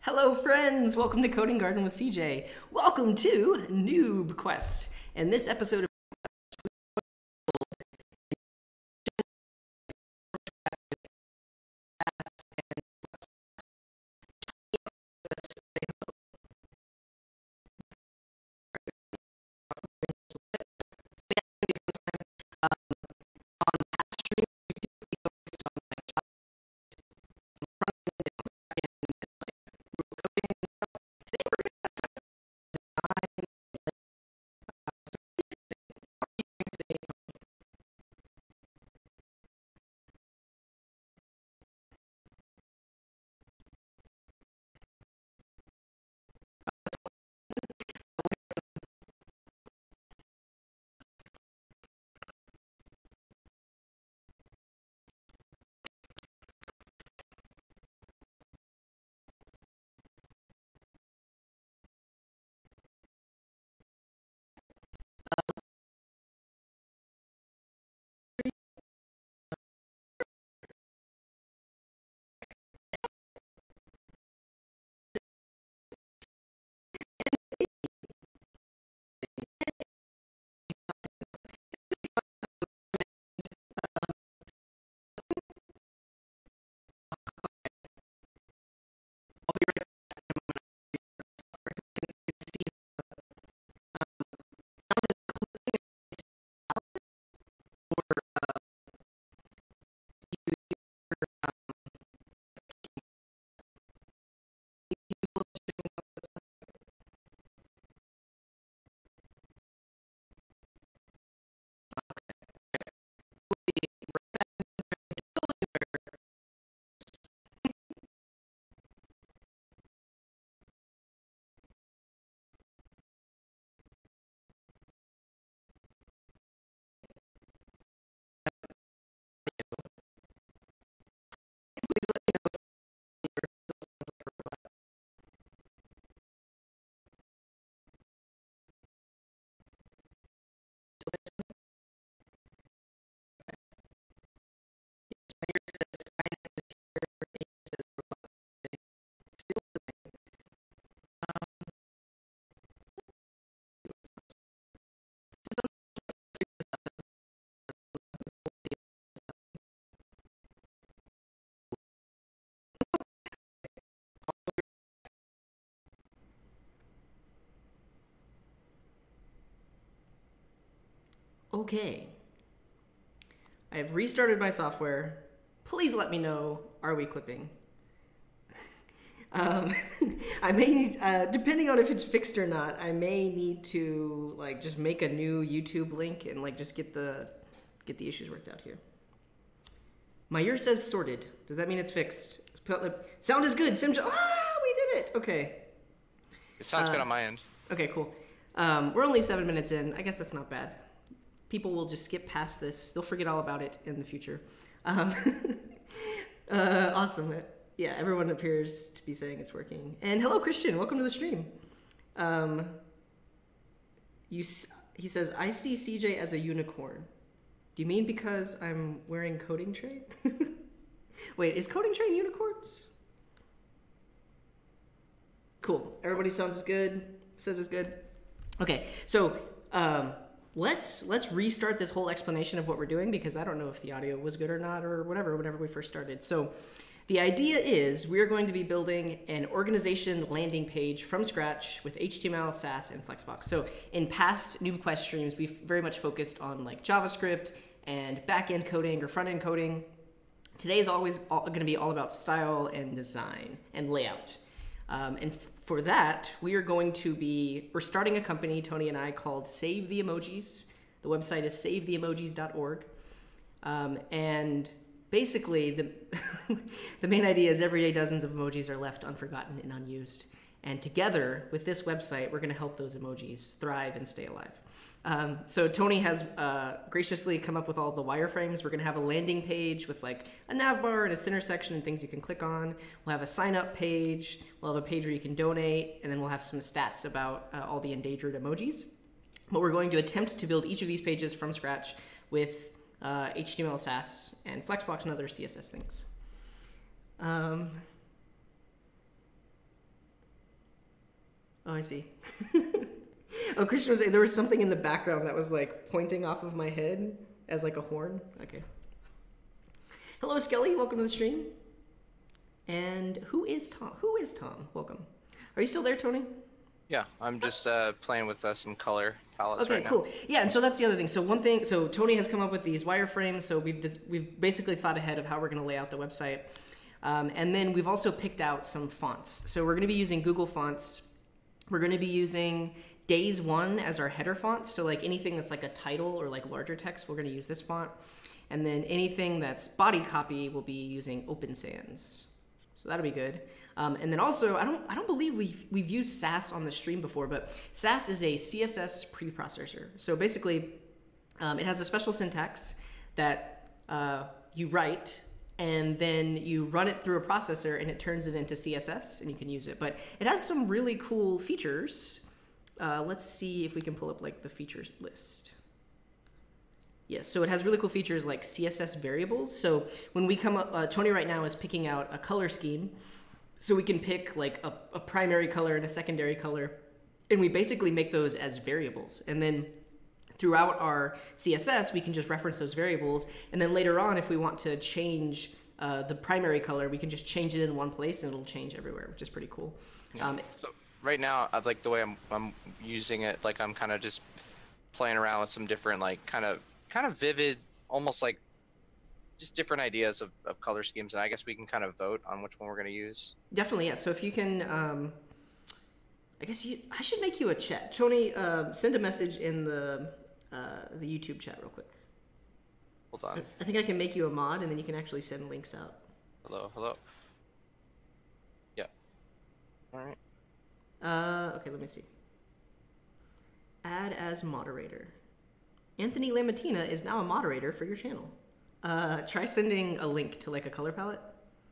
Hello friends, welcome to Coding Garden with CJ. Welcome to Noob Quest. In this episode of Okay. I have restarted my software. Please let me know, are we clipping? um, I may need, uh, depending on if it's fixed or not, I may need to like just make a new YouTube link and like just get the get the issues worked out here. My ear says sorted. Does that mean it's fixed? Sound is good. Sim. Ah, we did it. Okay. It sounds uh, good on my end. Okay, cool. Um, we're only seven minutes in. I guess that's not bad people will just skip past this. They'll forget all about it in the future. Um, uh, awesome. Yeah, everyone appears to be saying it's working. And hello, Christian. Welcome to the stream. Um, you, he says, I see CJ as a unicorn. Do you mean because I'm wearing coding train? Wait, is coding train unicorns? Cool. Everybody sounds good. Says it's good. Okay, so um, let's let's restart this whole explanation of what we're doing because I don't know if the audio was good or not or whatever whenever we first started. So the idea is we're going to be building an organization landing page from scratch with HTML, Sass, and Flexbox. So in past Noob Quest streams, we've very much focused on like JavaScript and back-end coding or front-end coding. Today is always going to be all about style and design and layout. Um, and for that, we are going to be, we're starting a company, Tony and I, called Save the Emojis. The website is savetheemojis.org. Um, and basically, the, the main idea is every day dozens of emojis are left unforgotten and unused. And together with this website, we're going to help those emojis thrive and stay alive. Um, so Tony has uh, graciously come up with all the wireframes. We're going to have a landing page with like a nav bar and a center section and things you can click on. We'll have a sign up page. We'll have a page where you can donate, and then we'll have some stats about uh, all the endangered emojis. But we're going to attempt to build each of these pages from scratch with uh, HTML, Sass, and Flexbox and other CSS things. Um, Oh, I see. oh, Christian was saying there was something in the background that was like pointing off of my head as like a horn. Okay. Hello, Skelly. Welcome to the stream. And who is Tom? Who is Tom? Welcome. Are you still there, Tony? Yeah, I'm just uh, playing with uh, some color palettes Okay, right cool. Yeah, and so that's the other thing. So one thing, so Tony has come up with these wireframes. So we've just, we've basically thought ahead of how we're going to lay out the website, um, and then we've also picked out some fonts. So we're going to be using Google Fonts. We're going to be using Days One as our header font. So like anything that's like a title or like larger text, we're going to use this font, and then anything that's body copy, we'll be using Open Sans. So that'll be good. Um, and then also, I don't, I don't believe we've, we've used Sass on the stream before, but Sass is a CSS preprocessor. So basically, um, it has a special syntax that uh, you write, and then you run it through a processor, and it turns it into CSS, and you can use it. But it has some really cool features. Uh, let's see if we can pull up like the features list. Yes, so it has really cool features like CSS variables. So when we come up, uh, Tony right now is picking out a color scheme. So we can pick like a, a primary color and a secondary color. And we basically make those as variables. And then throughout our CSS, we can just reference those variables. And then later on, if we want to change uh, the primary color, we can just change it in one place and it'll change everywhere, which is pretty cool. Um, So right now, I like the way I'm I'm using it. Like I'm kind of just playing around with some different like kind of kind of vivid, almost like just different ideas of, of color schemes, and I guess we can kind of vote on which one we're going to use. Definitely, yeah. So if you can, um, I guess you, I should make you a chat. Tony, uh, send a message in the uh, the YouTube chat real quick. Hold on. I think I can make you a mod, and then you can actually send links out. Hello, hello. Yeah. All right. Uh, okay, let me see. Add as moderator. Anthony Lamatina is now a moderator for your channel. Uh, try sending a link to like a color palette.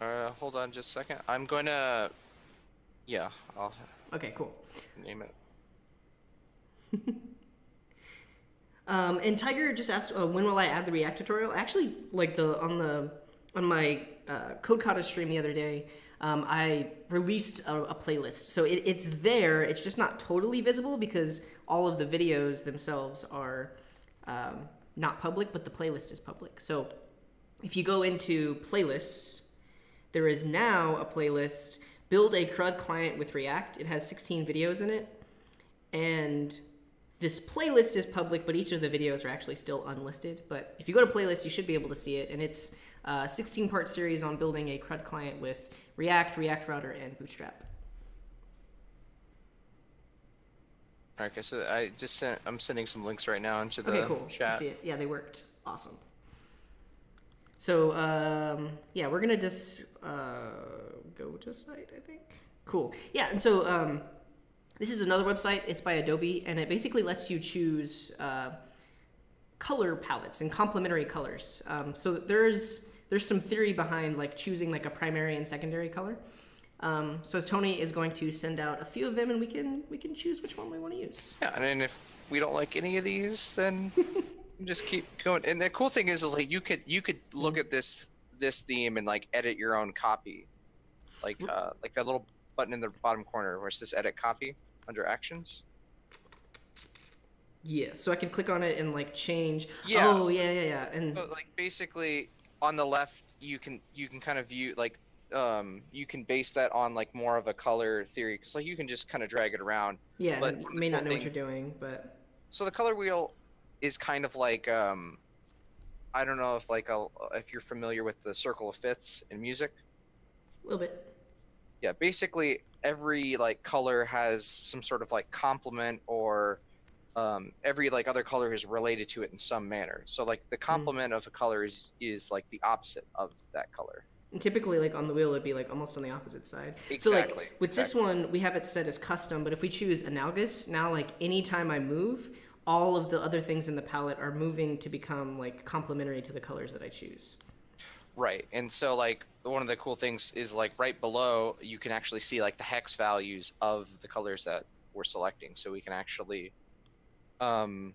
Uh, hold on just a second. I'm going to. Yeah, I'll Okay, cool. name it. Um, and Tiger just asked, uh, when will I add the React tutorial? Actually, like the on the on my uh, Code Kata stream the other day, um, I released a, a playlist. So it, it's there. It's just not totally visible because all of the videos themselves are um, not public, but the playlist is public. So if you go into playlists, there is now a playlist. Build a CRUD client with React. It has 16 videos in it, and this playlist is public, but each of the videos are actually still unlisted. But if you go to playlist, you should be able to see it, and it's a 16 part series on building a CRUD client with React, React Router, and Bootstrap. Okay, so I just sent. I'm sending some links right now into the Okay, cool. I see it. Yeah, they worked. Awesome. So um, yeah, we're gonna just uh, go to site. I think. Cool. Yeah, and so um, this is another website. It's by Adobe, and it basically lets you choose uh, color palettes and complementary colors. Um, so there's there's some theory behind like choosing like a primary and secondary color. Um, so Tony is going to send out a few of them, and we can we can choose which one we want to use. Yeah, and then if we don't like any of these, then just keep going. And the cool thing is, is like you could you could look at this this theme and like edit your own copy, like uh like that little button in the bottom corner where it says edit copy under actions. Yeah, so I can click on it and like change. Yeah, Oh so- yeah, yeah, yeah. And But like basically on the left, you can you can kind of view like um you can base that on like more of a color theory because like you can just kind of drag it around. yeah, but you may not know cool what you're doing, but So the color wheel is kind of like um I don't know if like a, if you're familiar with the circle of fifths in music. a little bit. Yeah, basically every like color has some sort of like complement or um, every like other color is related to it in some manner. So like the complement of a color is is like the opposite of that color. And typically, like on the wheel, it'd be like almost on the opposite side. Exactly. So like with this one, we have it set as custom, but if we choose analogous, now like anytime I move, all of the other things in the palette are moving to become like complementary to the colors that I choose. Right. And so like one of the cool things is like right below you can actually see like the hex values of the colors that we're selecting. So we can actually um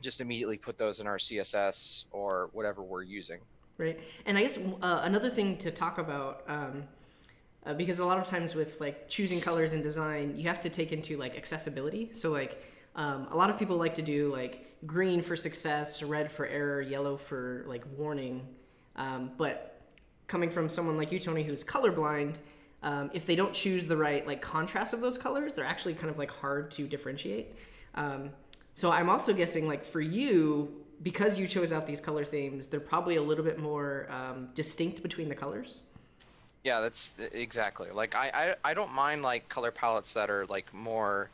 just immediately put those in our CSS or whatever we're using. right? And I guess uh, another thing to talk about, um, uh, because a lot of times with like choosing colors in design, you have to take into like accessibility. So like um, a lot of people like to do like green for success, red for error, yellow for like warning. Um, but coming from someone like you, Tony, who's colorblind, um, if they don't choose the right like contrast of those colors, they're actually kind of like hard to differentiate. Um, so I'm also guessing like for you, because you chose out these color themes, they're probably a little bit more um, distinct between the colors. Yeah, that's exactly. Like I, I I don't mind like color palettes that are like more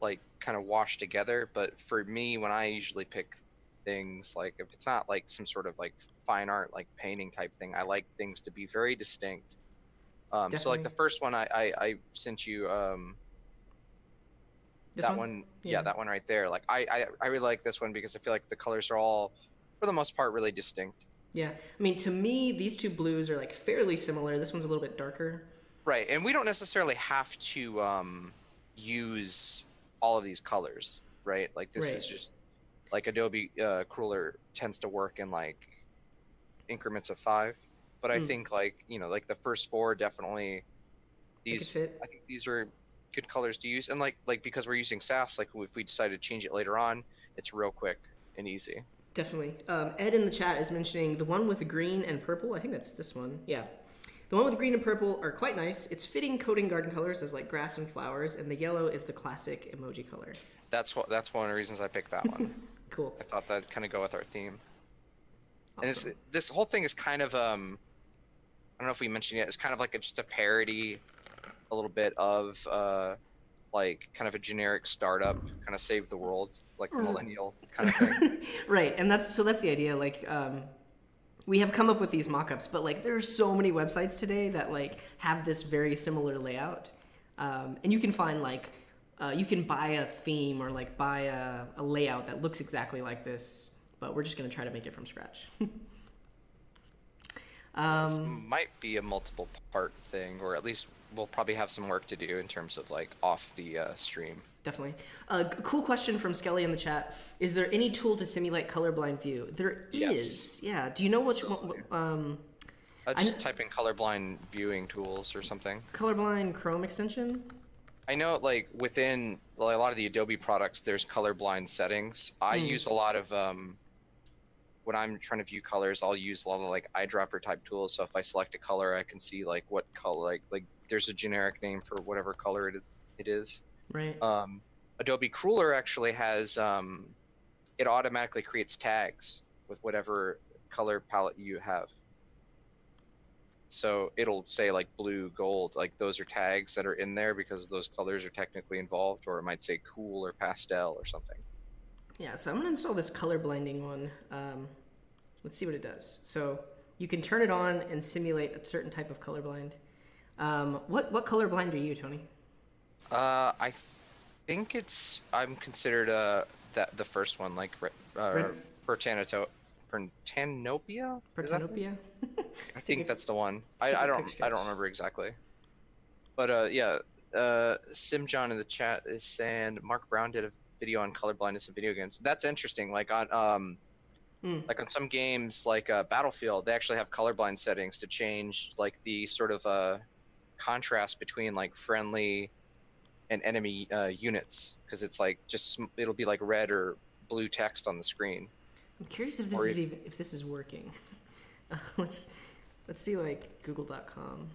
like kind of washed together, but for me when I usually pick things like if it's not like some sort of like fine art like painting type thing, I like things to be very distinct. Um, so like the first one I, I, I sent you um, This that one, yeah. Yeah. that one right there. Like I, I I really like this one because I feel like the colors are all for the most part really distinct. Yeah, I mean, to me, these two blues are like fairly similar. This one's a little bit darker. Right, and we don't necessarily have to um, use all of these colors, right? Like this is just like Adobe uh, Kuler tends to work in like increments of five, but I Mm. think like you know like the first four definitely these. I think these are good colors to use, and like like because we're using Sass, like if we decide to change it later on, it's real quick and easy. Definitely. Um, Ed in the chat is mentioning the one with the green and purple. I think that's this one. Yeah. The one with green and purple are quite nice. It's fitting Coding Garden colors as like grass and flowers, and the yellow is the classic emoji color. That's what that's one of the reasons I picked that one. Cool. I thought that'd kind of go with our theme. and it's Awesome. this whole thing is kind of um i don't know if we mentioned yet it's kind of like a, just a parody a little bit of uh like kind of a generic startup kind of save the world like Mm. millennial kind of thing right, and that's so that's the idea. Like, um, we have come up with these mock-ups, but like there's so many websites today that like have this very similar layout, um, and you can find like uh, you can buy a theme or like buy a, a layout that looks exactly like this, but we're just gonna try to make it from scratch. This um, might be a multiple part thing or at least we'll probably have some work to do in terms of like off the uh, stream definitely. A g- cool question from Skelly in the chat: Is there any tool to simulate colorblind view? There is. Yes. Yeah. Do you know which one? Um, uh, I just type in colorblind viewing tools or something colorblind Chrome extension. I know, like within like, a lot of the Adobe products, there's colorblind settings. I Hmm. use a lot of um, when I'm trying to view colors. I'll use a lot of like eyedropper type tools. So if I select a color, I can see like what color, like like there's a generic name for whatever color it it is. Right. Um, Adobe Kuler actually has um, it automatically creates tags with whatever color palette you have. So it'll say like blue, gold, like those are tags that are in there because those colors are technically involved, or it might say cool or pastel or something. Yeah, so I'm gonna install this color blinding one. Um, let's see what it does. So you can turn it on and simulate a certain type of colorblind. Um, what what colorblind are you, Tony? Uh, I think it's I'm considered uh that the first one like uh, Red- Pertanato- Pertanopia. Is. I think that's the one. I, I don't I don't remember exactly. But uh yeah, uh Sim John in the chat is saying Mark Brown did a video on colorblindness in video games. That's interesting. Like on um Hmm. like on some games like uh, Battlefield, they actually have colorblind settings to change like the sort of uh contrast between like friendly and enemy uh, units because it's like just it'll be like red or blue text on the screen. I'm curious if this Or is even if this is working. Uh, let's let's see like Google.com.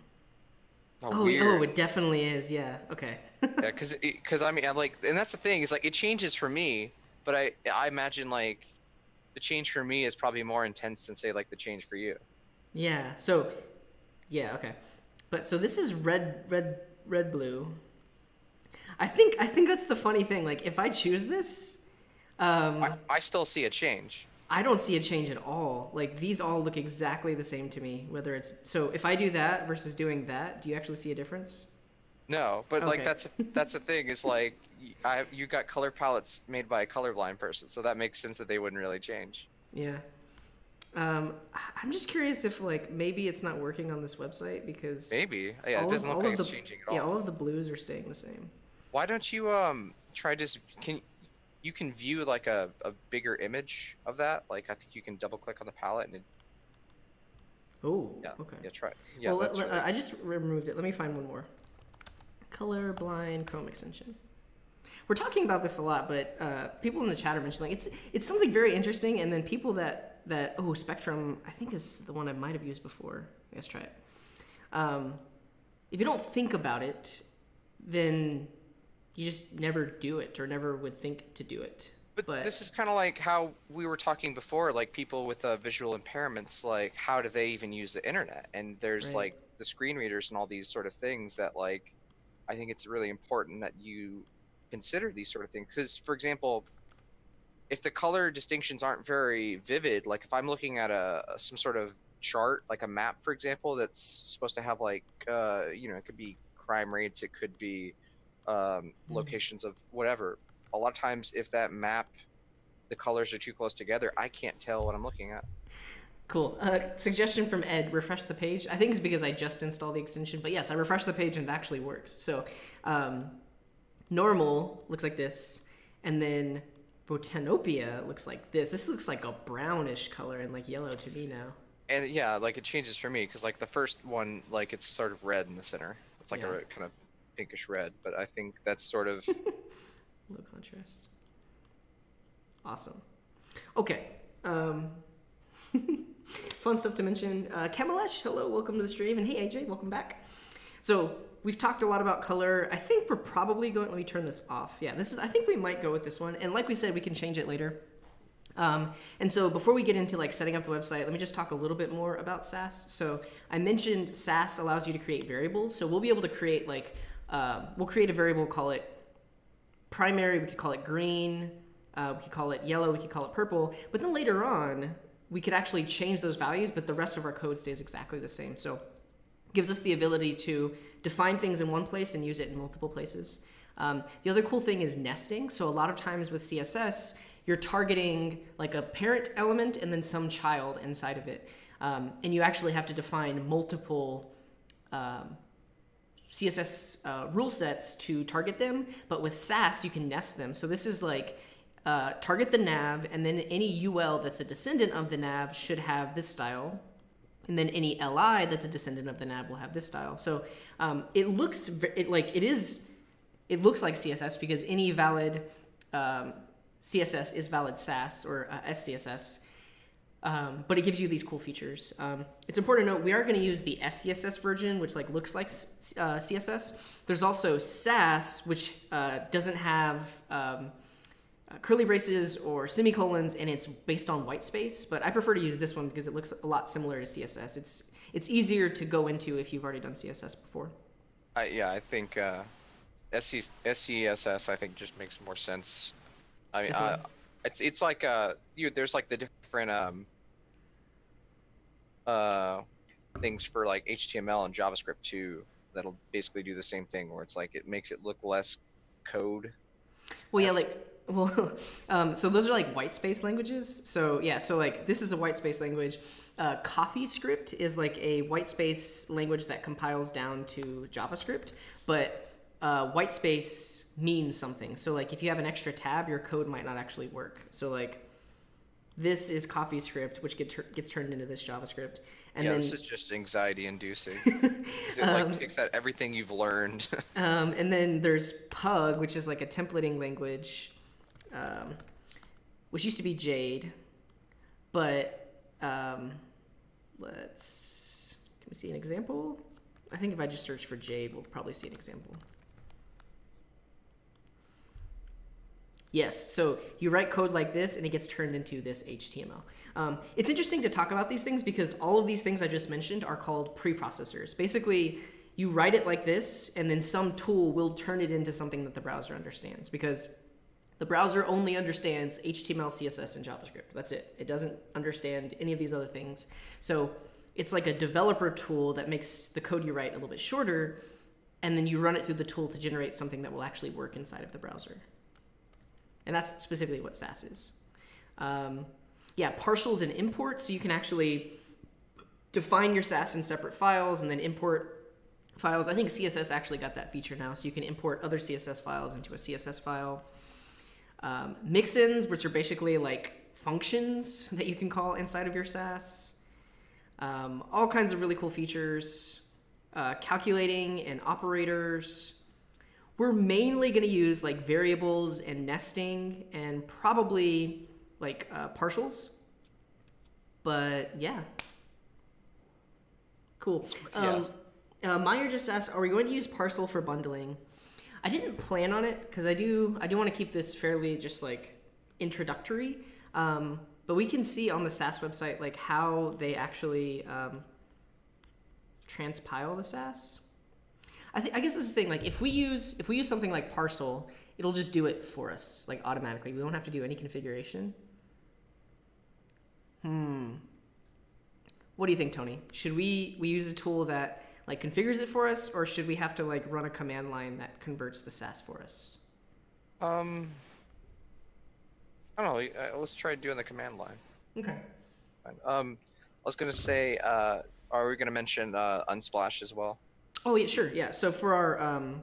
Oh, Oh, oh, it definitely is. Yeah. Okay. yeah, because because I mean, I like, and that's the thing is like it changes for me, but I I imagine like the change for me is probably more intense than say like the change for you. Yeah. So, yeah. Okay. But so this is red, red, red, blue. I think I think that's the funny thing. Like if I choose this, um, I, I still see a change. I don't see a change at all. Like these all look exactly the same to me. Whether it's so if I do that versus doing that, do you actually see a difference? No, but like that's that's the thing is like I you got color palettes made by a colorblind person, so that makes sense that they wouldn't really change. Yeah. Um, I'm just curious if like maybe it's not working on this website because Maybe yeah, it doesn't all look like of it's the- changing at all. Yeah, all of the blues are staying the same. Why don't you um try just can you can view like a, a bigger image of that? Like I think you can double click on the palette and it, Oh, Yeah. okay. Yeah, try. Yeah, well, let- really- I just removed it. Let me find one more. Color blind Chrome extension. We're talking about this a lot, but uh, people in the chat are mentioning it's it's something very interesting. And then people that that oh Spectrum I think is the one I might have used before. Let's try it. Um, if you don't think about it, then you just never do it or never would think to do it. But, but- this is kind of like how we were talking before, like people with uh, visual impairments, like how do they even use the internet? And there's Right. like the screen readers and all these sort of things that like I think it's really important that you consider these sort of things. Because for example, if the color distinctions aren't very vivid, like if I'm looking at a some sort of chart, like a map, for example, that's supposed to have like uh, you know it could be crime rates, it could be um, Mhm. locations of whatever. A lot of times, if that map, the colors are too close together, I can't tell what I'm looking at. Cool. Uh, suggestion from Ed: refresh the page. I think it's because I just installed the extension, but yes, I refreshed the page and it actually works. So, um, normal looks like this, and then Botanopia looks like this. This looks like a brownish color and like yellow to me now. And yeah, like it changes for me because like the first one, like it's sort of red in the center. It's like Yeah. a kind of pinkish red, but I think that's sort of Low contrast. Awesome. Okay. Um, fun stuff to mention. Uh, Kamalesh, hello, welcome to the stream, and hey AJ, welcome back. So we've talked a lot about color. I think we're probably going. Let me turn this off. Yeah, this is. I think we might go with this one, and like we said, we can change it later. Um, and so before we get into like setting up the website, let me just talk a little bit more about Sass. So I mentioned Sass allows you to create variables. So we'll be able to create like uh, we'll create a variable, call it primary. We could call it green. Uh, we could call it yellow. We could call it purple. But then later on, we could actually change those values, but the rest of our code stays exactly the same. So gives us the ability to define things in one place and use it in multiple places. Um, the other cool thing is nesting. So a lot of times with CSS, you're targeting like a parent element and then some child inside of it, um, and you actually have to define multiple um, CSS uh, rule sets to target them. But with Sass, you can nest them. So this is like uh, target the nav, and then any UL that's a descendant of the nav should have this style and then any li that's a descendant of the nav will have this style. So um, it looks it, like it is it looks like css because any valid um, css is valid sass or uh, scss um, but it gives you these cool features. Um, it's important to note we are going to use the scss version which like looks like uh, css there's also sass which uh, doesn't have um, uh, curly braces or semicolons and it's based on white space but i prefer to use this one because it looks a lot similar to css it's it's easier to go into if you've already done css before I, yeah, I think uh, SC, SCSS I think just makes more sense. I mean, uh, it's it's like uh, you there's like the different um, uh, things for like HTML and JavaScript too that'll basically do the same thing where it's like it makes it look less code. well yeah like well um, so those are like white space languages. So yeah so like this is a white space language. Uh, CoffeeScript is like a white space language that compiles down to javascript but uh, white space means something. So like if you have an extra tab your code might not actually work. So like this is CoffeeScript, which get gets turned into this JavaScript, and yeah, then this is just anxiety inducing. it like Um, takes out everything you've learned. Um, and then there's Pug, which is like a templating language, um, which used to be Jade, but um, let's can we see an example? I think if I just search for Jade, we'll probably see an example. Yes, so you write code like this and it gets turned into this HTML. Um, it's interesting to talk about these things because all of these things I just mentioned are called preprocessors. Basically, you write it like this and then some tool will turn it into something that the browser understands because the browser only understands HTML, CSS, and JavaScript. That's it. It doesn't understand any of these other things. So it's like a developer tool that makes the code you write a little bit shorter, and then you run it through the tool to generate something that will actually work inside of the browser. And that's specifically what Sass is. Um, yeah, partials and imports. So you can actually define your Sass in separate files and then import files. I think CSS actually got that feature now, so you can import other CSS files into a CSS file. Um, mixins, which are basically like functions that you can call inside of your Sass. Um, all kinds of really cool features, uh, calculating and operators. We're mainly going to use like variables and nesting and probably like uh, partials. But yeah. Cool. Um, uh, Meyer just asked, are we going to use parcel for bundling? I didn't plan on it because I do I do want to keep this fairly just like introductory. Um, but we can see on the Sass website like how they actually um, transpile the Sass. I, th- I guess this is the thing. Like if we use if we use something like Parcel, it'll just do it for us like automatically. We don't have to do any configuration. Hmm. What do you think, Tony? Should we we use a tool that like configures it for us, or should we have to like run a command line that converts the Sass for us? Um, I don't know. uh, Let's try doing the command line. Okay. Um, I was gonna say, uh, are we gonna mention uh, Unsplash as well? Oh yeah, sure. Yeah. So for our um,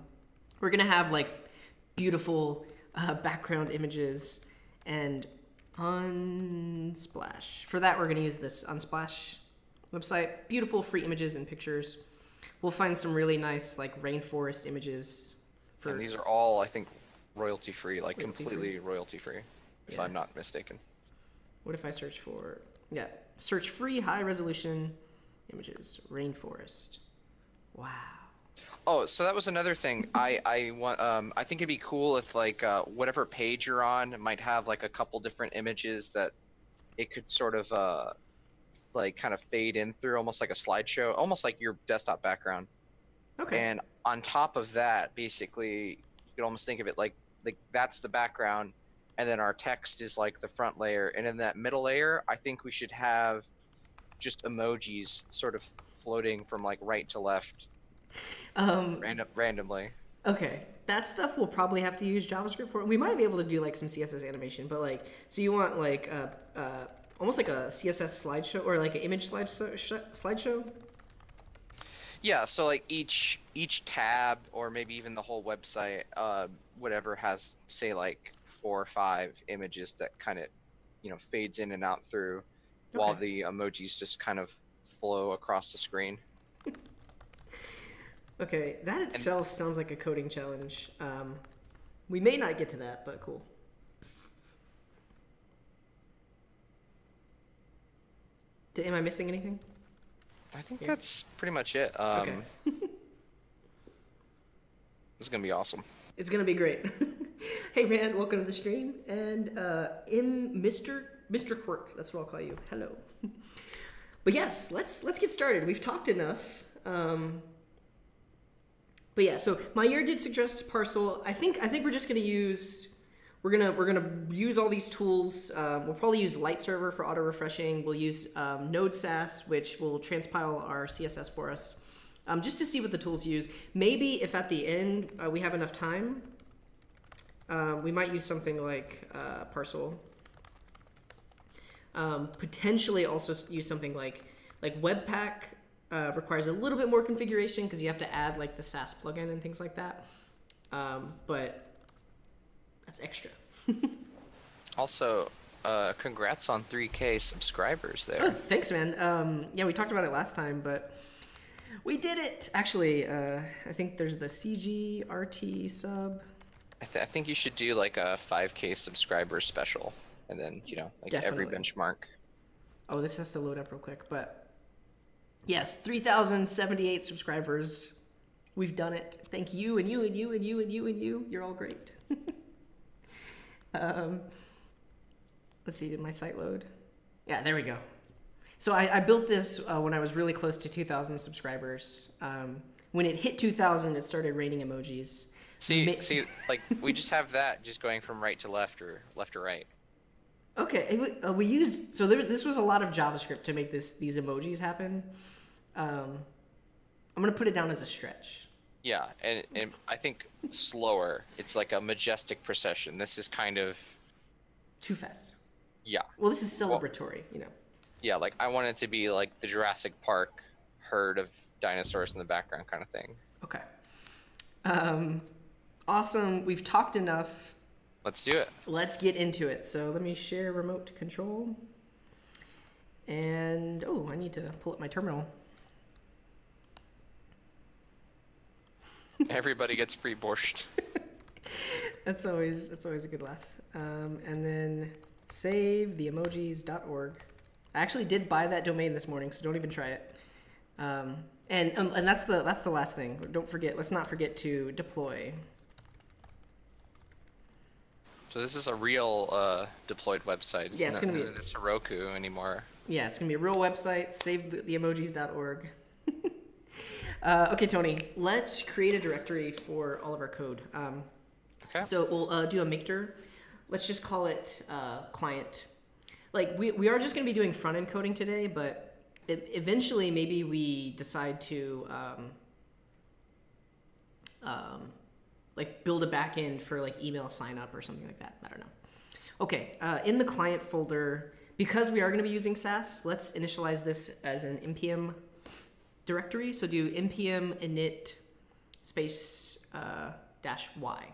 we're gonna have like beautiful uh, background images and Unsplash. For that, we're gonna use this Unsplash website. Beautiful free images and pictures. We'll find some really nice like rainforest images. For And these are all, I think, royalty free, like Royalty-free? completely royalty free, if Yeah. I'm not mistaken. what if I search for yeah search free high resolution images rainforest. Wow. Oh, so that was another thing. I I want um I think it'd be cool if like uh, whatever page you're on might have like a couple different images that it could sort of uh like kind of fade in through almost like a slideshow, almost like your desktop background. Okay. And on top of that, basically, you could almost think of it like like that's the background, and then our text is like the front layer, and in that middle layer, I think we should have just emojis sort of floating from like right to left, um, random randomly. Okay, that stuff we'll probably have to use JavaScript for. We might be able to do like some CSS animation, but like, so you want like a, uh, almost like a CSS slideshow or like an image slideshow? Slideshow? Yeah, so like each each tab or maybe even the whole website, uh, whatever has say like four or five images that kind of, you know, fades in and out through, while the emojis just kind of flow across the screen. Okay, that itself sounds like a coding challenge. Um, we may not get to that, but cool. Am I missing anything? I think Yeah. that's pretty much it. Um, Okay. this is gonna be awesome. It's gonna be great. hey man, welcome to the stream, and uh, in Mr. Mr. Quirk, that's what I'll call you. Hello. but yes, let's let's get started. We've talked enough. Um, but yeah, so my year did suggest parcel. I think I think we're just gonna use we're gonna we're gonna use all these tools. Um, we'll probably use Lite Server for auto refreshing. We'll use um, Node Sass, which will transpile our CSS for us, um, just to see what the tools use. Maybe if at the end uh, we have enough time, uh, we might use something like uh, Parcel. Um, potentially also use something like like Webpack uh, requires a little bit more configuration because you have to add like the Sass plugin and things like that. Um, but that's extra. Also, uh, congrats on 3K subscribers Oh, there. thanks, man. Um, yeah, we talked about it last time, but we did it. Actually, uh, I think there's the CGRT sub. I, th- I think you should do like a 5K subscriber special, and then you know like every benchmark. Oh, this has to load up real quick, but yes, 3,078 subscribers. We've done it. Thank you and you and you and you and you and you. You're all great. um, let's see, did my site load? Yeah, there we go. So I, I built this uh, when I was really close to 2,000 subscribers. Um, when it hit 2,000, it started raining emojis. See, Ma- see, like we just have that just going from right to left or left to right. Okay, it, uh, we used so there was, this was a lot of JavaScript to make this these emojis happen. Um, I'm gonna put it down as a stretch. Yeah, and, and I think slower. It's like a majestic procession. This is kind of Too fast. yeah, Well, this is celebratory, you know. yeah. Like I want it to be like the Jurassic Park herd of dinosaurs in the background kind of thing. Okay. Um, awesome. We've talked enough. Let's do it. Let's get into it. So let me share remote control. And oh, I I need to pull up my terminal. Everybody gets free borscht. That's always that's always a good laugh. Um, and then save the emojis.org. I actually did buy that domain this morning, so don't even try it. Um, and um, and that's the that's the last thing. Don't forget. Let's not forget to deploy. So this is a real uh, deployed website. It's Yeah, it's not- gonna be- It's Heroku anymore. Yeah, it's gonna be a real website. Save the, the emojis.org. uh, okay, Tony. Let's create a directory for all of our code. Um, Okay. So we'll uh, do a mkdir. Let's just call it uh, client. Like we, we are just going to be doing front end coding today, but e- eventually maybe we decide to um, um, like build a back end for like email sign up or something like that. I don't know. Okay, uh, in the client folder, because we are going to be using Sass, let's initialize this as an npm directory. So do npm init space uh, dash y.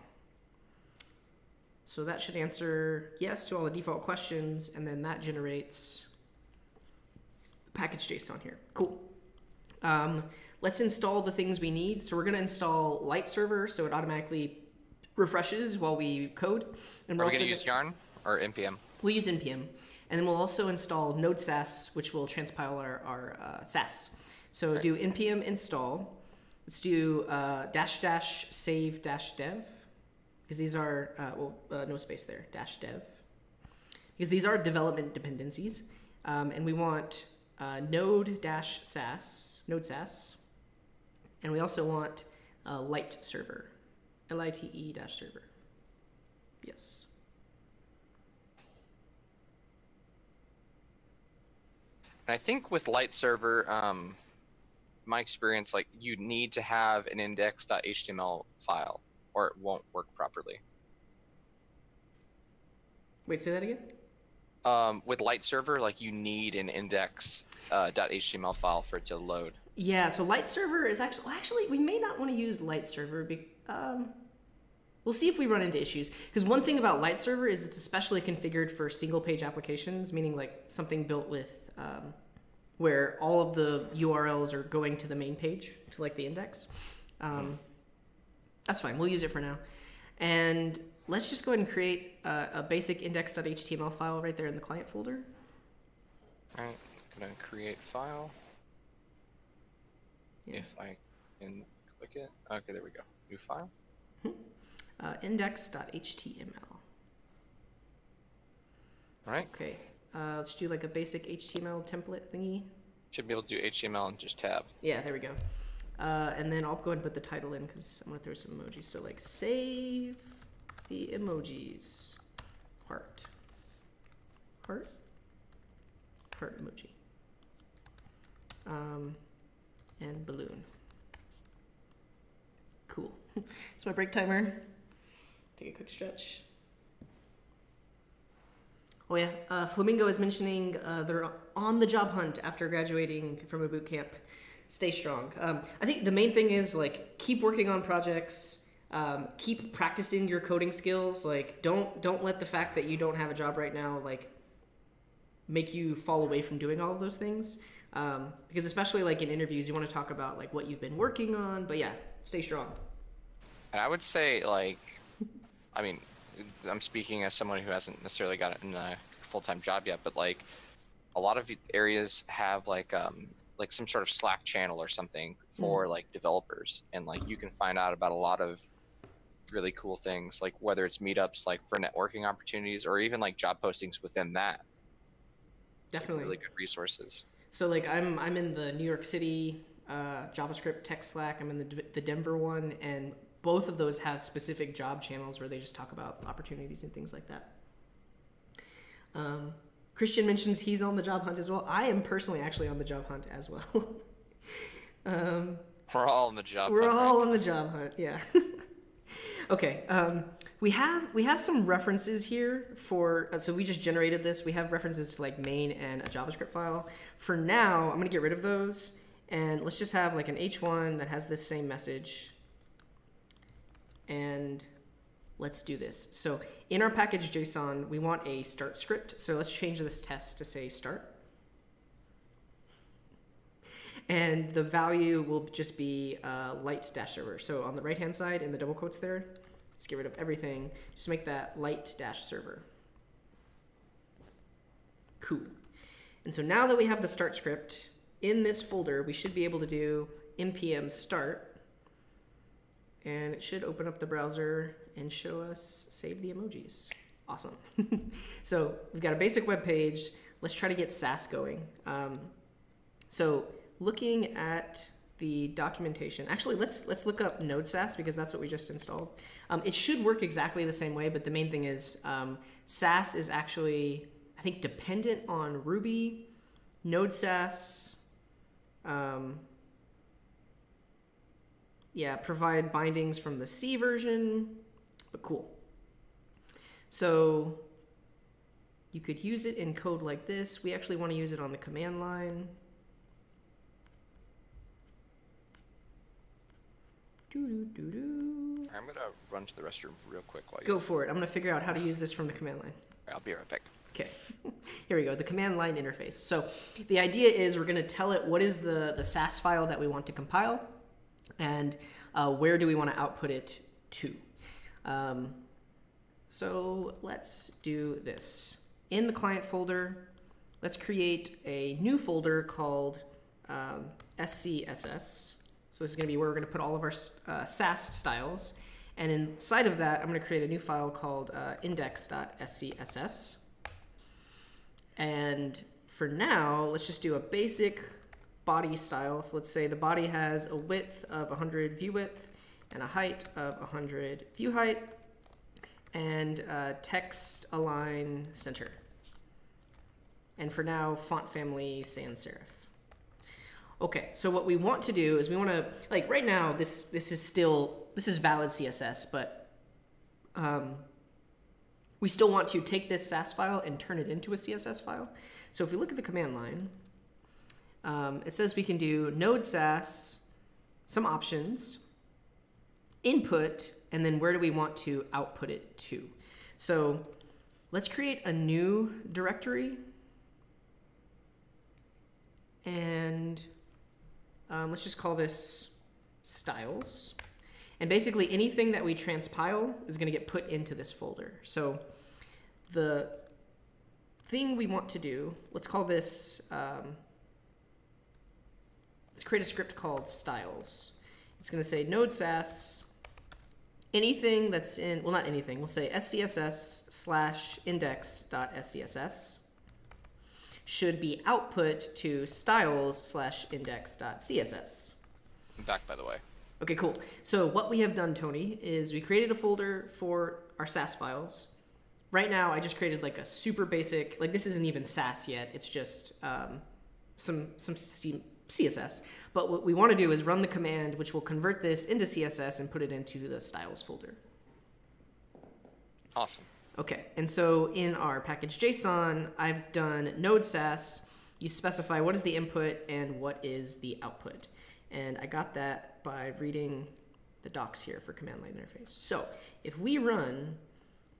So that should answer yes to all the default questions, and then that generates package JSON here. Cool. Um, let's install the things we need. So we're going to install Lite Server, so it automatically refreshes while we code. And we're we gonna use Yarn or npm? We'll use npm, and then we'll also install Node Sass, which will transpile our, our uh, Sass. So do npm install. Let's do uh, dash dash save dash dev, because these are uh, well uh, no space there dash dev, because these are development dependencies, um, and we want uh, Node dash Sass Node Sass, and we also want uh, Lite server, L I T E dash server. Yes. And I think with Lite Server, um, my experience, like you need to have an index.html file, or it won't work properly. Wait, say that again. Um, with Lite Server, like you need an index.html file for it to load. Yeah, so Lite Server is actually well, actually we may not want to use Lite Server. Be, um, we'll see if we run into issues. Because one thing about Lite Server is it's especially configured for single page applications, meaning like something built with um, where all of the URLs are going to the main page to like the index. Um, that's fine. We'll use it for now. And let's just go ahead and create a, a basic index.html file right there in the client folder. All right, I'm gonna create file. Yeah. If I can click it. Okay, there we go. New file. Uh, index.html. All right, Okay, uh, let's do like a basic HTML template thingy. should be able to do HTML and just tab. Yeah, there we go. Uh, and then I'll go ahead and put the title in because I'm gonna throw some emojis. So like save the emojis. Heart. Heart. Heart emoji. Um, and balloon. Cool. it's my break timer. Take a quick stretch. Oh yeah, uh, Flamingo is mentioning uh, they're on the job hunt after graduating from a boot camp. Stay strong. Um, I think the main thing is like keep working on projects, um, keep practicing your coding skills. Like don't don't let the fact that you don't have a job right now like make you fall away from doing all of those things. Um, because especially like in interviews, you want to talk about like what you've been working on. But yeah, stay strong. And I would say, like, I mean, I'm speaking as someone who hasn't necessarily gotten a full-time job yet, but like, a lot of areas have like um like some sort of Slack channel or something for like developers, and like you can find out about a lot of really cool things, like whether it's meetups like for networking opportunities or even like job postings within that. It's, like, Definitely. really good resources. So like I'm I'm in the New York City uh, JavaScript tech Slack. I'm in the the Denver one, and both of those have specific job channels where they just talk about opportunities and things like that. Um, Christian mentions he's on the job hunt as well. I am personally actually on the job hunt as well. um, We're all on the job. Hunt. We're hunt right all on the job hunt. Yeah. okay. Um, we have we have some references here for. Uh, so we just generated this. We have references to like main and a JavaScript file. For now, I'm gonna get rid of those and let's just have like an H1 that has this same message. And let's do this. So in our package JSON, we want a start script. So let's change this test to say start. and the value will just be uh, lite dash server. So on the right hand side in the double quotes there, let's get rid of everything. Just make that lite dash server. Cool. And so now that we have the start script in this folder, we should be able to do npm start. And it should open up the browser and show us save the emojis. Awesome. so we've got a basic web page. Let's try to get Sass going. Um, so looking at the documentation, actually let's let's look up Node Sass because that's what we just installed. Um, it should work exactly the same way, but the main thing is um, Sass is actually I think dependent on Ruby, Node Sass. Um, yeah, provide bindings from the C version, but cool. So you could use it in code like this. We actually want to use it on the command line. Doo -doo -doo. I'm gonna run to the restroom real quick while you Go for it. I'm going to figure out how to use this from the command line. I'll be right back. Okay, here we go, the command line interface. So the idea is we're gonna tell it what is the, the Sass file that we want to compile and uh, where do we wanna output it to. Um, so let's do this. In the client folder, let's create a new folder called um, SCSS. So this is gonna be where we're gonna put all of our uh, Sass styles. And inside of that, I'm gonna create a new file called uh, index.scss. And for now, let's just do a basic body style. So let's say the body has a width of 100 view width and a height of 100 view height and uh, text align center. And for now, font family sans serif. Okay, so what we want to do is we want to, like right now, this, this is still, this is valid CSS, but um, we still want to take this Sass file and turn it into a CSS file. So if we look at the command line, um, it says we can do node Sass, some options, input, and then where do we want to output it to. So let's create a new directory. And um, let's just call this styles. And basically anything that we transpile is going to get put into this folder. So the thing we want to do, let's call this, um, let's create a script called styles. It's going to say node sass, anything that's in, well, not anything, we'll say scss slash index.scss should be output to styles slash index.css. I'm back, by the way. Okay, cool. So what we have done, Tony, is we created a folder for our Sass files. Right now, I just created like a super basic, like this isn't even Sass yet. It's just um, some some C CSS. But what we want to do is run the command, which will convert this into CSS and put it into the styles folder. Awesome. Okay, and so in our package JSON, I've done node sass. You specify what is the input and what is the output. And I got that by reading the docs here for command line interface. So if we run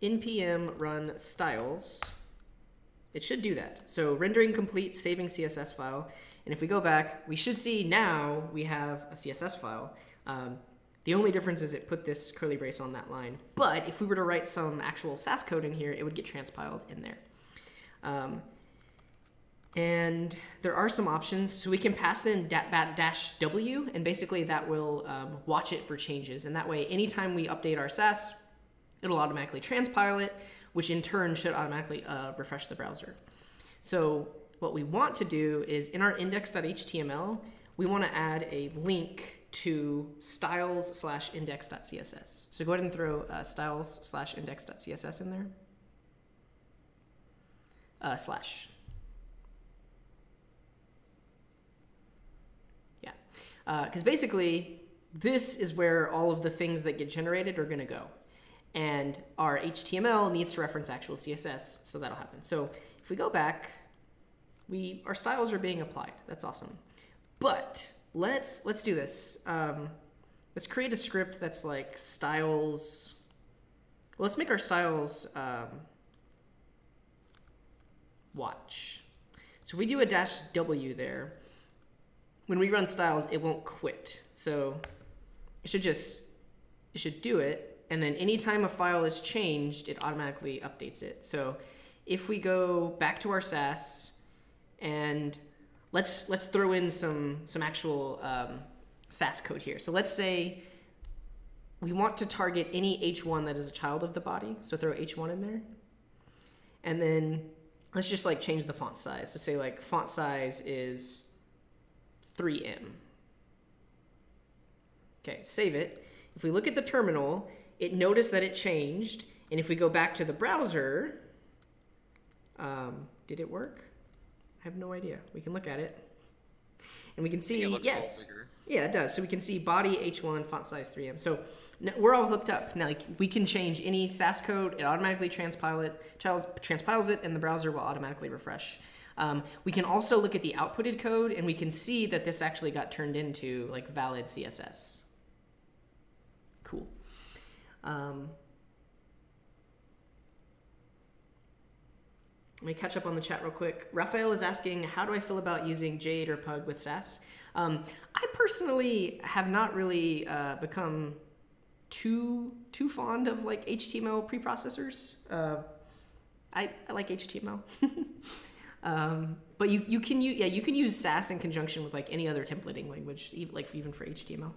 npm run styles, it should do that. So rendering complete, saving CSS file. And if we go back, we should see now we have a CSS file. Um, the only difference is it put this curly brace on that line. But if we were to write some actual Sass code in here, it would get transpiled in there. Um, and there are some options. So we can pass in dash W, and basically that will um, watch it for changes. And that way, anytime we update our Sass, it'll automatically transpile it, which in turn should automatically uh, refresh the browser. So what we want to do is in our index.html, we want to add a link to styles slash index.css. So go ahead and throw uh, styles slash index.css in there. Uh, slash. Yeah. Because uh, basically, this is where all of the things that get generated are going to go. And our HTML needs to reference actual CSS, so that'll happen. So if we go back, we our styles are being applied. That's awesome. But let's let's do this. Um, let's create a script that's like styles. Well, let's make our styles um, watch. So if we do a dash W there, when we run styles, it won't quit. So it should just it should do it, and then anytime a file is changed, it automatically updates it. So if we go back to our Sass and let's let's throw in some some actual um, Sass code here. So let's say we want to target any H1 that is a child of the body. So throw H1 in there. And then let's just like change the font size. So say like font size is 3em. Okay, save it. If we look at the terminal, it noticed that it changed. And if we go back to the browser, um, did it work? I have no idea. We can look at it. And we can see, It looks a yes. bigger. Yeah, it does. So we can see body H1, font size 3em. So we're all hooked up. Now, like, we can change any Sass code. It automatically transpile it, transpiles it, and the browser will automatically refresh. Um, we can also look at the outputted code, and we can see that this actually got turned into like valid CSS. Cool. Um, Let me catch up on the chat real quick. Raphael is asking, how do I feel about using Jade or Pug with Sass? Um, I personally have not really uh, become too too fond of like HTML preprocessors. Uh, I, I like HTML. um, but you, you can use yeah you can use Sass in conjunction with like any other templating language, even, like even for HTML.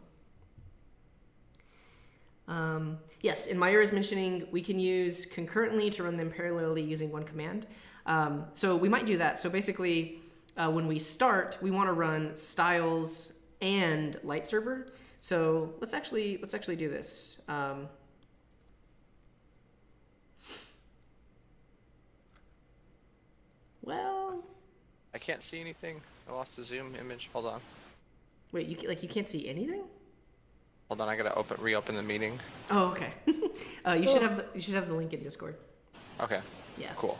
Um, yes, and Meyer is mentioning we can use concurrently to run them parallelly using one command. Um, so we might do that. So basically, uh, when we start, we want to run styles and lite server. So let's actually let's actually do this. Um, well, I can't see anything. I lost the zoom image. Hold on. wait, you like you can't see anything? Hold on. I gotta open reopen the meeting. Oh, okay. uh, you should have the, you should have the link in Discord. Okay. Yeah. Cool.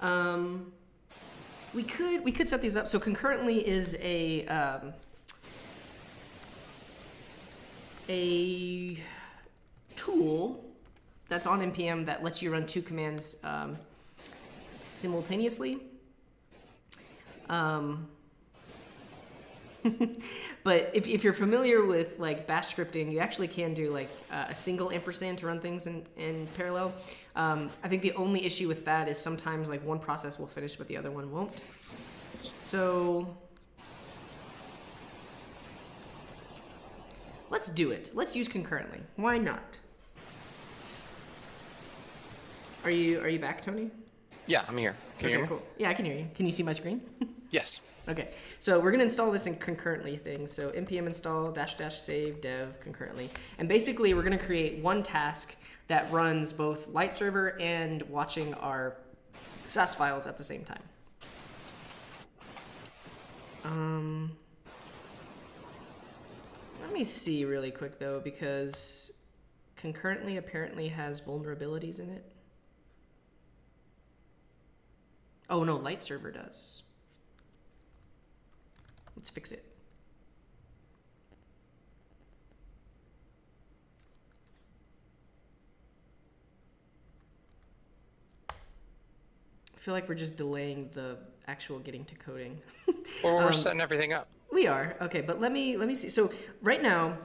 Um, we could we could set these up. So concurrently is a um, a tool that's on npm that lets you run two commands um, simultaneously. Um, but if, if you're familiar with like bash scripting, you actually can do like uh, a single ampersand to run things in, in parallel. Um, I think the only issue with that is sometimes like one process will finish, but the other one won't. So let's do it. Let's use concurrently. Why not? Are you are you back, Tony? Yeah, I'm here. Can you hear me? cool. Yeah, I can hear you. Can you see my screen? Yes. Okay, so we're gonna install this in concurrently thing. So npm install dash dash save dev concurrently, and basically we're gonna create one task that runs both lite server and watching our Sass files at the same time. Um, let me see really quick though, because concurrently apparently has vulnerabilities in it. Oh no, lite server does. Let's fix it. I feel like we're just delaying the actual getting to coding. Well, we're Um, setting everything up. we are okay, but let me let me see. So right now,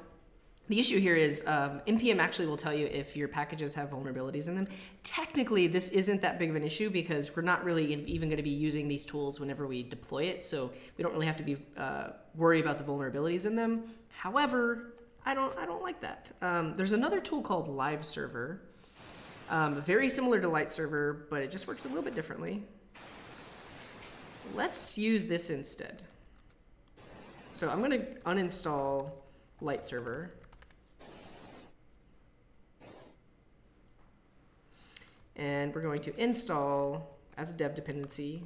the issue here is um, npm actually will tell you if your packages have vulnerabilities in them. Technically, this isn't that big of an issue because we're not really even going to be using these tools whenever we deploy it, so we don't really have to be uh, worry about the vulnerabilities in them. However, I don't I don't like that. Um, there's another tool called Live Server, um, very similar to Lite Server, but it just works a little bit differently. Let's use this instead. So I'm going to uninstall Lite Server. And we're going to install as a dev dependency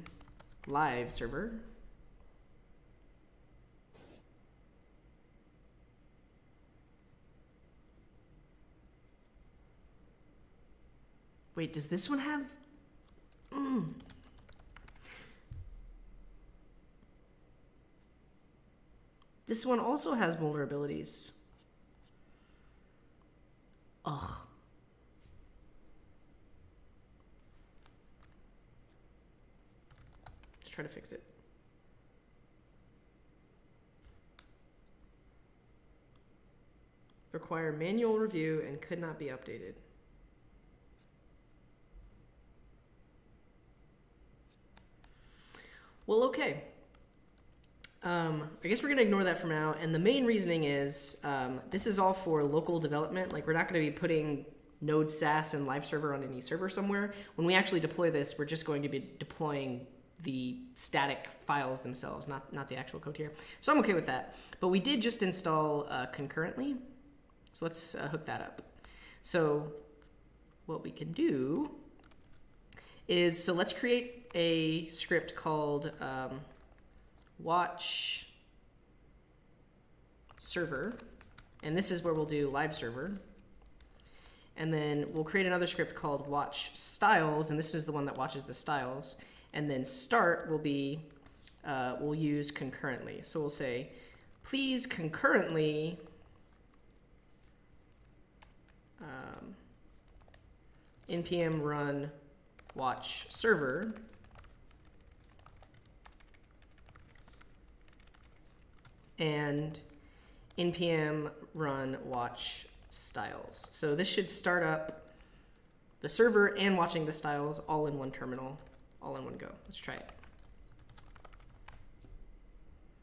live server. Wait, does this one have... Mm. This one also has vulnerabilities. Ugh. Let's try to fix it. Require manual review and could not be updated. Well, okay. Um, I guess we're gonna ignore that for now. And the main reasoning is um, this is all for local development. Like we're not gonna be putting Node Sass and live server on any server somewhere. When we actually deploy this, we're just going to be deploying the static files themselves, not not the actual code here. So I'm okay with that. But we did just install uh, concurrently, so let's uh, hook that up. So what we can do is so let's create a script called um, watch server, and this is where we'll do live server. And then we'll create another script called watch styles, and this is the one that watches the styles. And then start will be, uh, we'll use concurrently. So we'll say, please concurrently um, npm run watch server and npm run watch styles. So this should start up the server and watching the styles all in one terminal, all in one go. Let's try it.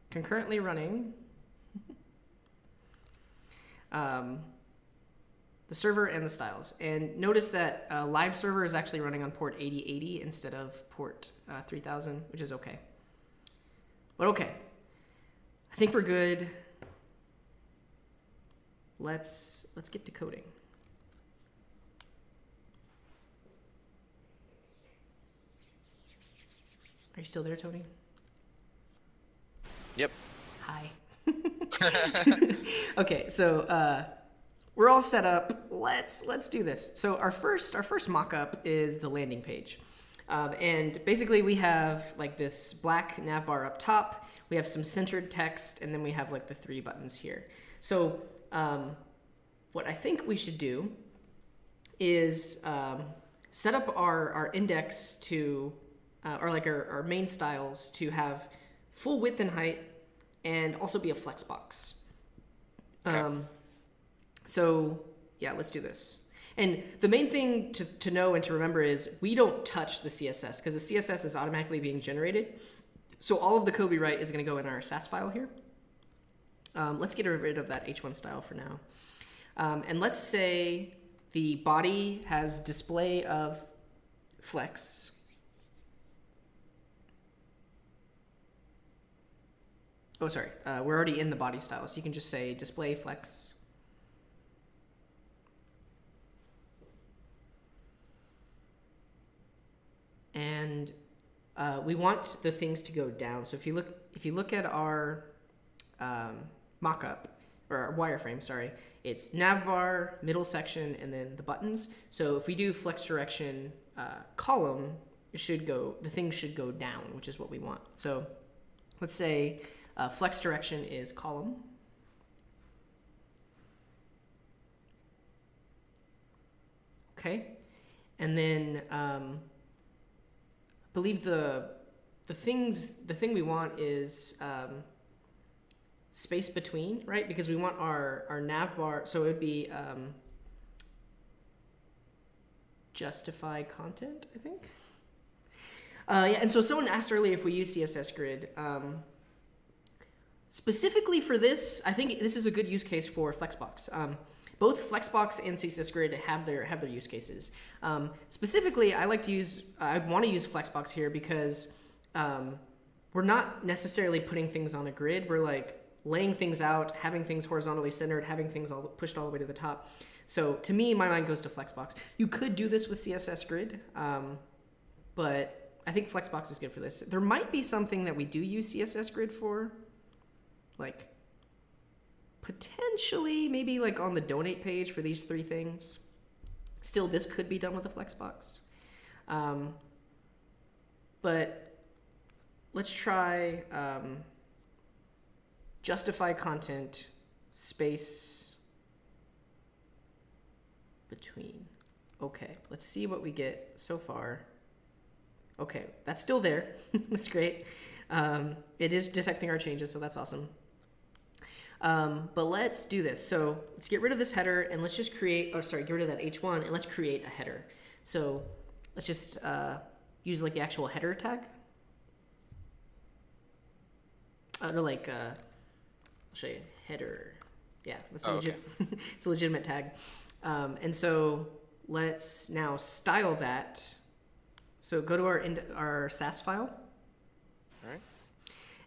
Concurrently running um, the server and the styles. And notice that uh, live server is actually running on port 8080 instead of port uh, 3000, which is okay. But okay, I think we're good. Let's let's get to coding. Are you still there, Tony? Yep. Hi. okay, so uh, we're all set up. Let's let's do this. So our first our first mock-up is the landing page. Um, and basically we have like this black nav bar up top, we have some centered text, and then we have like the three buttons here. So um, what I think we should do is um, set up our, our index to, uh, or like our, our main styles to have full width and height and also be a flex box. Okay. Um, so yeah, let's do this. And the main thing to, to know and to remember is we don't touch the CSS because the CSS is automatically being generated. So all of the we write is going to go in our Sass file here. Um, let's get rid of that H1 style for now. Um, and let's say the body has display of flex. Oh, sorry. Uh, we're already in the body style, so you can just say display flex. And uh, we want the things to go down. So if you look, if you look at our um, mockup or our wireframe, sorry, it's navbar, middle section, and then the buttons. So if we do flex direction uh, column, it should go. The thing should go down, which is what we want. So let's say uh, flex direction is column. Okay, and then um, believe the the things the thing we want is um, space between, right? Because we want our our nav bar. So it would be um, justify content, I think. Uh, yeah, and so someone asked earlier if we use CSS Grid. Um, specifically for this, I think this is a good use case for Flexbox. Um, both Flexbox and CSS Grid have their have their use cases. Um, specifically, I like to use I want to use Flexbox here because um, we're not necessarily putting things on a grid. We're like laying things out, having things horizontally centered, having things all pushed all the way to the top. So to me, my mind goes to Flexbox. You could do this with CSS Grid, um, but I think Flexbox is good for this. There might be something that we do use CSS Grid for, like potentially maybe like on the donate page for these three things. Still, this could be done with a Flexbox. Um, but let's try um, justify content space between. Okay, let's see what we get so far. Okay, that's still there. that's great. Um, it is detecting our changes, so that's awesome. Um, but let's do this. So let's get rid of this header and let's just create, oh, sorry, get rid of that H1 and let's create a header. So let's just uh, use like the actual header tag. Uh, or like, uh, I'll show you, header. Yeah, that's a Oh, legit, it's a legitimate tag. Um, and so let's now style that. So go to our, our Sass file. All right.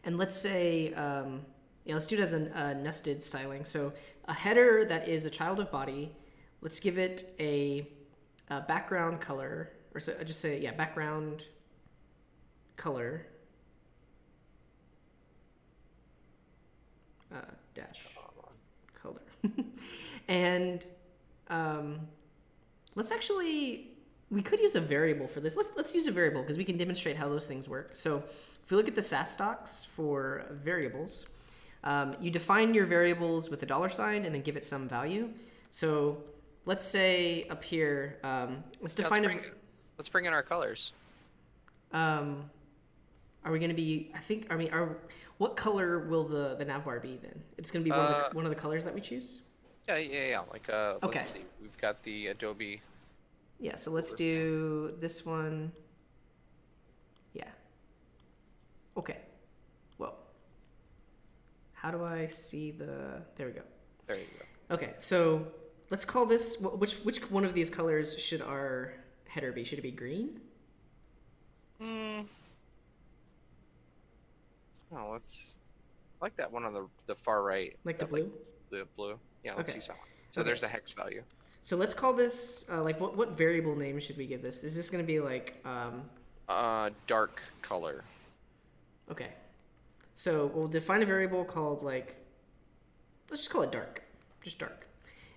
And let's say, um, yeah, let's do it as a uh, nested styling. So a header that is a child of body, let's give it a, a background color, or so, just say, yeah, background color uh, dash color. and um, let's actually, we could use a variable for this. Let's, let's use a variable because we can demonstrate how those things work. So if we look at the Sass docs for variables, um, you define your variables with a dollar sign and then give it some value. So let's say up here, um, let's Yeah, define let's, a, bring, let's bring in our colors. um, are we going to be? I think. I mean, are what color will the the navbar be then? It's going to be one, of Uh, the, one of the colors that we choose. Yeah, yeah, yeah. Like, uh, Okay. let's see. We've got the Adobe. Yeah. So let's do this one. Yeah. Okay. How do I see the? There we go. There you go. Okay. So let's call this. Which which one of these colors should our header be? Should it be green? Hmm. Oh, let's. I like that one on the the far right. Like the blue? the blue. Yeah, let's Okay. use that one. So Okay, there's the hex value. So let's call this uh, like what what variable name should we give this? Is this going to be like um, Uh, dark color. Okay. So we'll define a variable called like, let's just call it dark, just dark.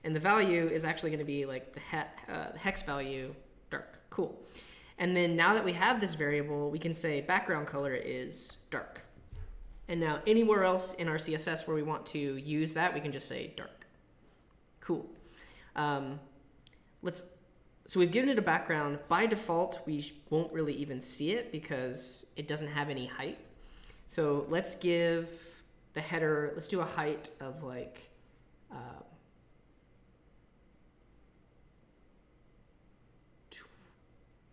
And the value is actually going to be like the he- uh, hex value dark. Cool. And then now that we have this variable, we can say background color is dark. And now anywhere else in our CSS where we want to use that, we can just say dark. Cool. Um, let's so we've given it a background. By default, we won't really even see it because it doesn't have any height. So let's give the header, let's do a height of like, uh,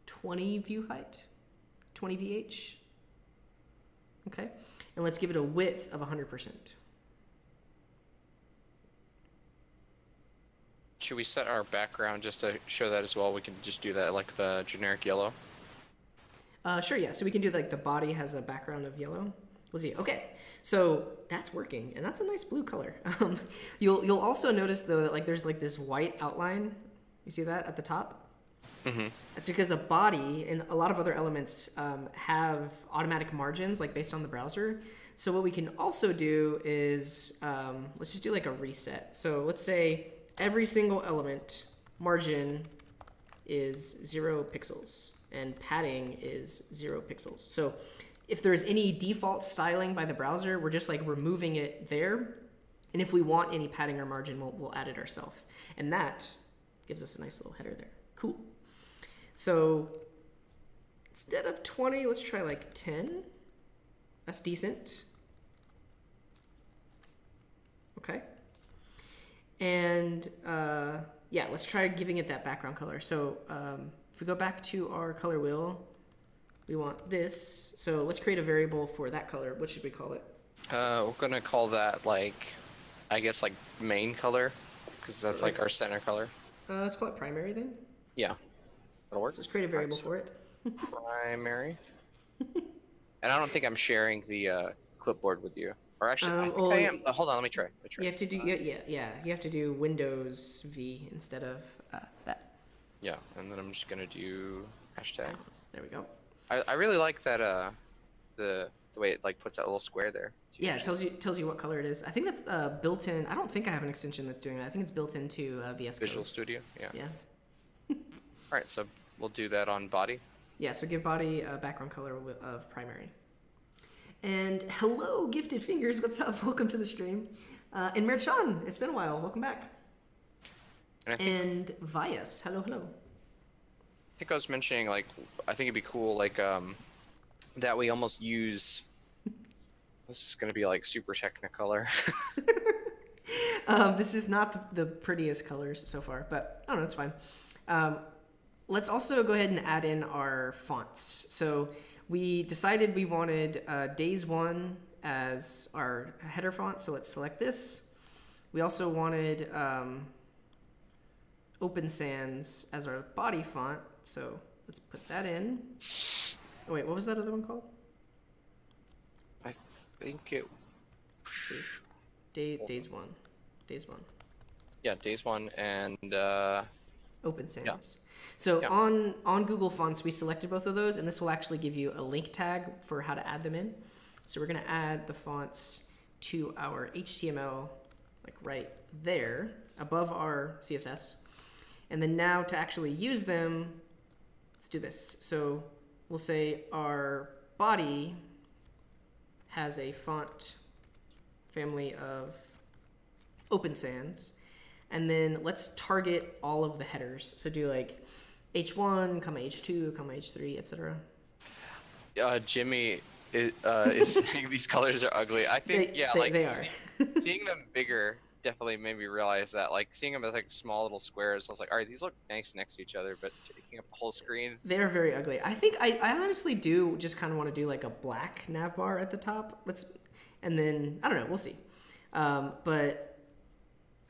20 view height, 20 VH. Okay. And let's give it a width of 100%. Should we set our background just to show that as well? We can just do that like the generic yellow. Uh, sure, yeah. So we can do like the body has a background of yellow. We'll see. Okay, so that's working, and that's a nice blue color. Um, you'll you'll also notice though that like there's like this white outline. You see that at the top? Mm-hmm. That's because the body and a lot of other elements um, have automatic margins, like based on the browser. So what we can also do is um, let's just do like a reset. So let's say every single element margin is zero pixels and padding is zero pixels. So if there's any default styling by the browser, we're just like removing it there. And if we want any padding or margin, we'll, we'll add it ourselves. And that gives us a nice little header there. Cool. So instead of 20, let's try like 10. That's decent. Okay. And uh, yeah, let's try giving it that background color. So um, if we go back to our color wheel, we want this. So let's create a variable for that color. What should we call it? Uh, we're gonna call that like, I guess like main color, because that's like our center color. Uh, let's call it primary then. Yeah, that'll work. Let's create a variable for it. Primary. and I don't think I'm sharing the uh, clipboard with you. Or actually, I Um, think well, I am. Uh, hold on, let me try. Let me try. You have to do yeah yeah yeah. You have to do Windows V instead of uh, that. Yeah, and then I'm just gonna do hashtag. There we go. I, I really like that uh, the the way it like puts that little square there. Yeah, it tells you tells you what color it is. I think that's uh, built in. I don't think I have an extension that's doing that. I think it's built into uh, VS Code. Visual Studio. Yeah. Yeah. All right, so we'll do that on body. Yeah, so give body a background color of primary. And hello, Gifted Fingers. What's up? Welcome to the stream. Uh, and Merchan, it's been a while. Welcome back. And think, And Vias, hello, hello. I think I was mentioning like I think it'd be cool like um that we almost use. This is gonna be like super technicolor. um, this is not the, the prettiest colors so far, but I don't know, it's fine. Um, let's also go ahead and add in our fonts. So we decided we wanted uh, Days One as our header font, so let's select this. We also wanted um, Open Sans as our body font, so let's put that in. Oh wait, what was that other one called? I think it. Let's see. Day, days one. Days one. Yeah, days one and uh, Open Sans. So Yeah. on on Google Fonts, we selected both of those, and this will actually give you a link tag for how to add them in. So we're gonna add the fonts to our HTML, like right there, above our CSS. And then now to actually use them, let's do this. So we'll say our body has a font family of Open Sans. And then let's target all of the headers. So do like H1, comma H2, comma H3, etc. uh, Jimmy is, uh, is saying these colors are ugly. I think They- yeah, they- like they seeing them bigger definitely made me realize that. Like seeing them as like small little squares, I was like, all right, these look nice next to each other, but taking up the whole screen. They're very ugly. I think I, I honestly do just kind of want to do like a black nav bar at the top. Let's, and then I don't know. We'll see. Um, but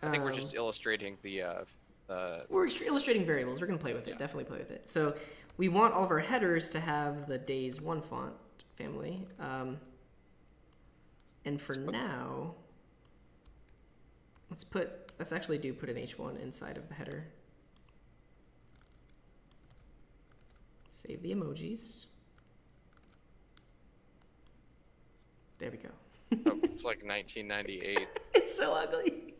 I think we're um, just illustrating the uh, uh, we're extra- illustrating variables. We're gonna play with it. Yeah. Definitely play with it. So we want all of our headers to have the days one font family. Um, and for now, let's put let's actually do put an H1 inside of the header. Save the emojis. There we go. oh, it's like 1998. It's so ugly.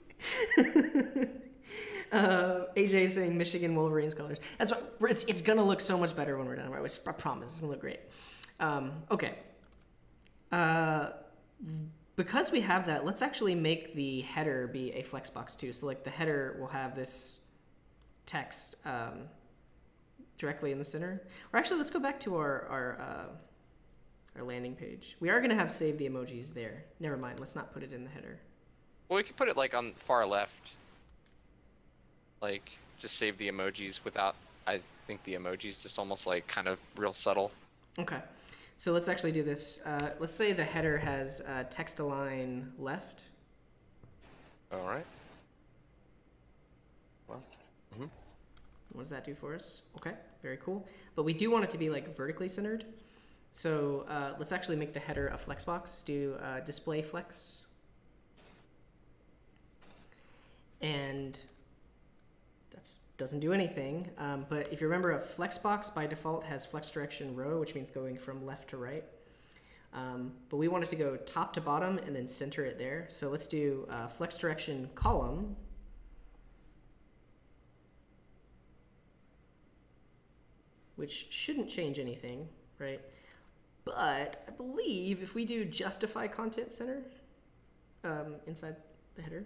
uh, AJ saying Michigan Wolverines colors. That's what it's, it's gonna look so much better when we're done. Right? I promise it's gonna look great. Um, okay. Uh, because we have that, let's actually make the header be a flexbox too. So like the header will have this text um, directly in the center. Or actually, let's go back to our our uh, our landing page. We are gonna have save the emojis there. Never mind. Let's not put it in the header. Well, we could put it like on far left. Like just save the emojis without. I think the emojis just almost like kind of real subtle. Okay. So let's actually do this. Uh, let's say the header has uh, text align left. All right. Well, mm -hmm. What does that do for us? Okay, very cool. But we do want it to be like vertically centered. So uh, let's actually make the header a flexbox. Do uh, display flex. And doesn't do anything. Um, but if you remember, a flexbox by default has flex direction row, which means going from left to right. Um, but we want it to go top to bottom and then center it there. So let's do uh, flex direction column. Which shouldn't change anything, right? But I believe if we do justify content center um, inside the header,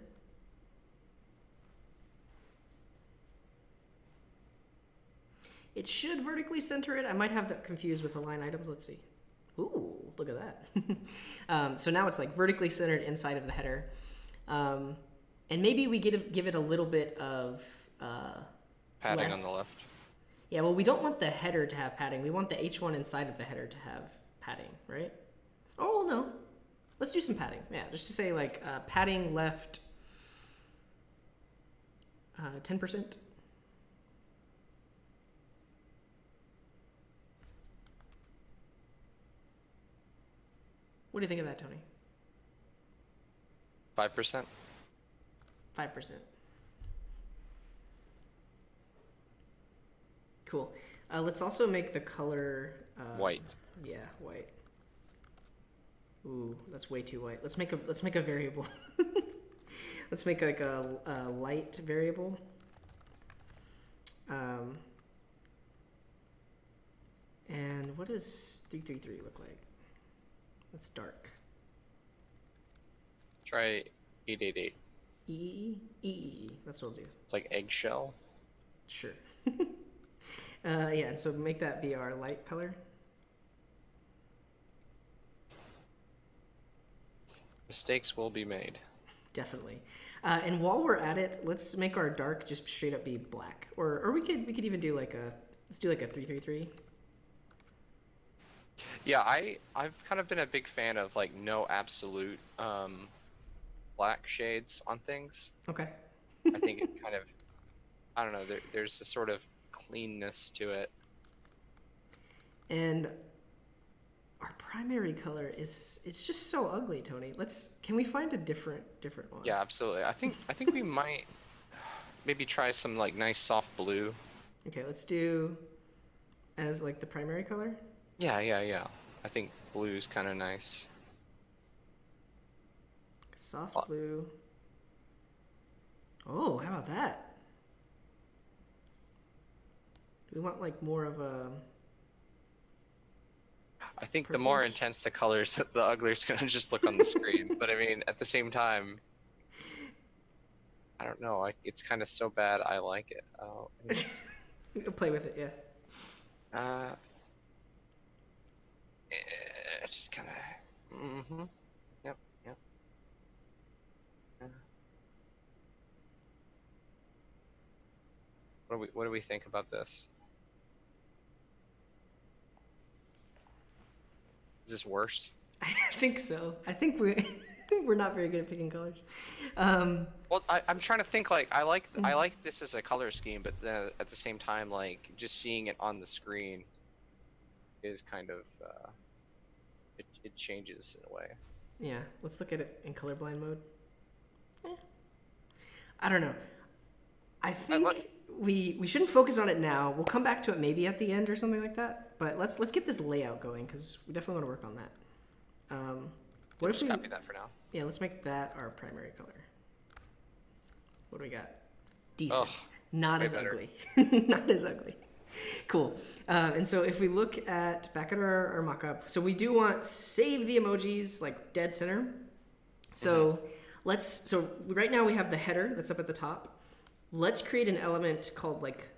it should vertically center it. I might have that confused with the line items. Let's see. Ooh, look at that. um, so now it's like vertically centered inside of the header. Um, and maybe we get give it a little bit of. Uh, padding Left. on the left. yeah, well, we don't want the header to have padding. We want the H1 inside of the header to have padding, right? Oh, well, no. Let's do some padding. Yeah, just to say, like, uh, padding left uh, What do you think of that, Tony? Five percent. 5%. Cool. Uh, let's also make the color uh, White. Yeah, white. Ooh, that's way too white. Let's make a let's make a variable. let's make like a, a light variable. Um, and what does three three three look like? That's dark. Try eight eight eight. E E. That's what we'll do. It's like eggshell. Sure. uh, yeah, and so make that be our light color. Mistakes will be made. definitely. Uh, and while we're at it, let's make our dark just straight up be black, or or we could we could even do like a let's do like a three three three. Yeah, I I've kind of been a big fan of like no absolute um, black shades on things. Okay. I think it kind of I don't know. There, there's a sort of cleanness to it. And our primary color is it's just so ugly, Tony. Let's can we find a different different one? Yeah, absolutely. I think I think we might maybe try some like nice soft blue. Okay, let's do as like the primary color. Yeah, yeah, yeah. I think blue is kind of nice. Soft Uh, blue. Oh, how about that? Do we want like more of a I think the more intense the colors, the uglier it's gonna just look on the screen. but I mean, at the same time, I don't know. I, it's kind of so bad. I like it. Oh, play with it? Yeah. uh, eh, just kind of. Mm-hmm. Yep. Yep. Yeah. What do we What do we think about this? Is this worse? I think so. I think we we're not very good at picking colors. Um, Well, I, I'm trying to think. Like, I like I like this as a color scheme, but then at the same time, like just seeing it on the screen is kind of uh, it, changes in a way. yeah, let's look at it in colorblind mode. Eh. I don't know. I think let- we we shouldn't focus on it now. We'll come back to it maybe at the end or something like that. But let's let's get this layout going because we definitely want to work on that. Um, what if just we? copy that for now? Yeah, let's make that our primary color. What do we got? Decent. Ugh, Not as better. ugly. Not as ugly. Cool. Um, and so if we look at back at our, our mock-up, so we do want save the emojis like dead center. So Mm-hmm. let's so right now we have the header that's up at the top. Let's create an element called like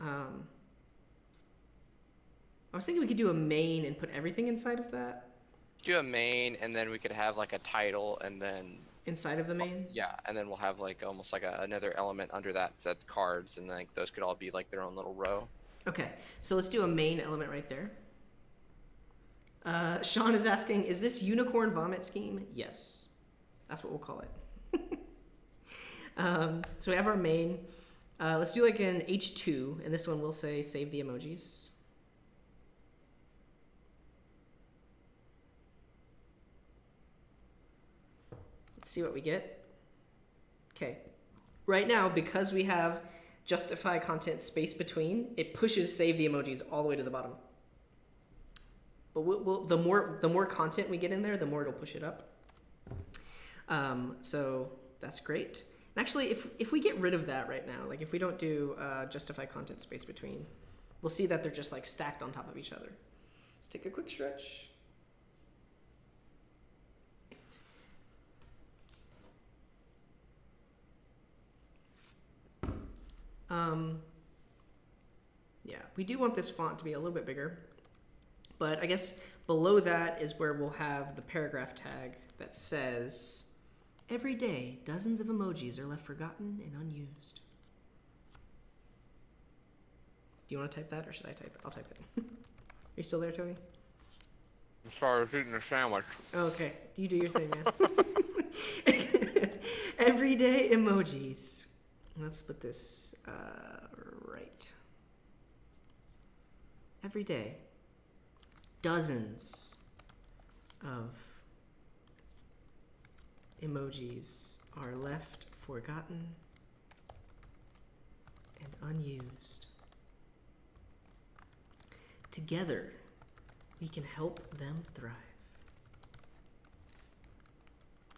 um, I was thinking we could do a main and put everything inside of that. Do a main, and then we could have like a title, and then Inside of the main. yeah, and then we'll have like almost like a, another element under that that cards, and like those could all be like their own little row. Okay, so let's do a main element right there. Uh, Sean is asking, is this unicorn vomit scheme? Yes, that's what we'll call it. um, so we have our main. Uh, let's do like an H2, and this one will say save the emojis. Let's see what we get. Okay. Right now, because we have justify content space between, it pushes save the emojis all the way to the bottom. But we'll, we'll, the more the more content we get in there, the more it'll push it up. Um, so that's great. And actually, if if we get rid of that right now, like if we don't do uh, justify content space between, we'll see that they're just like stacked on top of each other. Let's take a quick stretch. Um, yeah, we do want this font to be a little bit bigger. But I guess below that is where we'll have the paragraph tag that says, Every day, dozens of emojis are left forgotten and unused. Do you want to type that or should I type it? I'll type it. Are you still there, Tony? I'm sorry, I was eating a sandwich. Okay, you do your thing, man. Everyday emojis. Let's put this uh, right. Every day, dozens of emojis are left forgotten and unused. Together, we can help them thrive.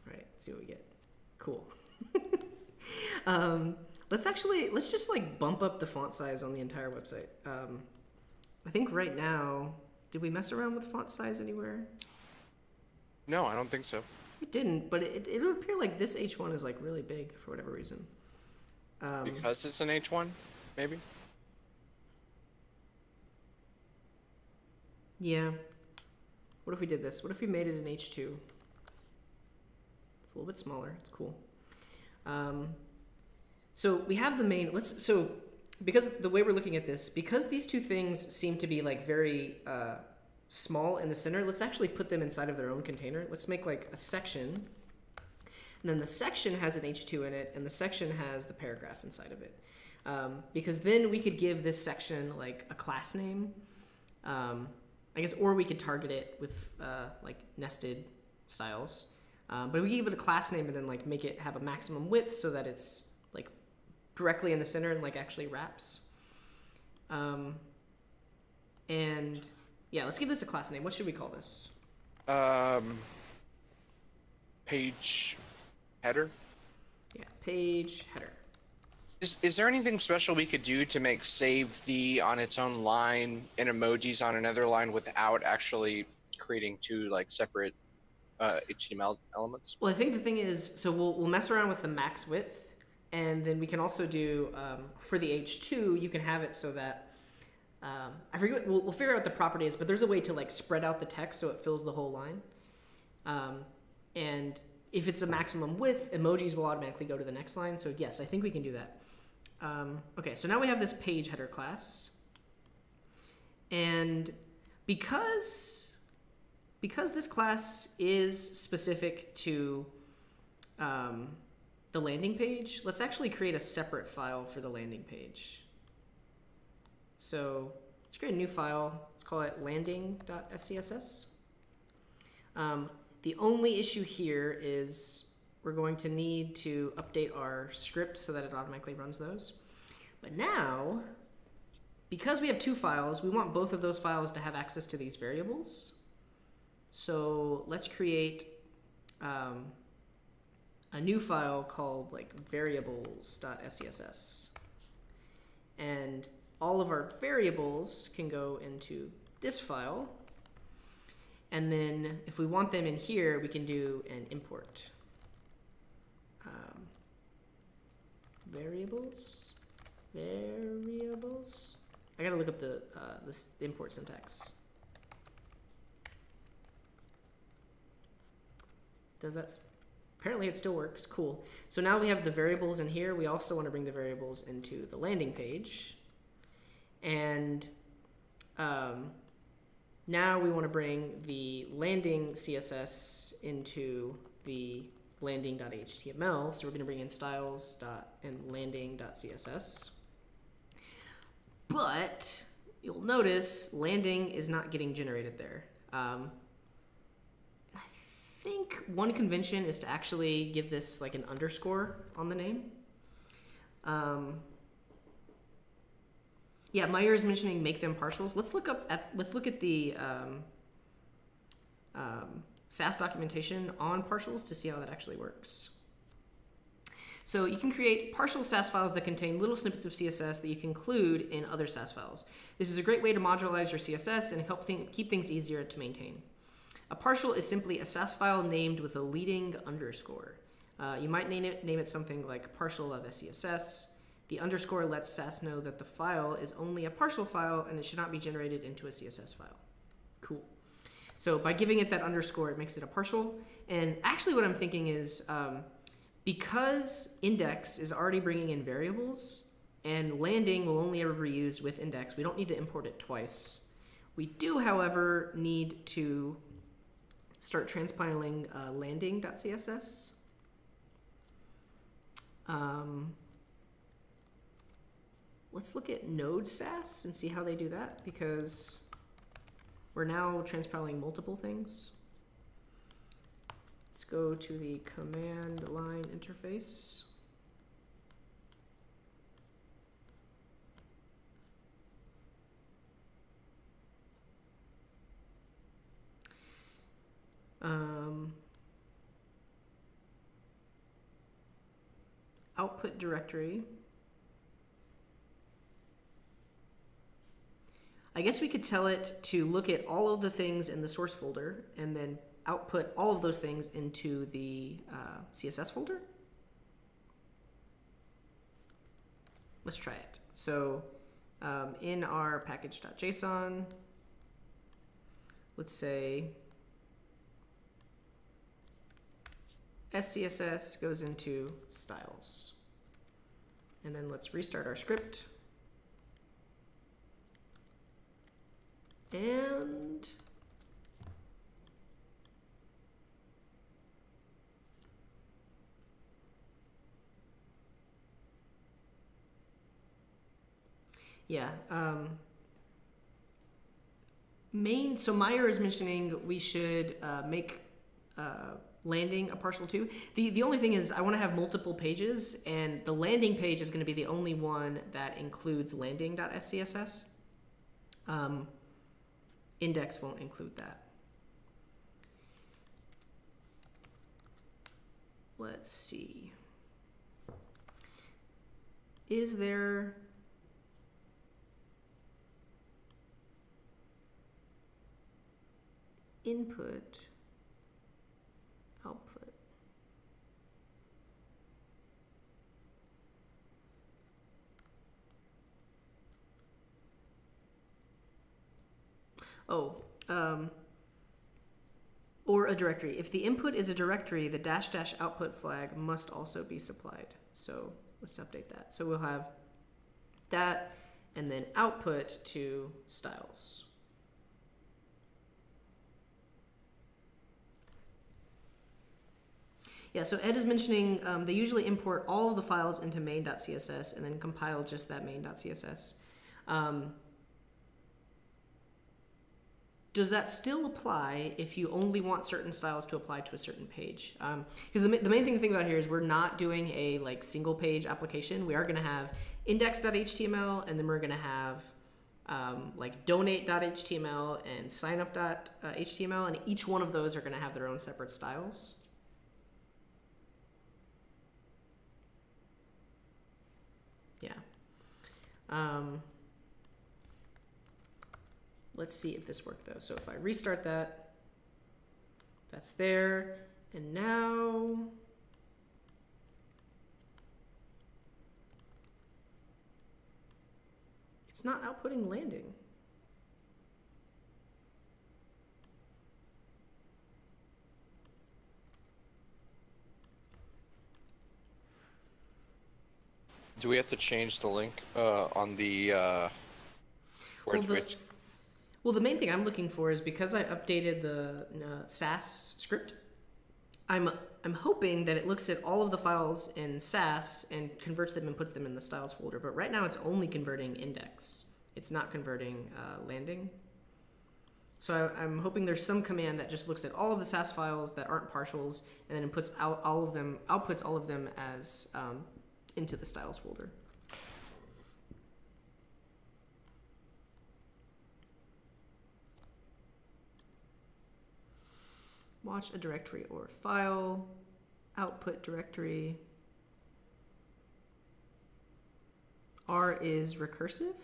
All right, see what we get. Cool. um, let's actually let's just like bump up the font size on the entire website. Um, I think right now, did we mess around with font size anywhere? No, I don't think so. We didn't, but it, it would appear like this H1 is like really big for whatever reason. Um, Because it's an H1, maybe. yeah. What if we did this? What if we made it an H2? It's a little bit smaller. It's cool. Um, so we have the main. Let's so because the way we're looking at this, because these two things seem to be like very uh, small in the center, let's actually put them inside of their own container. Let's make like a section. And then the section has an H2 in it, and the section has the paragraph inside of it. Um, because then we could give this section like a class name. Um, I guess, or we could target it with uh, like nested styles. Um, but we give it a class name and then like make it have a maximum width so that it's directly in the center and like actually wraps. Um, and yeah, let's give this a class name. What should we call this? Um, page header. Yeah, page header. Is, is there anything special we could do to make save the on its own line and emojis on another line without actually creating two like separate uh, HTML elements? Well, I think the thing is, so we'll, we'll mess around with the max width, and then we can also do um, for the H2, you can have it so that um, I forget. We'll, we'll figure out the property is, but there's a way to like spread out the text so it fills the whole line. Um, and if it's a maximum width, emojis will automatically go to the next line. So yes, I think we can do that. Um, okay, so now we have this page header class. And because, because this class is specific to um, the landing page, let's actually create a separate file for the landing page. So let's create a new file. Let's call it landing.scss. Um, the only issue here is we're going to need to update our script so that it automatically runs those. But now, because we have two files, we want both of those files to have access to these variables. So let's create um, a new file called like variables.scss. And all of our variables can go into this file. And then if we want them in here, we can do an import um, variables, variables. I gotta look up the uh, this import syntax. Does that? Apparently, it still works. Cool. So now we have the variables in here. We also want to bring the variables into the landing page, and um, now we want to bring the landing CSS into the landing.html. So we're going to bring in styles and landing.css. But you'll notice landing is not getting generated there. Um, think one convention is to actually give this like an underscore on the name. Um, yeah, Meyer is mentioning make them partials. Let's look up at let's look at the um, um, Sass documentation on partials to see how that actually works. So you can create partial Sass files that contain little snippets of CSS that you can include in other Sass files. This is a great way to modularize your CSS and help th keep things easier to maintain. A partial is simply a Sass file named with a leading underscore. Uh, you might name it, name it something like partial.scss. The underscore lets Sass know that the file is only a partial file and it should not be generated into a CSS file. Cool. So by giving it that underscore, it makes it a partial. And actually what I'm thinking is um, because index is already bringing in variables and landing will only ever be used with index, we don't need to import it twice. We do, however, need to start transpiling uh, landing.css. Um, let's look at node Sass and see how they do that because we're now transpiling multiple things. Let's go to the command line interface. Um, output directory. I guess we could tell it to look at all of the things in the source folder and then output all of those things into the uh, CSS folder. Let's try it. So um, in our package.json, let's say SCSS goes into styles. And then let's restart our script. And yeah, um, main. So Meyer is mentioning we should uh, make uh, landing a partial two. The the only thing is I want to have multiple pages, and the landing page is going to be the only one that includes landing.scss. Um, index won't include that. Let's see. Is there input output oh um, or a directory. If the input is a directory the dash dash output flag must also be supplied. So let's update that. So we'll have that and then output to styles. Yeah, so Ed is mentioning um, they usually import all of the files into main.css and then compile just that main.css. Um, does that still apply if you only want certain styles to apply to a certain page? Because um, the, the main thing to think about here is we're not doing a like single page application. We are going to have index.html and then we're going to have um, like donate.html and signup.html, and each one of those are going to have their own separate styles. Yeah. Um, let's see if this worked though. So if I restart that, that's there. And now, it's not outputting landing. Do we have to change the link uh, on the uh, where Well, the- it's Well, the main thing I'm looking for is because I updated the uh, Sass script. I'm I'm hoping that it looks at all of the files in Sass and converts them and puts them in the styles folder. But right now, it's only converting index. It's not converting uh, landing. So I, I'm hoping there's some command that just looks at all of the Sass files that aren't partials and then puts out all of them, outputs all of them as um, into the styles folder. Watch a directory or file, output directory. R is recursive.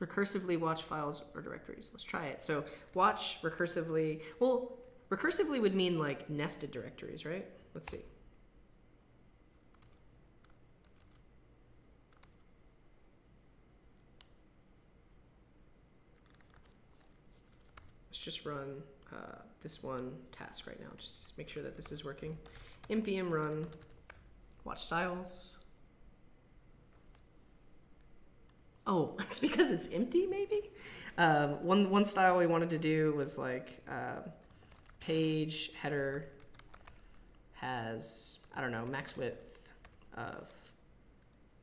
Recursively watch files or directories. Let's try it. So watch recursively. Well, recursively would mean like nested directories, right? Let's see. Just run uh, this one task right now, just make sure that this is working. npm run watch styles. Oh, it's because it's empty, maybe. Um, one one style we wanted to do was like uh, page header has I don't know max width of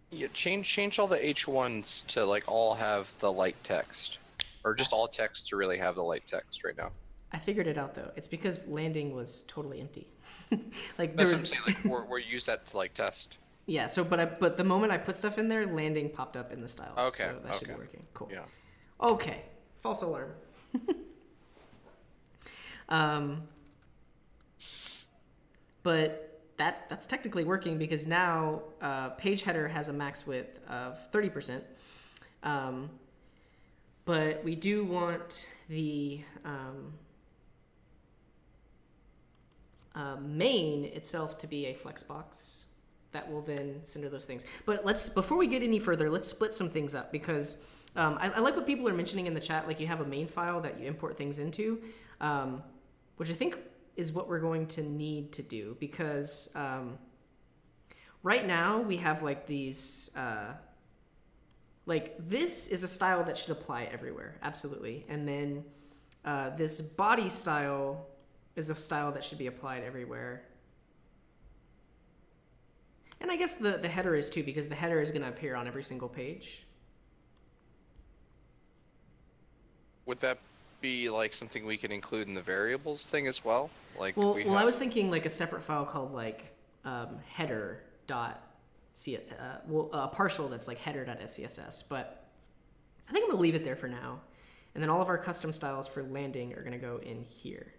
yeah, change change all the H1s to like all have the light text, or just all text to really have the light text right now. I figured it out though. It's because landing was totally empty. like there That's what I'm was saying. Like we're, we're use that to like test. yeah. So but I but the moment I put stuff in there, landing popped up in the styles. Okay, So that should be okay. working. Cool. Yeah. Okay. False alarm. um, but that that's technically working because now uh, page header has a max width of 30%. Um, but we do want the um, uh, main itself to be a flexbox that will then center those things. But let's before we get any further, let's split some things up because um, I, I like what people are mentioning in the chat. Like you have a main file that you import things into. Um, which I think is what we're going to need to do because um, right now we have like these. Uh, like this is a style that should apply everywhere, absolutely, and then uh, this body style is a style that should be applied everywhere. And I guess the, the header is too, because the header is going to appear on every single page. Would that be like something we can include in the variables thing as well? Like Well, we well, I was thinking like a separate file called like um, header dot c uh, well a partial that's like header dot scss, but I think I'm gonna leave it there for now, and then all of our custom styles for landing are gonna go in here.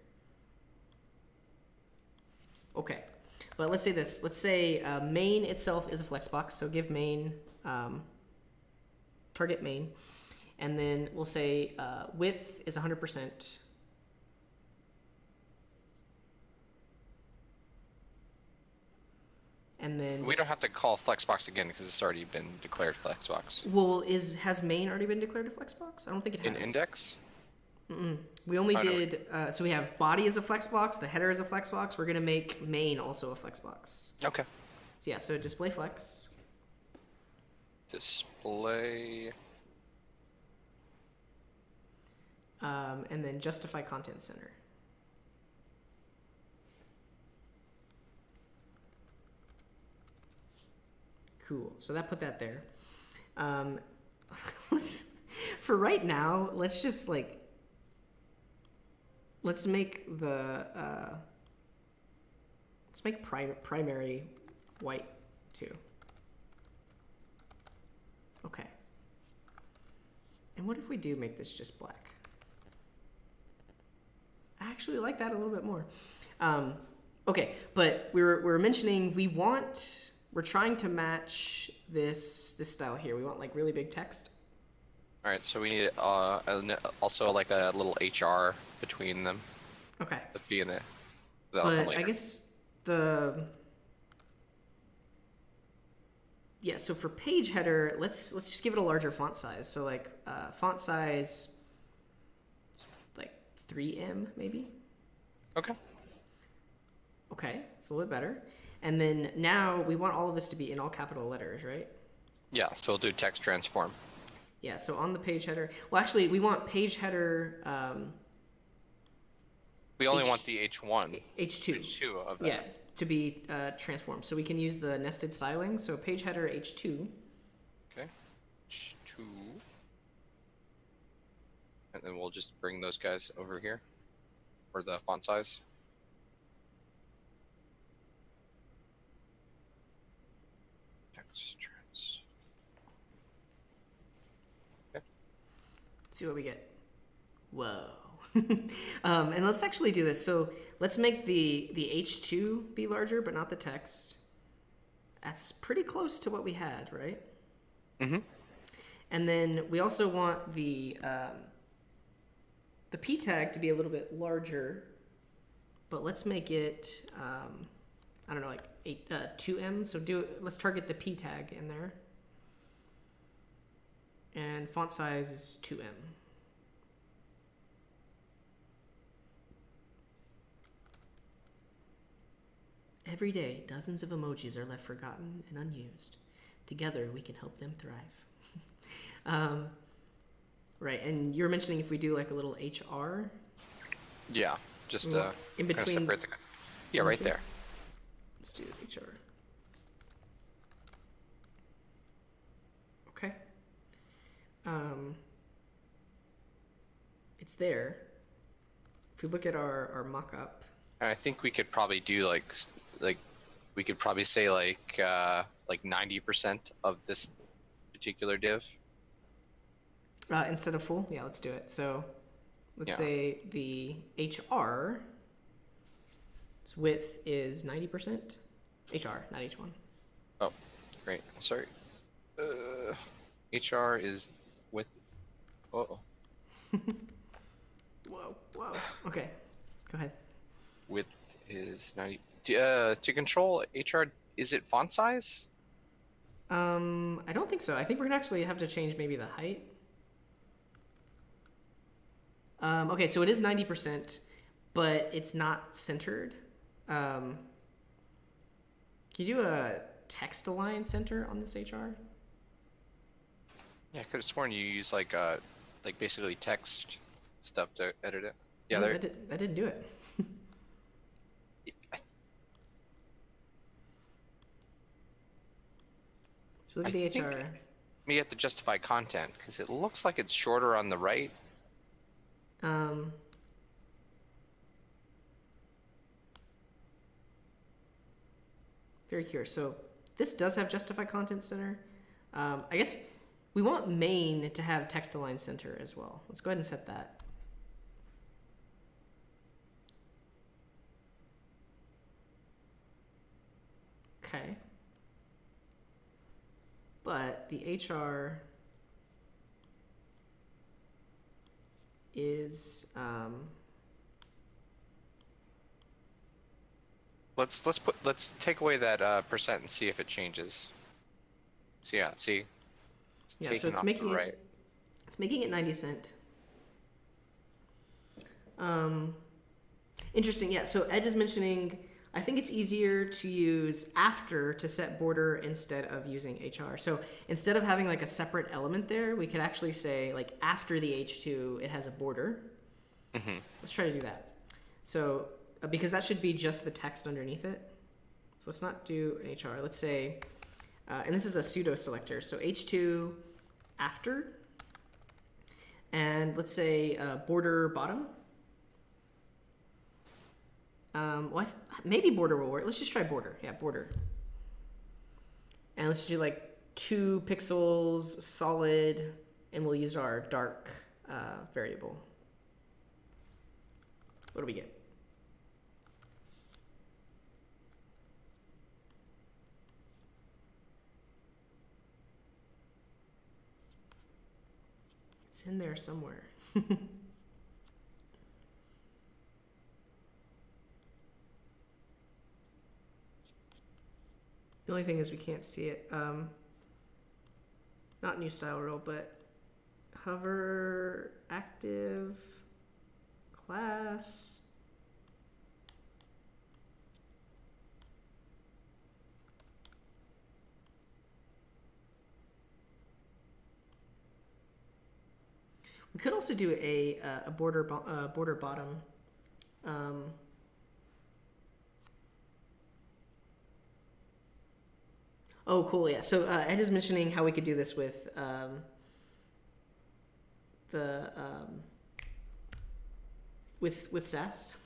Okay, but let's say this. Let's say uh, main itself is a flexbox, so give main um, target main, and then we'll say uh, width is 100%. And then we don't have to call Flexbox again because it's already been declared Flexbox. Well, is has main already been declared a flexbox? I don't think it has. In index? We only Oh, no. did. Uh, so we have body as a flexbox, the header is a flexbox. We're gonna make main also a flexbox. Okay. So yeah, so display flex. Display. um, and then justify content center. Cool. So that put that there. Um, let's, for right now, let's just like let's make the uh, let's make prim- primary white too. Okay. And what if we do make this just black? I actually like that a little bit more. Um, okay, but we were, we were mentioning we want we're trying to match this this style here. We want like really big text. All right, so we need uh, an- also like a little HR between them. Okay, The B and the. that'll but I guess the yeah. So for page header, let's let's just give it a larger font size. So like uh, font size like three M maybe. Okay. Okay, it's a little bit better. And then now we want all of this to be in all capital letters, right? Yeah, so we'll do text transform. Yeah, so on the page header. Well, actually, we want page header um, We only H- want the H1. H2. H2 of that. Yeah, to be uh, transformed. So we can use the nested styling. So page header H2. Okay. H2. And then we'll just bring those guys over here for the font size. Text trans. see what we get. Whoa. um, and let's actually do this. So let's make the, the H2 be larger, but not the text. That's pretty close to what we had, right? Mm-hmm. And then we also want the um, the p tag to be a little bit larger, but let's make it um, I don't know like eight uh, two m. So do let's target the p tag in there. And font size is two m. Every day, dozens of emojis are left forgotten and unused. Together, we can help them thrive. um, right, and you were mentioning if we do like a little HR Yeah, just uh, in between- separate the. Yeah, right there. Let's do HR. Okay. Um, it's there. If we look at our, our mock-up, I think we could probably do like like we could probably say like uh like 90% of this particular div. uh, instead of full, yeah, let's do it. So let's Yeah. say the HR its width is 90%. HR, not H1. Oh, great. Sorry. Uh, HR is with. Oh, Whoa, whoa. Okay, go ahead. width is 90. Do- Uh, to control HR, is it font size? Um, I don't think so. I think we're gonna actually have to change maybe the height. Um, okay, so it is ninety percent, but it's not centered. Um, can you do a text align center on this HR? Yeah, I could have sworn you use like uh like basically text stuff to edit it. Yeah, No, that, did, that didn't do it. I So look at I the HR. You have to justify content because it looks like it's shorter on the right. Um, very curious. So this does have justify content center. Um, I guess we want main to have text align center as well. Let's go ahead and set that. Okay. But the HR is um, Let's let's put let's take away that uh, percent and see if it changes. So yeah, see. It's Yeah, so it's making the it- right. It's making it 90 cent. Um, interesting. Yeah. So Ed is mentioning, I think it's easier to use after to set border instead of using HR. So instead of having like a separate element there, we could actually say like after the H2, it has a border. Mhm. Let's try to do that. So because that should be just the text underneath it. So let's not do an HR. Let's say, uh, and this is a pseudo selector. So H2 after and let's say uh, border bottom. Um, what? Maybe border will work. Let's just try border. Yeah, border. And let's do like two pixels solid, and we'll use our dark uh, variable. What do we get? It's in there somewhere. the only thing is we can't see it. Um, not new style rule, but hover active class. We could also do a uh, a border bo- uh, border bottom. Um, oh, cool! Yeah. So uh, Ed is mentioning how we could do this with um, the um, with with Sass.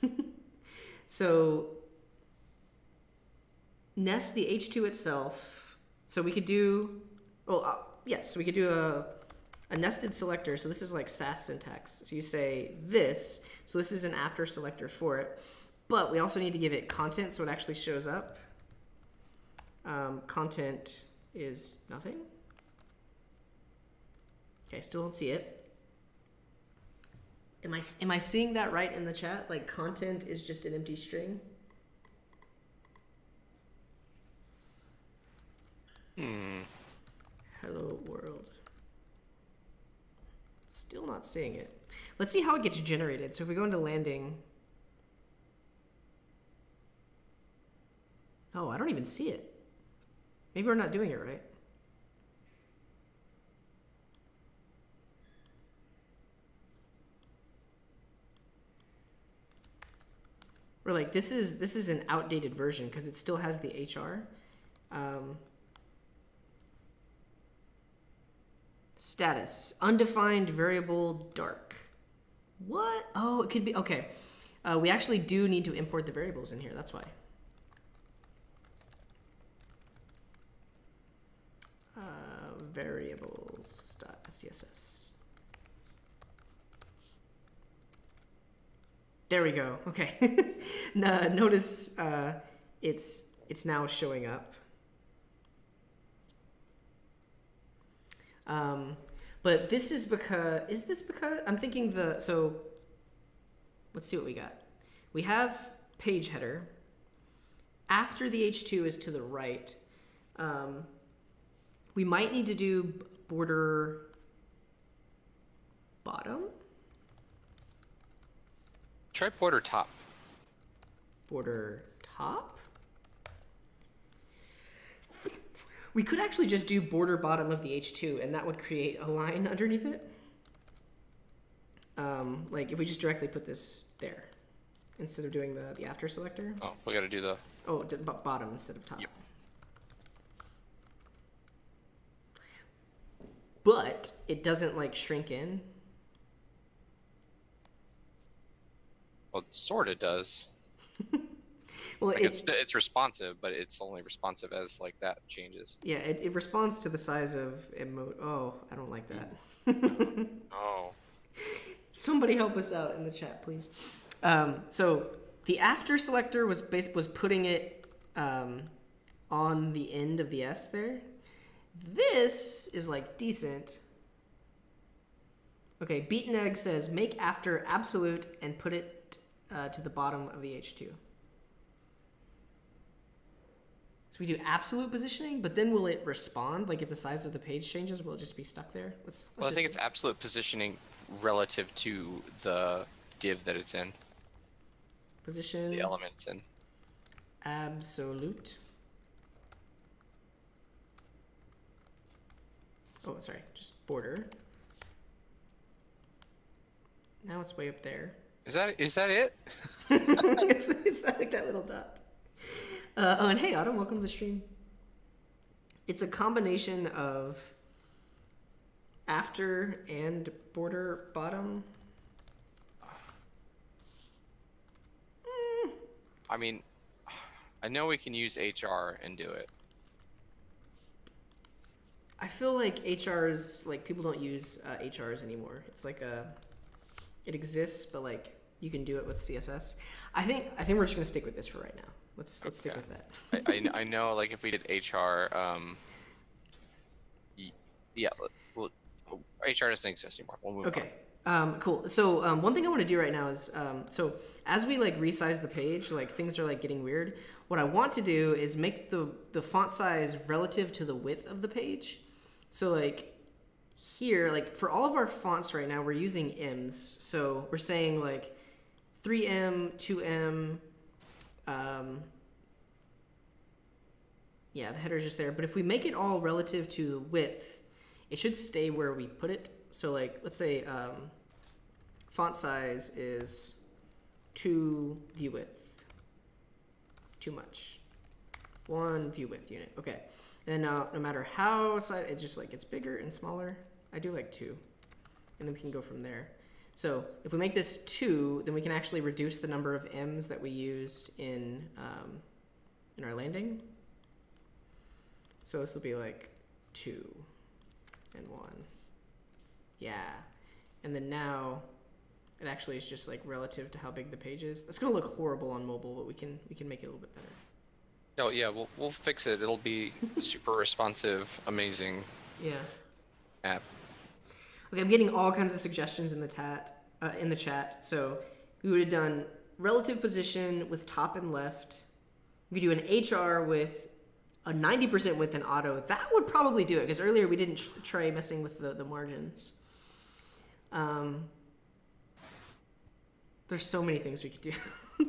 so nest the H two itself. So we could do. Oh uh, yes, we could do a a nested selector. So this is like Sass syntax. So you say this. So this is an after selector for it. But we also need to give it content so it actually shows up. Um, content is nothing. Okay, still don't see it. Am I am I seeing that right in the chat? Like content is just an empty string. Hmm. Hello world. Still not seeing it. Let's see how it gets generated. So if we go into landing. Oh, I don't even see it. Maybe we're not doing it right. We're like this is this is an outdated version because it still has the HR. Um, Status undefined variable dark. What? Oh, it could be okay. Uh, we actually do need to import the variables in here. That's why. Uh, variables dot css. There we go. Okay. no, notice uh, it's it's now showing up. Um, but this is because is this because I'm thinking the so let's see what we got. We have page header. After the H2 is to the right. Um, we might need to do border bottom. Try border top. border top. We could actually just do border bottom of the H2 and that would create a line underneath it. Um, like if we just directly put this there instead of doing the, the after selector. Oh, we gotta do the. Oh, bottom instead of top. Yep. But it doesn't like shrink in. Well, sorta does. Well, Like it, it's it's responsive, but it's only responsive as like that changes. yeah, it, it responds to the size of emote. Oh, I don't like that. Oh. Somebody help us out in the chat, please. Um, so the after selector was bas- was putting it um, on the end of the S there. This is like decent. Okay, Beaten Egg says make after absolute and put it uh, to the bottom of the H2. We do absolute positioning, but then will it respond? Like if the size of the page changes, will it just be stuck there? Let's. let's Well, I think just- it's absolute positioning relative to the div that it's in, position the elements in. absolute. Oh, sorry, just border. Now it's way up there. Is that is that it? it's, it's not like that little dot. Uh, oh, and hey, Autumn, welcome to the stream. It's a combination of after and border bottom. I mean, I know we can use HR and do it. I feel like HRs like people don't use uh, HRs anymore. It's like a it exists, but like you can do it with CSS. I think I think we're just gonna stick with this for right now. Let's let's stick with that. I, I, I know, like, if we did HR, um, yeah, well, HR doesn't exist anymore. We'll move on. Okay. Um, cool. So um, one thing I want to do right now is um, so as we like resize the page, like things are like getting weird. What I want to do is make the the font size relative to the width of the page. So like here, like for all of our fonts right now, we're using M's. So we're saying like 3em, 2em. Um, yeah, the header's just there. But if we make it all relative to the width, it should stay where we put it. So like, let's say um, font size is two view width. Too much. One view width unit. Okay. And now, no matter how size, it just like gets bigger and smaller. I do like two, and then we can go from there. So if we make this two, then we can actually reduce the number of m's that we used in um, in our landing. So this will be like two and one. Yeah. And then now it actually is just like relative to how big the page is. That's gonna look horrible on mobile, but we can we can make it a little bit better. Oh yeah, we'll we'll fix it. It'll be super responsive, amazing Yeah. app. I'm getting all kinds of suggestions in the tat uh, in the chat. So we would have done relative position with top and left. We could do an HR with a 90% width and auto. That would probably do it because earlier we didn't try messing with the, the margins. Um, there's so many things we could do.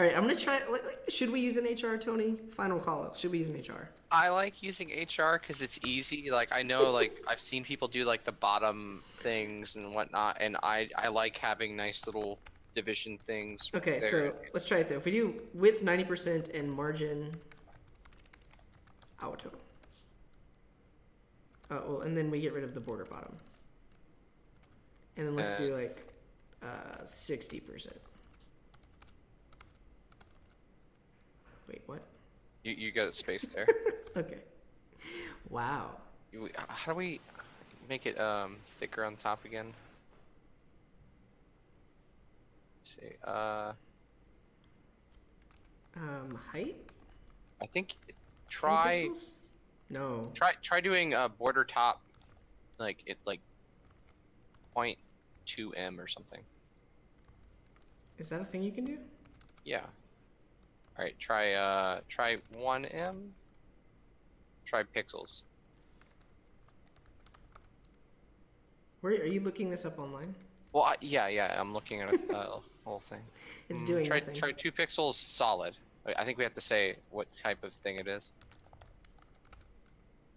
All right, I'm gonna try. like, Should we use an HR, Tony? Final call out. Should we use an HR? I like using HR because it's easy. Like I know, like I've seen people do like the bottom things and whatnot, and I I like having nice little division things. Okay, there. so let's try it though. If we do width 90% and margin auto. Oh, well, and then we get rid of the border bottom. And then let's Uh, do like uh, 60%. Wait, what? you you got a space there. Okay. Wow. How do we make it um thicker on top again? Let's see, uh, Um, height? I think try? No. try try doing a border top, like it like point two m or something. Is that a thing you can do? Yeah. All right, try uh try one m. Try pixels. Where are you looking this up online? Well, I, yeah, yeah, I'm looking at a, uh, whole thing. It's doing try nothing. try two pixels solid. I I think we have to say what type of thing it is.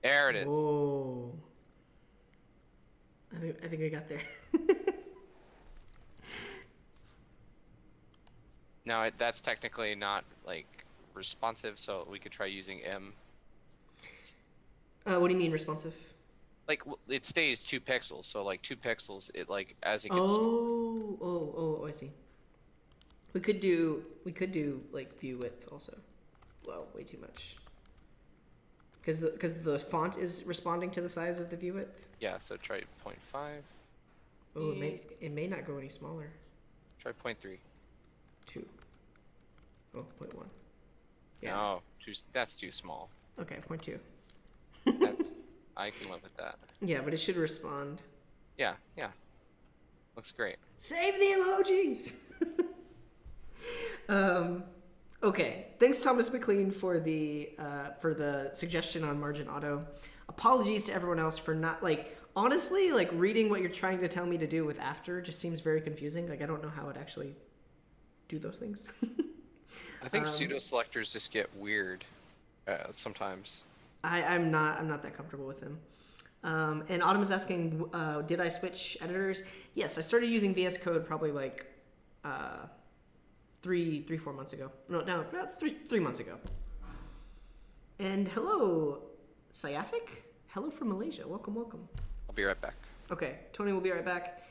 There it is. Whoa. I think I think we got there. Now that's technically not like responsive, so we could try using M. uh, what do you mean responsive? Like it stays two pixels, so like two pixels, it like as it gets smaller. Oh, oh, oh, oh, I see. We could do we could do like view width also. Well, way too much. Because the because the font is responding to the size of the view width. Yeah, so try 0.5, Oh, it may it may not go any smaller. try 0.3. Oh, point one. No, too, that's too small. Okay, point two. That's I can live with that. Yeah, but it should respond. Yeah, yeah. Looks great. Save the emojis. um, okay. Thanks, Thomas McLean, for the uh, for the suggestion on margin auto. Apologies to everyone else for not like honestly like reading what you're trying to tell me to do with after just seems very confusing. Like I don't know how it actually do those things. I think Um, pseudo selectors just get weird uh, sometimes. I, I'm not I'm not that comfortable with them. Um, and Autumn is asking, uh, did I switch editors? Yes, I started using VS Code probably like uh, three three four months ago. No, no, about three three months ago. And hello, Sciatic. Hello from Malaysia. Welcome, welcome. I'll be right back. Okay, Tony will be right back.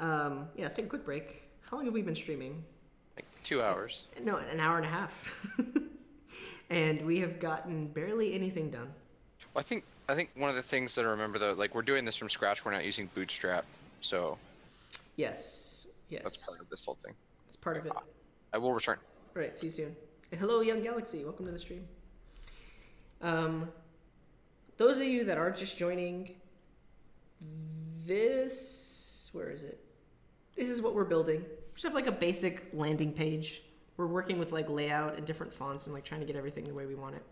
Um, yeah, let's take a quick break. How long have we been streaming? Two hours. No, an hour and a half. and we have gotten barely anything done. Well, I think I think one of the things that I remember though, like we're doing this from scratch. We're not using Bootstrap, so Yes, yes. that's part of this whole thing. It's part of it. I will return. All right, see you soon. And hello, Young Galaxy. Welcome to the stream. Um, those of you that are just joining, this where is it? This is what we're building. Just have like a basic landing page. We're working with like layout and different fonts and like trying to get everything the way we want it.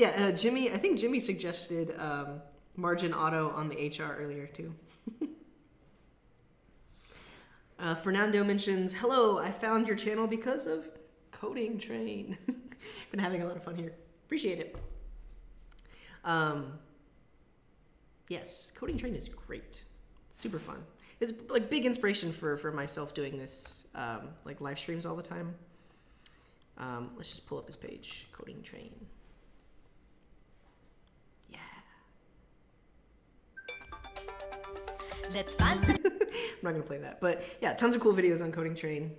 Yeah, uh, Jimmy. I think Jimmy suggested um, margin auto on the HR earlier too. uh, Fernando mentions, "Hello, I found your channel because of Coding Train. Been having a lot of fun here. Appreciate it." Um, yes, Coding Train is great. Super fun. It's like big inspiration for for myself doing this um, like live streams all the time. Um, let's just pull up his page, Coding Train. Let's find. I'm not gonna play that, but yeah, tons of cool videos on Coding Train.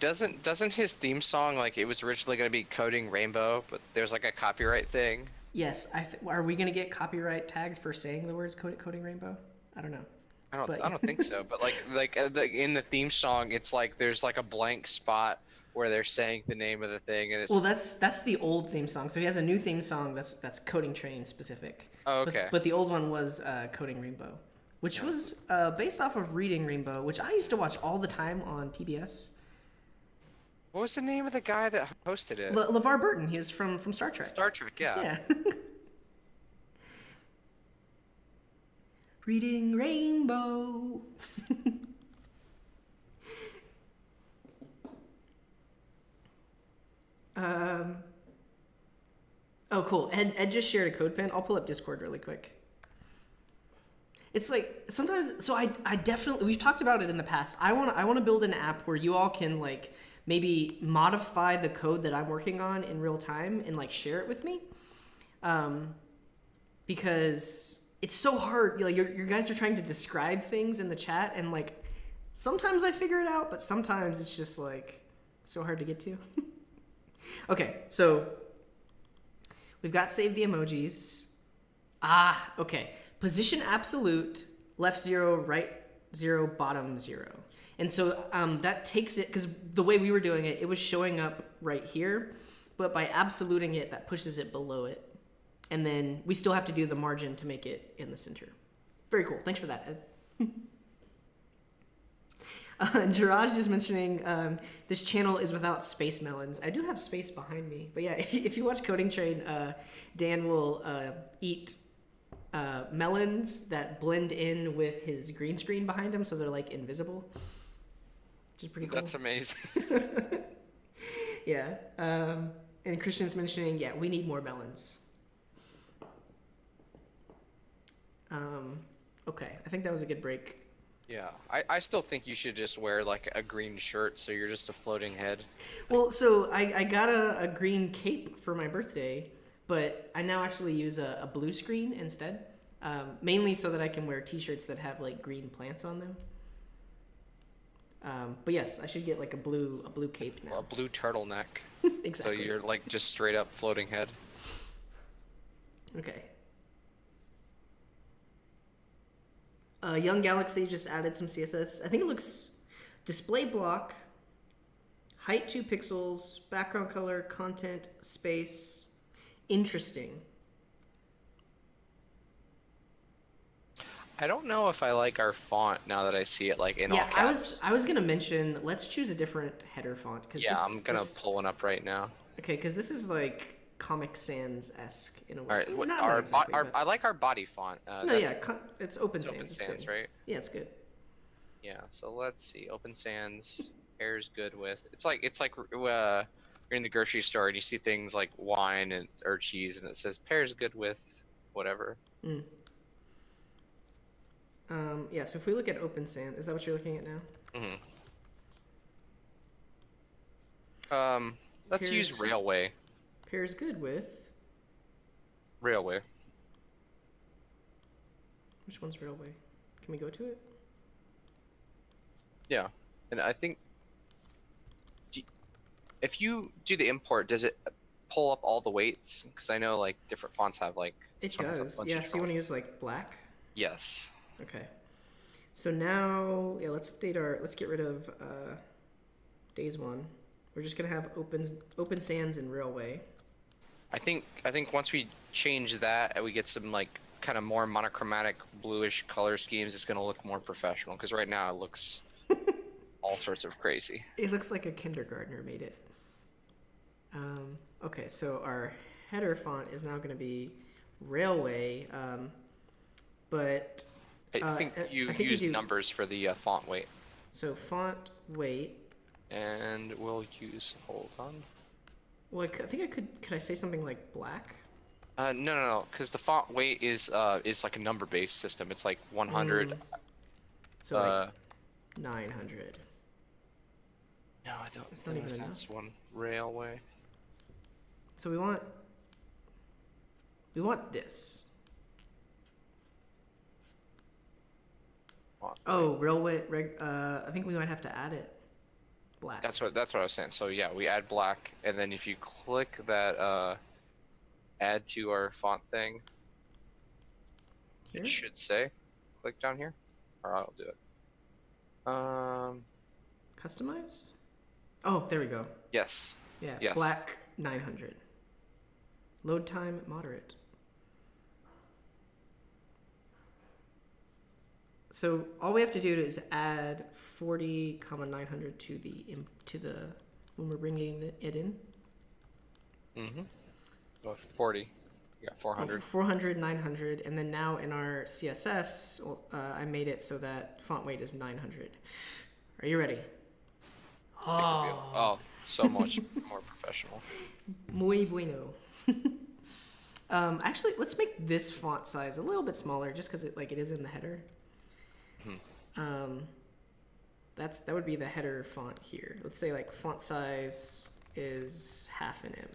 Doesn't doesn't his theme song like it was originally going to be Coding Rainbow, but there's like a copyright thing. Yes, I th- are we gonna get copyright tagged for saying the words Coding, Coding Rainbow? I don't know. I don't But- I don't think so, but like like uh, the, in the theme song, it's like there's like a blank spot where they're saying the name of the thing, and it's Well, that's that's the old theme song. So he has a new theme song that's that's Coding Train specific. Oh, But- okay. But, the old one was uh, Coding Rainbow, which was uh, based off of Reading Rainbow, which I used to watch all the time on PBS. what was the name of the guy that hosted it? Le- LeVar Burton, he was from from Star Trek. Star Trek, yeah. Yeah. Reading Rainbow. um. Oh, cool. Ed, Ed just shared a CodePen. I'll pull up Discord really quick. It's like sometimes. So I, I definitely we've talked about it in the past. I want I want to build an app where you all can like maybe modify the code that I'm working on in real time and like share it with me um, because it's so hard. You know, your your guys are trying to describe things in the chat, and like sometimes I figure it out, but sometimes it's just like so hard to get to. okay, so we've got save the emojis. Ah, okay. Position absolute, left zero, right zero, bottom zero. And so um, that takes it because the way we were doing it, it was showing up right here. but by absoluting it, that pushes it below it. And then we still have to do the margin to make it in the center. Very cool. Thanks for that, Ed. Uh, Jiraj is mentioning um, this channel is without space melons. I do have space behind me, but yeah, if you, if you watch Coding Train, uh, Dan will uh, eat uh, melons that blend in with his green screen behind him, so they're like invisible, which is pretty cool. That's amazing. Yeah. Um, and Christian's mentioning, yeah, we need more melons. Um, okay, I think that was a good break. yeah, I, I still think you should just wear like a green shirt so you're just a floating head. Well, so I, I got a, a green cape for my birthday, but I now actually use a, a blue screen instead, um, mainly so that I can wear t-shirts that have like green plants on them. Um, but yes, I should get like a blue a blue cape now. A blue turtleneck. exactly. So you're like just straight up floating head. Okay. Uh, Young Galaxy just added some CSS. I think it looks display block, height two pixels, background color, content, space. Interesting. I don't know if I like our font now that I see it like in all yeah, caps. I was I was gonna mention let's choose a different header font because yeah, this, I'm gonna this- pull one up right now. okay because this is like Comic Sans esque in a way. All right, what, our, exactly, our but- I like our body font. Uh, no, yeah, it's Open it's Sans. Open Sans, good. right? Yeah, it's good. Yeah. So let's see. Open Sans pairs good with. It's like it's like uh, you're in the grocery store and you see things like wine and or cheese and it says pairs good with whatever. Um, yeah, so if we look at Open Sans, is that what you're looking at now? Um, let's use Raleway. Pairs good with Raleway. which one's Raleway? Can we go to it? Yeah, and I think do, if you do the import, does it pull up all the weights? Because I know like different fonts have like It does. Yeah, so you want to use like black? Yes. Okay. So now, yeah, let's update our. Let's get rid of uh, days one. We're just gonna have open open Sans and Raleway. I think I think once we change that and we get some like kind of more monochromatic bluish color schemes, it's gonna look more professional. Because right now it looks all sorts of crazy. It looks like a kindergartner made it. Um, okay, so our header font is now gonna be Raleway, um, but I Uh, think you I think you use numbers for the uh, font weight, so font weight. and we'll use hold on. Well, I, c- I think I could. Could I say something like black? Uh, no, no, no, because the font weight is uh is like a number based system. It's like 100. Mm. So uh, like nine hundred. no, I don't. It's not even that's one Raleway. So we want we want this. Oh, Raleway. Reg, uh, I think we might have to add it. Black. That's what that's what I was saying. So yeah, we add black, and then if you click that uh, add to our font thing, Here? it should say, click down here, or I'll do it. Um, Customize. Oh, there we go. yes, Yeah. Yes. Black nine hundred. Load time moderate. So all we have to do is add forty comma nine hundred to the to the when we're bringing it- in. mm-hmm. So 40, you got 400. 400, 900, and then now in our CSS, uh, I made it so that font weight is 900. Are you ready? Reveal. Oh, so much more professional. Muy bueno. um, actually, let's make this font size a little bit smaller, just because it like it is in the header. Um, that's that would be the header font here. Let's say like font size is half an M.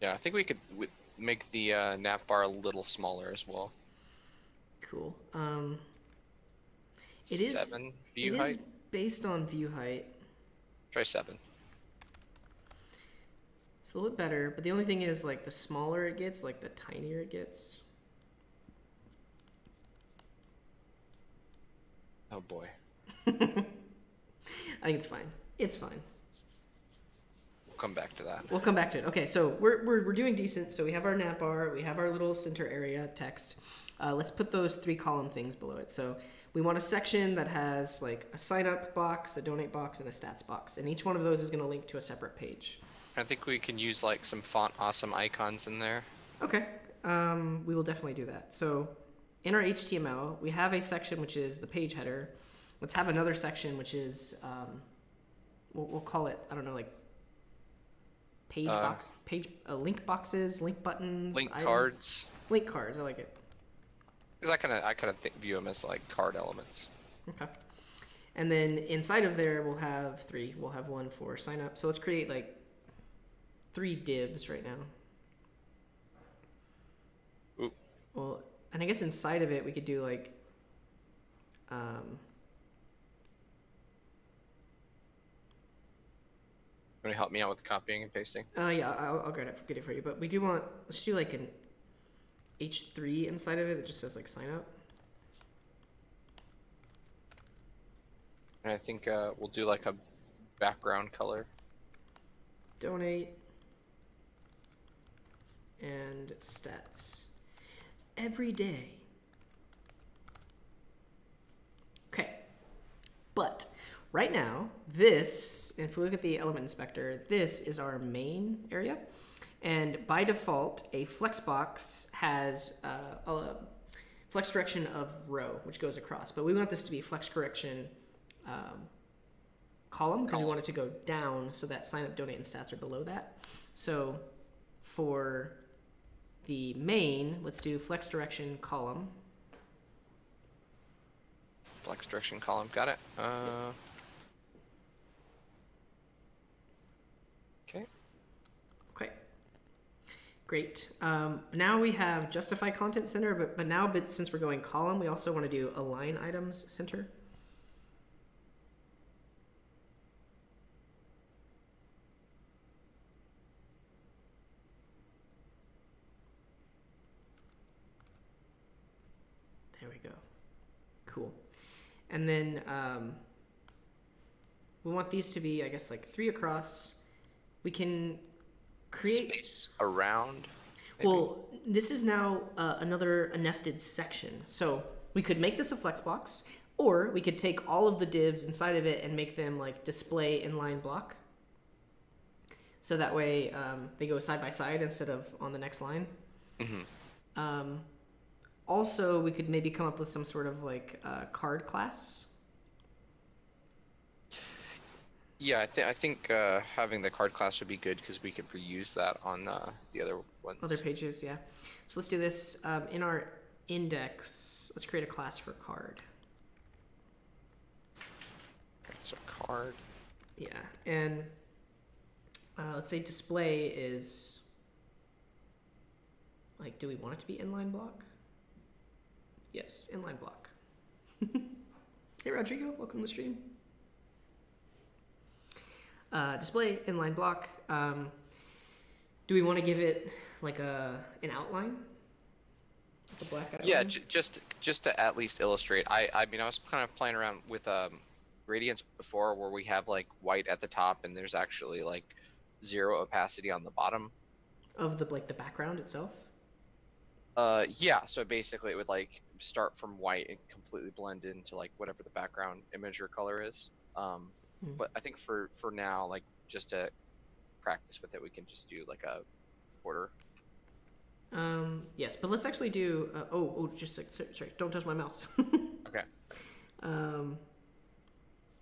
Yeah, I think we could w- make the uh, nav bar a little smaller as well. Cool. Um, it is seven view it height. is based on view height. Try seven. It's a little bit better, but the only thing is like the smaller it gets, like the tinier it gets. Oh boy. I think it's fine. It's fine. We'll come back to that. We'll come back to it. Okay, so we're, we're, we're doing decent. So we have our nav bar, we have our little center area text. Uh, let's put those three column things below it. So we want a section that has like a sign up box, a donate box, and a stats box. And each one of those is going to link to a separate page. I think we can use like some font awesome icons in there. Okay, um, we will definitely do that. So in our HTML, we have a section which is the page header. Let's have another section which is, um, we'll, we'll call it, I don't know, like page Uh, box, page, uh, link boxes, link buttons, Link item- cards, link cards. I like it. because I kind of I kind of think view them as like card elements. Okay. And then inside of there, we'll have three. We'll have one for sign up. So let's create like three divs right now. Ooh. Well, and I guess inside of it, we could do like, um, Want to help me out with copying and pasting? uh, yeah, I'll, I'll get it, get it for you. But we do want, let's do like an H3 inside of it that just says like sign up. And I think uh, we'll do like a background color. donate and stats every day. Okay, but right now, this, if we look at the element inspector, this is our main area. And by default, a flexbox has uh, a flex direction of row, which goes across. But we want this to be flex direction um, column because we want it to go down so that sign up, donate, and stats are below that. So for the main, let's do flex direction column. Flex direction column. Got it. Uh, okay. Okay. Great. Um, now we have justify content center, but, but now but since we're going column, we also want to do align items center. There we go. Cool. And then um, we want these to be, I guess, like three across. We can create. Space around. maybe? Well, this is now uh, another a nested section. So we could make this a flex box, or we could take all of the divs inside of it and make them like display inline block. So that way um, they go side by side instead of on the next line. Um, also, we could maybe come up with some sort of like uh, card class. Yeah, I, th- I think uh, having the card class would be good because we could reuse that on uh, the other ones. Other pages, yeah. So let's do this um, in our index. Let's create a class for card. Okay, so card. Yeah, and uh, let's say display is like, do we want it to be inline block? Yes, inline block. hey, Rodrigo, welcome to the stream. Uh, display inline block. Um, do we want to give it like a an outline? The black outline. Yeah, j- just just to at least illustrate. I I mean I was kind of playing around with um gradients before where we have like white at the top and there's actually like zero opacity on the bottom. of the like the background itself. Uh yeah, so basically it would like start from white and completely blend into like whatever the background image or color is. Um Hmm. but I think for for now like just to practice with it we can just do like a border. Um, yes, but let's actually do. Uh, oh, oh, just sorry, sorry, don't touch my mouse. Okay. um,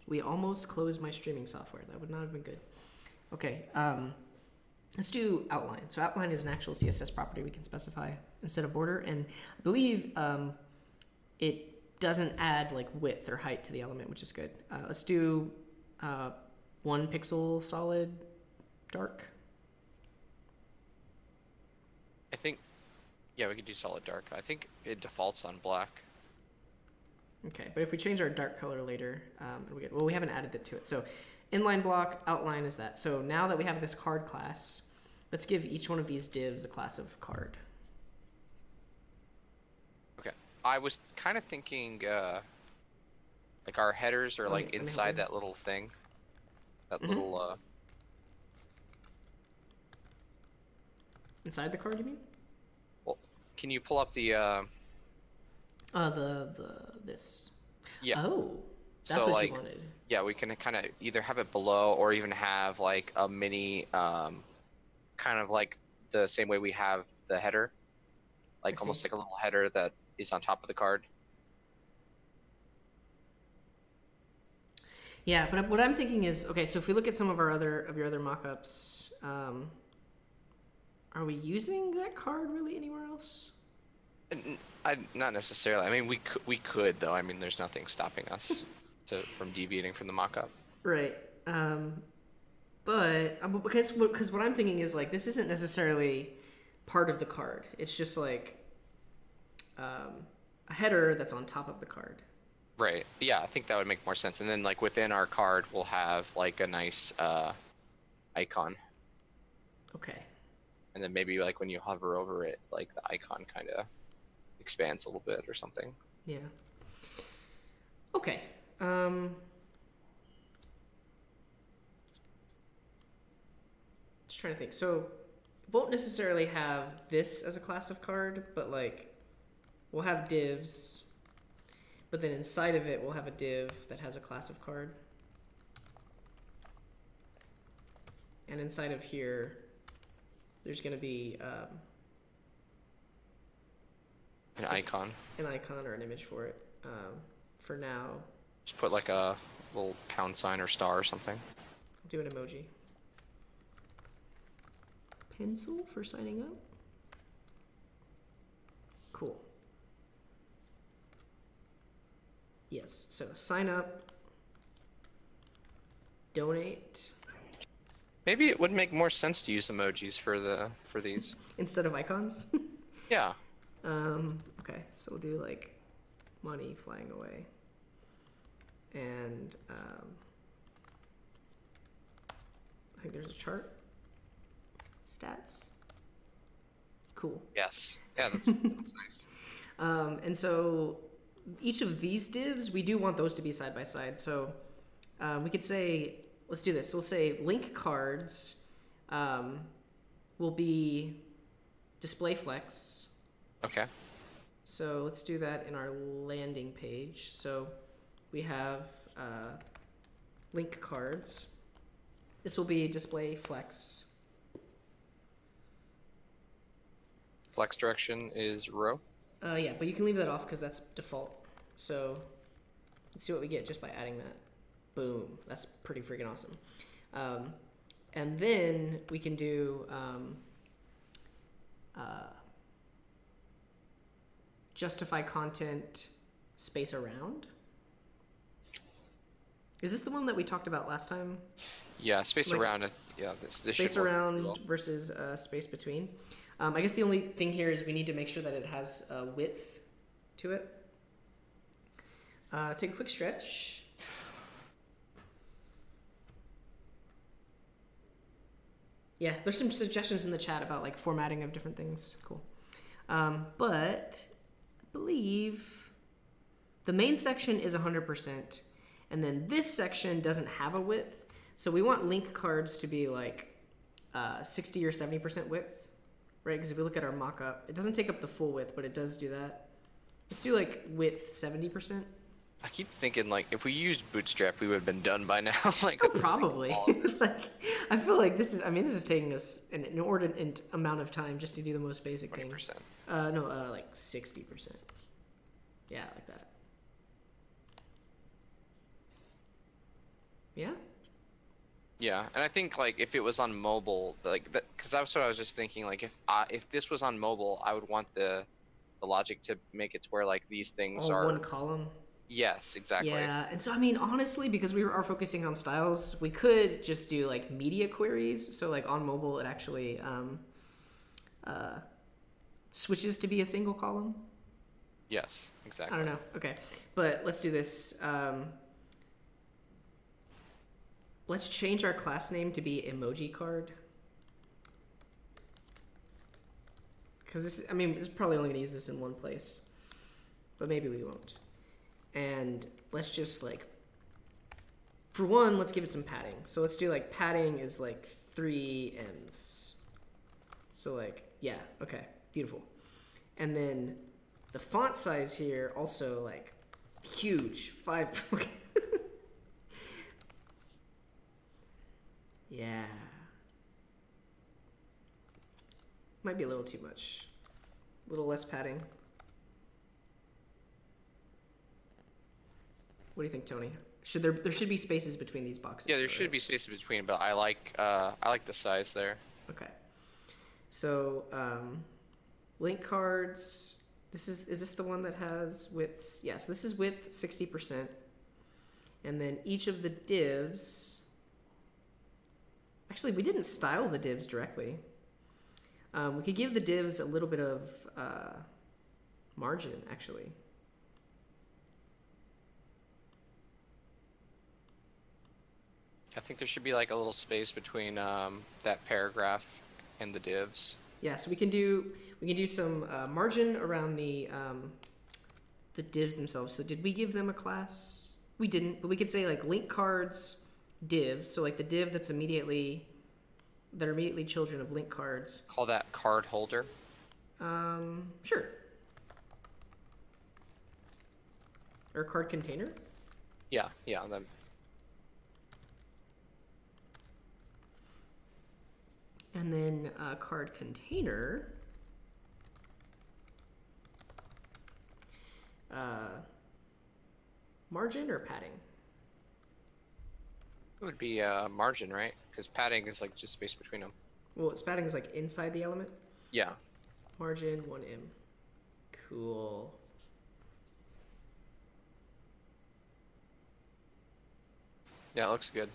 we almost closed my streaming software. That would not have been good. Okay. Um, let's do outline. So outline is an actual CSS property we can specify instead of border, and I believe um, it doesn't add like width or height to the element, which is good. Uh, let's do uh, one pixel solid dark. I think yeah, we could do solid dark. I think it defaults on black. Okay, but if we change our dark color later, um, we get, well, we haven't added it to it. So inline block, outline is that. So now that we have this card class, let's give each one of these divs a class of card. I was kind of thinking uh like our headers are like let me help inside that little thing. That Mhm. little uh Inside the card, you mean? Well, can you pull up the? Uh, Uh, the the this. yeah. Oh, that's So, what like, you wanted. yeah, we can kind of either have it below or even have like a mini, um, kind of like the same way we have the header, like almost like a little header that is on top of the card. Yeah, but what I'm thinking is okay. So if we look at some of our other of your other mock-ups, um, are we using that card really anywhere else? I, not necessarily. I mean, we could, we could though. I mean, there's nothing stopping us to from deviating from the mock-up. Right. Um, uh, but because because what I'm thinking is like this isn't necessarily part of the card. It's just like um, a header that's on top of the card. Right. Yeah, I think that would make more sense. And then like within our card, we'll have like a nice uh, icon, Okay. and then maybe like when you hover over it, like the icon kind of expands a little bit or something. Yeah. Okay. Um Just trying to think. So won't necessarily have this as a class of card, but like we'll have divs. But then inside of it we'll have a div that has a class of card. And inside of here there's gonna be um, An icon. an icon or an image for it. Um, for now, Just put like a little pound sign or star or something. do an emoji. Pencil for signing up. Cool. Yes, so sign up, donate Maybe it would make more sense to use emojis for the for these. instead of icons. Yeah. um, okay, so we'll do like money flying away. And um, I think there's a chart. Stats. Cool. Yes. Yeah, that's, that's nice. Um, and so each of these divs, we do want those to be side by side. So uh, we could say, let's do this. We'll say link cards um, will be display flex. Okay. So let's do that in our landing page. So we have uh, link cards. This will be display flex. Flex direction is row. Uh, yeah, but you can leave that off because that's default. So let's see what we get just by adding that. Boom. That's pretty freaking awesome. Um, and then we can do um, uh, justify content space around. Is this the one that we talked about last time? Yeah, space Like around. Yeah, this, this space around well. versus uh, space between. Um, I guess the only thing here is we need to make sure that it has a width to it. Uh, take a quick stretch. Yeah, there's some suggestions in the chat about like formatting of different things. Cool. Um, but I believe the main section is 100%, and then this section doesn't have a width. So we want link cards to be like uh, 60 or 70% width, right? Because if we look at our mock-up, it doesn't take up the full width, but it does do that. Let's do like width 70%. I keep thinking like if we used Bootstrap, we would have been done by now. like Oh, probably. like, I feel like this is. I mean, this is taking us an inordinate amount of time just to do the most basic twenty thing. percent. Uh, no, uh, like sixty percent. Yeah, like that. Yeah. Yeah, and I think like if it was on mobile, like that, because that's what I was just thinking. Like if I, if this was on mobile, I would want the the logic to make it to where like these things All are. one column. Yes, exactly. Yeah, and so I mean, honestly, because we are focusing on styles, we could just do like media queries. So like on mobile, it actually um, uh, switches to be a single column. Yes, exactly. I don't know. Okay, but let's do this. Um, let's change our class name to be emoji card. Because this, I mean, it's probably only gonna use this in one place, but maybe we won't. And let's just like, for one, let's give it some padding. So let's do like padding is like three ends. So like Yeah. Okay. Beautiful. And then the font size here also like huge. Five. Okay. yeah. Might be a little too much. A little less padding. What do you think, Tony? Should there there should be spaces between these boxes? Yeah, there though, should right? be spaces between, but I like uh, I like the size there. Okay. So, um, link cards. This is is this the one that has widths? Yes, this is width sixty percent, and then each of the divs. Actually, we didn't style the divs directly. Um, we could give the divs a little bit of uh, margin, actually. I think there should be like a little space between um, that paragraph and the divs. Yeah, so we can do we can do some uh, margin around the um, the divs themselves. So did we give them a class? We didn't, but we could say like link cards div. So like the div that's immediately that are immediately children of link cards. Call that card holder. Um, sure. Or card container. Yeah, yeah. Then And then uh, card container. Uh, margin or padding? it would be uh, margin, right? Because padding is like just space between them. Well, its padding is like inside the element. Yeah. Margin 1m. Cool. Yeah, it looks good.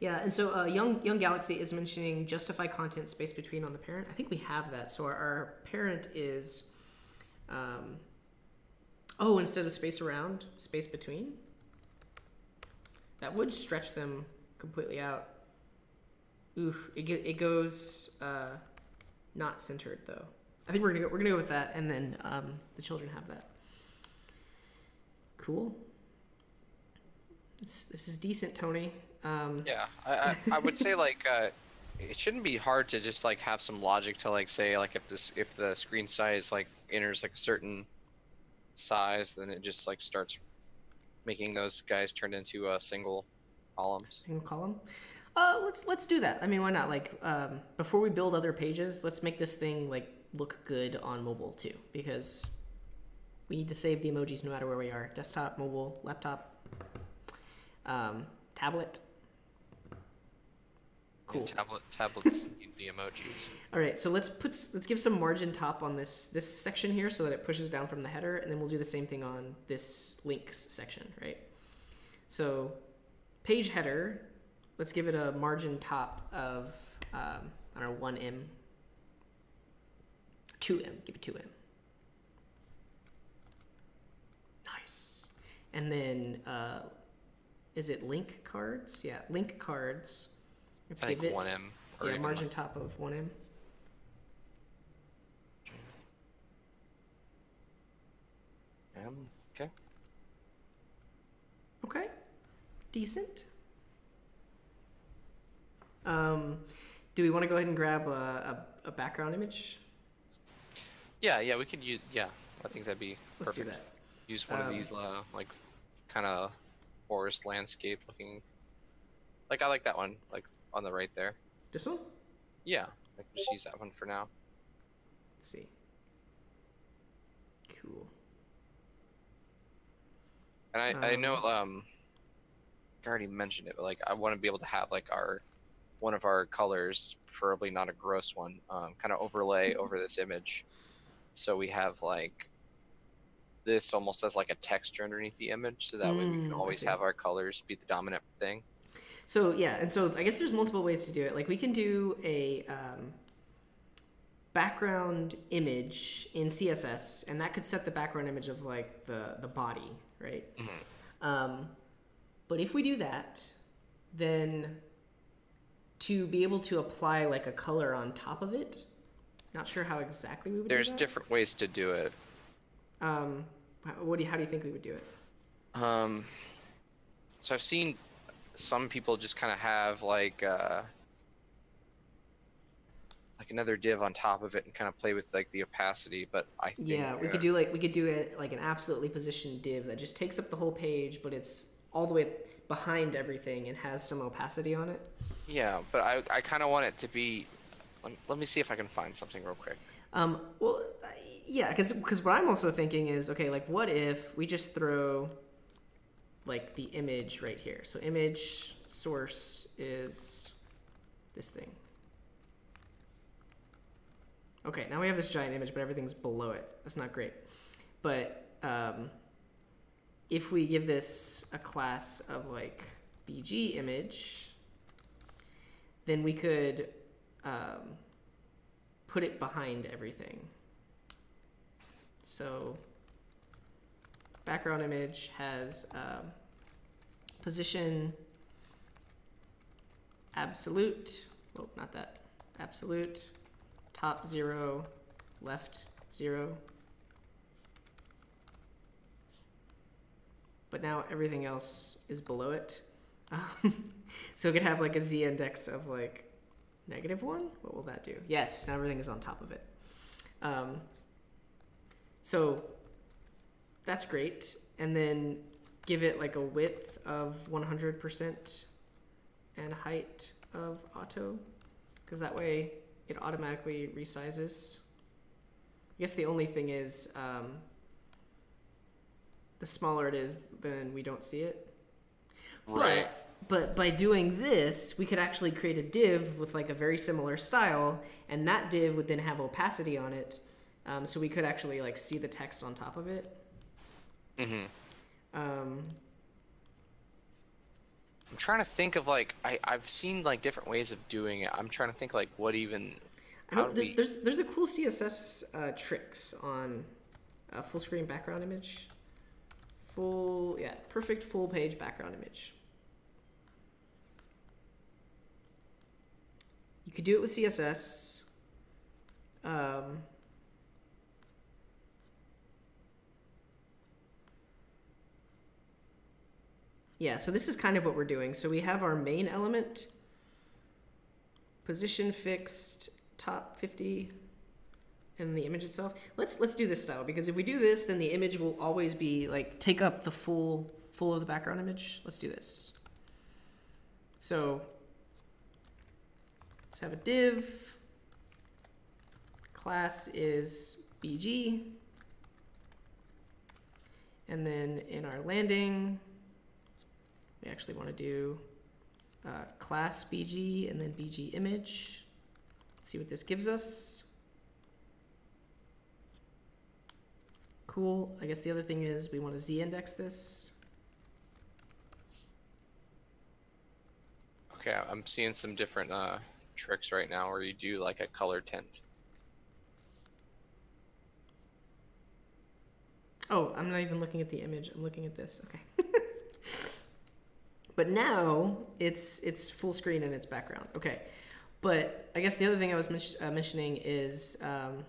Yeah, and so uh, young young galaxy is mentioning justify content space between on the parent. I think we have that. So our, our parent is, um, oh, instead of space around, space between. That would stretch them completely out. Oof, it ge- it goes uh, not centered though. I think we're gonna go, we're gonna go with that, and then um, the children have that. Cool. This this is decent, Tony. Um, Yeah, I, I, I would say like uh, it shouldn't be hard to just like have some logic to like say like if this if the screen size like enters like a certain size, then it just like starts making those guys turn into uh, single columns. single column. Uh, let's let's do that. I mean, why not? Like, um, before we build other pages, let's make this thing like look good on mobile too, because we need to save the emojis no matter where we are: desktop, mobile, laptop, um, tablet. Cool. And tablet tablets need the emojis. All right, so let's put let's give some margin top on this this section here so that it pushes down from the header, and then we'll do the same thing on this links section, right? So, page header, let's give it a margin top of um, I don't know one m, two m, give it two m. Nice, and then uh, is it link cards? Yeah, link cards. Let's I give think it one M or yeah, margin like- top of 1M. M. Okay. Okay. Decent. Um, do we want to go ahead and grab a, a, a background image? Yeah, yeah, we could use. Yeah, I think that'd be Let's perfect. do that. Use one Um, of these, uh, like, kind of forest landscape looking. Like I like that one, like on the right there. This one? Yeah, I can just use that one for now. Let's see. Cool. And I, I know, Um, um, I already mentioned it, but like I want to be able to have like our one of our colors, preferably not a gross one, um, kind of overlay over this image, so we have like this almost as like a texture underneath the image, so that way we Mm, can always have our colors be the dominant thing. So yeah, and so I guess there's multiple ways to do it. Like we can do a um, background image in CSS, and that could set the background image of like the the body, right? Um, but if we do that, then to be able to apply like a color on top of it, not sure how exactly we would. There's different ways to do it. Um, what do you, how do you think we would do it? Um, so I've seen some people just kind of have like uh, like another div on top of it and kind of play with like the opacity. But I think Yeah, we uh, could do like we could do it like an absolutely positioned div that just takes up the whole page, but it's all the way behind everything and has some opacity on it. Yeah, but I I kind of want it to be. Let, let me see if I can find something real quick. Um, well, uh, yeah, because what I'm also thinking is okay, like what if we just throw like the image right here? So image source is this thing. Okay, now we have this giant image, but everything's below it. That's not great. But um, if we give this a class of like bg image, then we could um, put it behind everything. So background image has um, position absolute, oh, not that, absolute, top zero, left zero. But now everything else is below it. Um, so it could have like a z index of like negative one. What will that do? Yes, now everything is on top of it. Um, so that's great. And then give it like a width of 100% and height of auto, because that way it automatically resizes. I guess the only thing is um, the smaller it is, then we don't see it. Right. But, but by doing this, we could actually create a div with like a very similar style, and that div would then have opacity on it, um, so we could actually like see the text on top of it. Mm-hmm. Um, I'm trying to think of like I I've seen like different ways of doing it. I'm trying to think like what even. I how know th- we- there's there's a cool CSS uh, tricks on uh, full screen background image, full yeah perfect full page background image. You could do it with CSS. Um, yeah, so this is kind of what we're doing. So we have our main element, position fixed, top 50, and the image itself. Let's let's do this style because if we do this, then the image will always be like take up the full full of the background image. Let's do this. So let's have a div. Class is BG. And then in our landing, we actually want to do uh, class BG and then BG image. Let's see what this gives us. Cool. I guess the other thing is we want to z index this. Okay, I'm seeing some different uh, tricks right now where you do like a color tint. Oh, I'm not even looking at the image. I'm looking at this. Okay. but now it's it's full screen and it's background. Okay. But I guess the other thing I was uh, mentioning is um,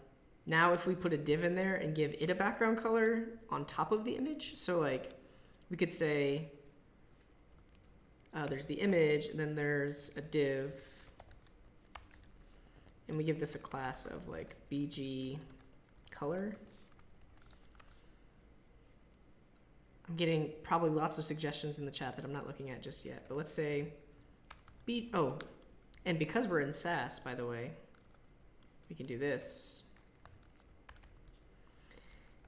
now if we put a div in there and give it a background color on top of the image, so like we could say uh, there's the image and then there's a div, and we give this a class of like bg color. I'm getting probably lots of suggestions in the chat that I'm not looking at just yet. But let's say, be oh, and because we're in Sass, by the way, we can do this.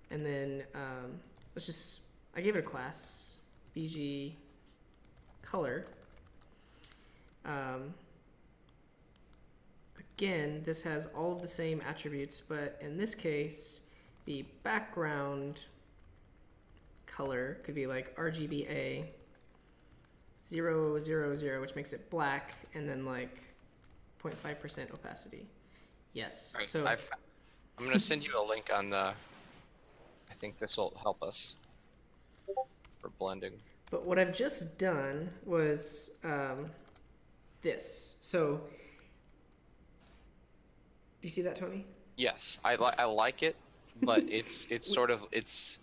And then um, let's just I gave it a class, bg color. Um, again, this has all of the same attributes, but in this case, the background color could be like RGBA zero zero zero, which makes it black, and then like 0.5% opacity. Yes. Right, So I, I'm gonna send you a link on the. I think this will help us for blending. But what I've just done was um, this. So, do you see that, Tony? Yes, I li- I like it, but it's it's sort of it's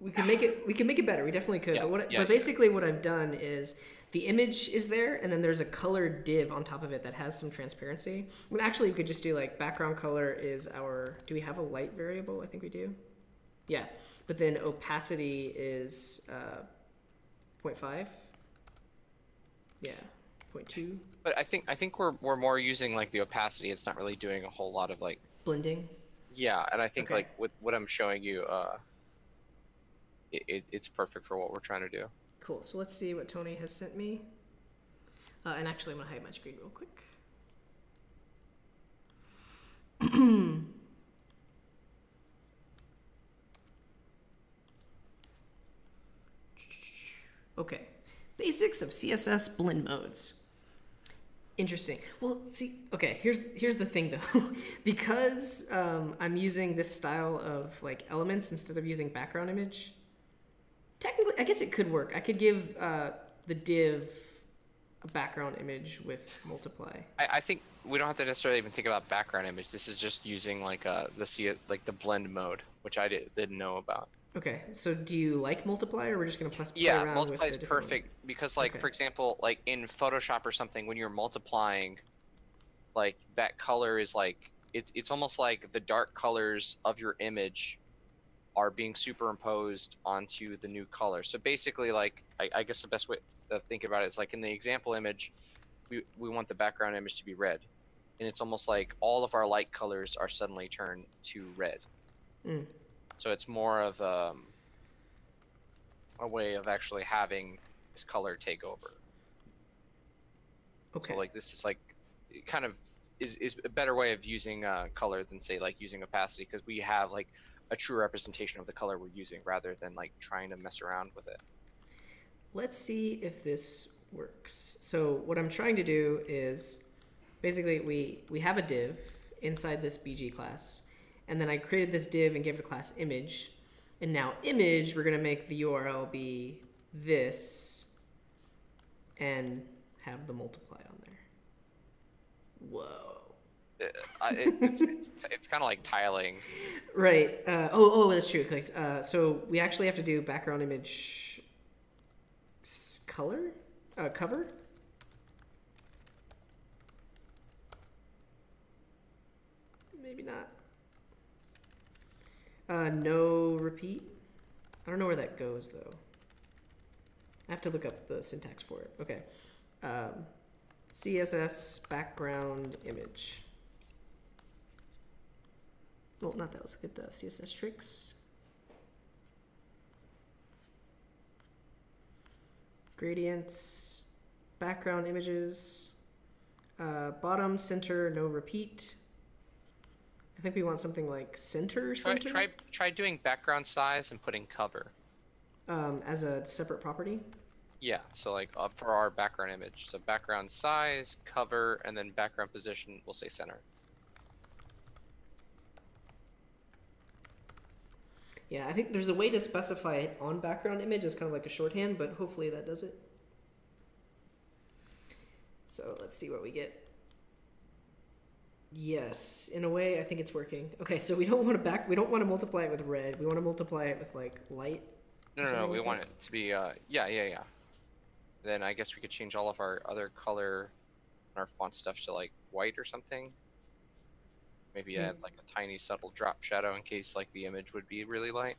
we can make it we can make it better. We definitely could. Yeah, but what, yeah, but basically what I've done is the image is there and then there's a color div on top of it that has some transparency. I mean, actually we could just do like background color is our do we have a light variable? I think we do. Yeah. But then opacity is uh 0.5. Yeah. 0.2 But I think I think we're we're more using like the opacity. It's not really doing a whole lot of like blending. yeah. And I think Okay. like with what I'm showing you, uh, it, it it's perfect for what we're trying to do. Cool. So let's see what Tony has sent me. Uh, and actually, I'm gonna hide my screen real quick. okay. Basics of CSS blend modes. Interesting. Well, see, okay. Here's here's the thing though, because um, I'm using this style of like elements instead of using background image technically i guess it could work i could give uh, the div a background image with multiply I, I think we don't have to necessarily even think about background image. This is just using like uh the C like the blend mode, which I did, didn't know about. okay so do you like multiply or we're just gonna play, play Yeah, around multiply is different one? perfect because like Okay. for example, like in Photoshop or something, when you're multiplying, like that color is like it, it's almost like the dark colors of your image are being superimposed onto the new color. So basically, like I, I guess the best way to think about it is like in the example image, we we want the background image to be red, and it's almost like all of our light colors are suddenly turned to red. Mm. So it's more of um, a way of actually having this color take over. okay So like this is like kind of is is a better way of using uh, color than say like using opacity because we have like a true representation of the color we're using rather than like trying to mess around with it. let's see if this works. So what i'm trying to do is basically we we have a div inside this bg class and then i created this div and gave it a class image. And now image we're going to make the url be this and have the multiply on there. Whoa it, it's it's, it's kind of like tiling. Right. Uh, oh, oh, that's true. Uh, so we actually have to do background image color, uh, cover. Maybe not. Uh, no repeat. I don't know where that goes though. I have to look up the syntax for it. Okay. Um, CSS background image. Well, not that. Let's get the CSS tricks. Gradients, background images, uh, bottom, center, no repeat. I think we want something like center, Try try try doing background size and putting cover. um, as a separate property. Yeah, so like uh, for our background image, so background size, cover, and then background position, we'll say center. Yeah, I think there's a way to specify it on background image as kind of like a shorthand, but hopefully that does it. So let's see what we get. Yes, in a way, I think it's working. Okay, so we don't want to back. We don't want to multiply it with red. We want to multiply it with like light. No, no, no, we like want that? it to be, uh, yeah, yeah, yeah. Then I guess we could change all of our other color, and our font stuff to like white or something. Maybe Hmm. add like a tiny subtle drop shadow in case like the image would be really light.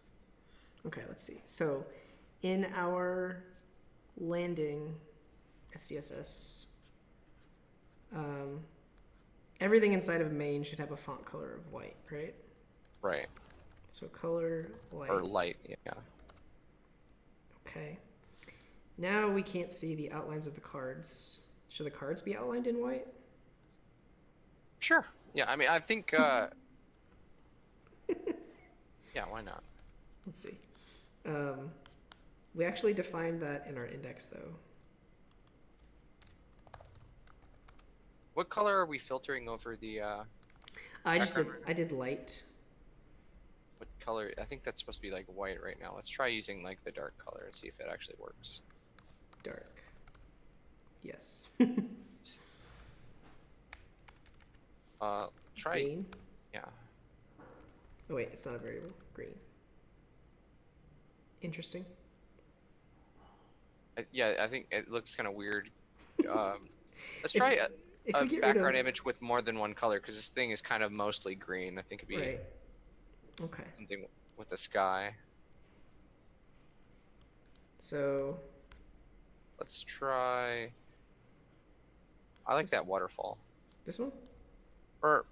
Okay, let's see. So, in our landing SCSS, um, everything inside of main should have a font color of white, right? Right. So color light. Or light, yeah. Okay. Now we can't see the outlines of the cards. Should the cards be outlined in white? Sure. Yeah, I mean, I think, uh, yeah, why not? Let's see. Um, we actually defined that in our index, though. What color are we filtering over the, uh, I just did. I did light. what color? I think that's supposed to be like white right now. Let's try using like the dark color and see if it actually works. Dark. Yes. Uh, try, Green. yeah. Oh wait, it's not a variable. Green. Interesting. I- yeah, I think it looks kind of weird. Um, let's If- try a, If a get rid background of, image with more than one color because this thing is kind of mostly green. I think it'd be right. Okay. something with the sky. So Let's try. I like This- that waterfall. this one Or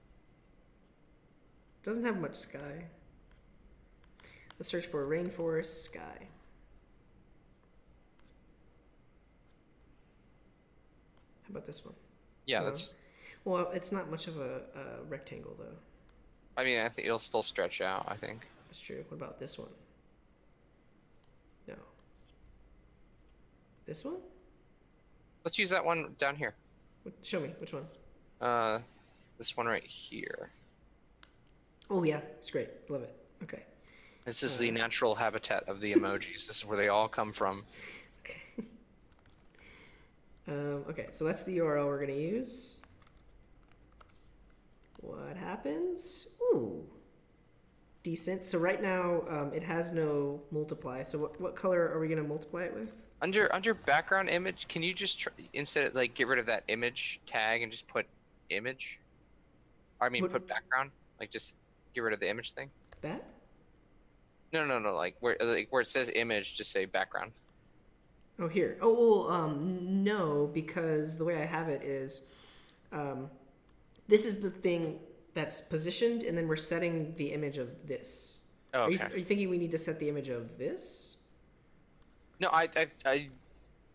doesn't have much sky. Let's search for rainforest sky. How about this one? yeah, No. that's. Well, it's not much of a, a rectangle though. I mean, I think it'll still stretch out. I think. That's true. What about this one? No. This one? Let's use that one down here. Show me which one. Uh, this one right here. Oh yeah, it's great. Love it. Okay. This is the Uh. natural habitat of the emojis. This is where they all come from. Okay. um, okay, so that's the URL we're gonna use. What happens? Ooh, decent. So right now um, it has no multiply. So what, what color are we gonna multiply it with? Under under background image, can you just tr- instead of like get rid of that image tag and just put image? I mean, What- put background. Like just get rid of the image thing. That? No, no, no. Like where like where it says image, just say background. Oh, here. Oh, well, um, no, because the way I have it is, um, this is the thing that's positioned, and then we're setting the image of this. Oh, Are, you, okay. are you thinking we need to set the image of this? No, I, I, I.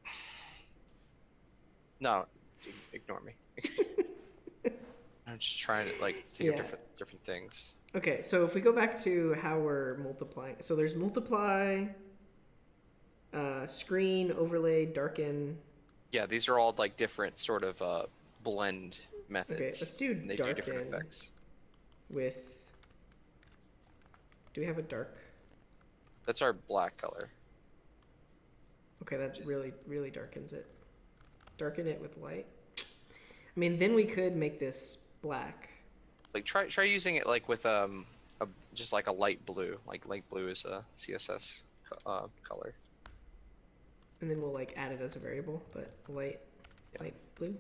No, ignore me. I'm just trying to like think Yeah. of different different things. Okay, so if we go back to how we're multiplying, so there's multiply, uh, screen, overlay, darken. Yeah, these are all like different sort of uh, blend methods. Okay, let's do and they do different darken. effects. with. Do we have a dark? That's our black color. Okay, that Just- really, really darkens it. Darken it with light. I mean, then we could make this black. Like try try using it like with um a, just like a light blue. Like light blue is a CSS uh, color. And then we'll like add it as a variable, but light, Yeah. light blue.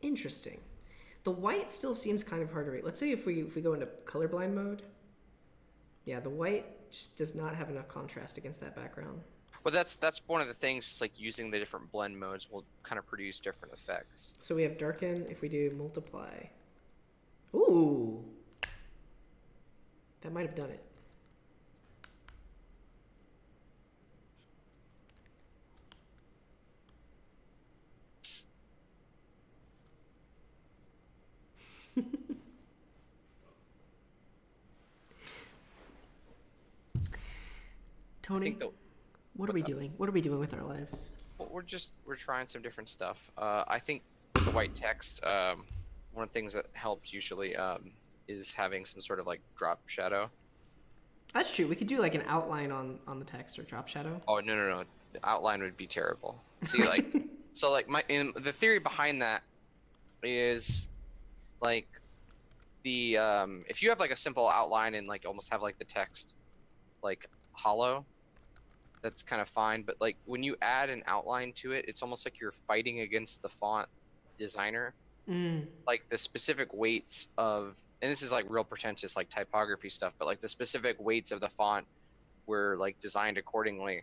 Interesting. The white still seems kind of hard to read. Let's say if we if we go into colorblind mode. Yeah, the white just does not have enough contrast against that background. Well, that's that's one of the things. Like using the different blend modes will kind of produce different effects. So we have darken. If we do multiply, ooh, that might have done it. I Tony, what are we up? doing? What are we doing with our lives? Well, we're just we're trying some different stuff. Uh, I think the white text. Um, one of the things that helps usually um, is having some sort of like drop shadow. That's true. We could do like an outline on on the text or drop shadow. Oh no no no! The outline would be terrible. See like so like my in, the theory behind that is like the um, if you have like a simple outline and like almost have like the text like hollow, that's kind of fine. But like when you add an outline to it, it's almost like you're fighting against the font designer. Mm. like the specific weights of and this is like real pretentious like typography stuff but like the specific weights of the font were like designed accordingly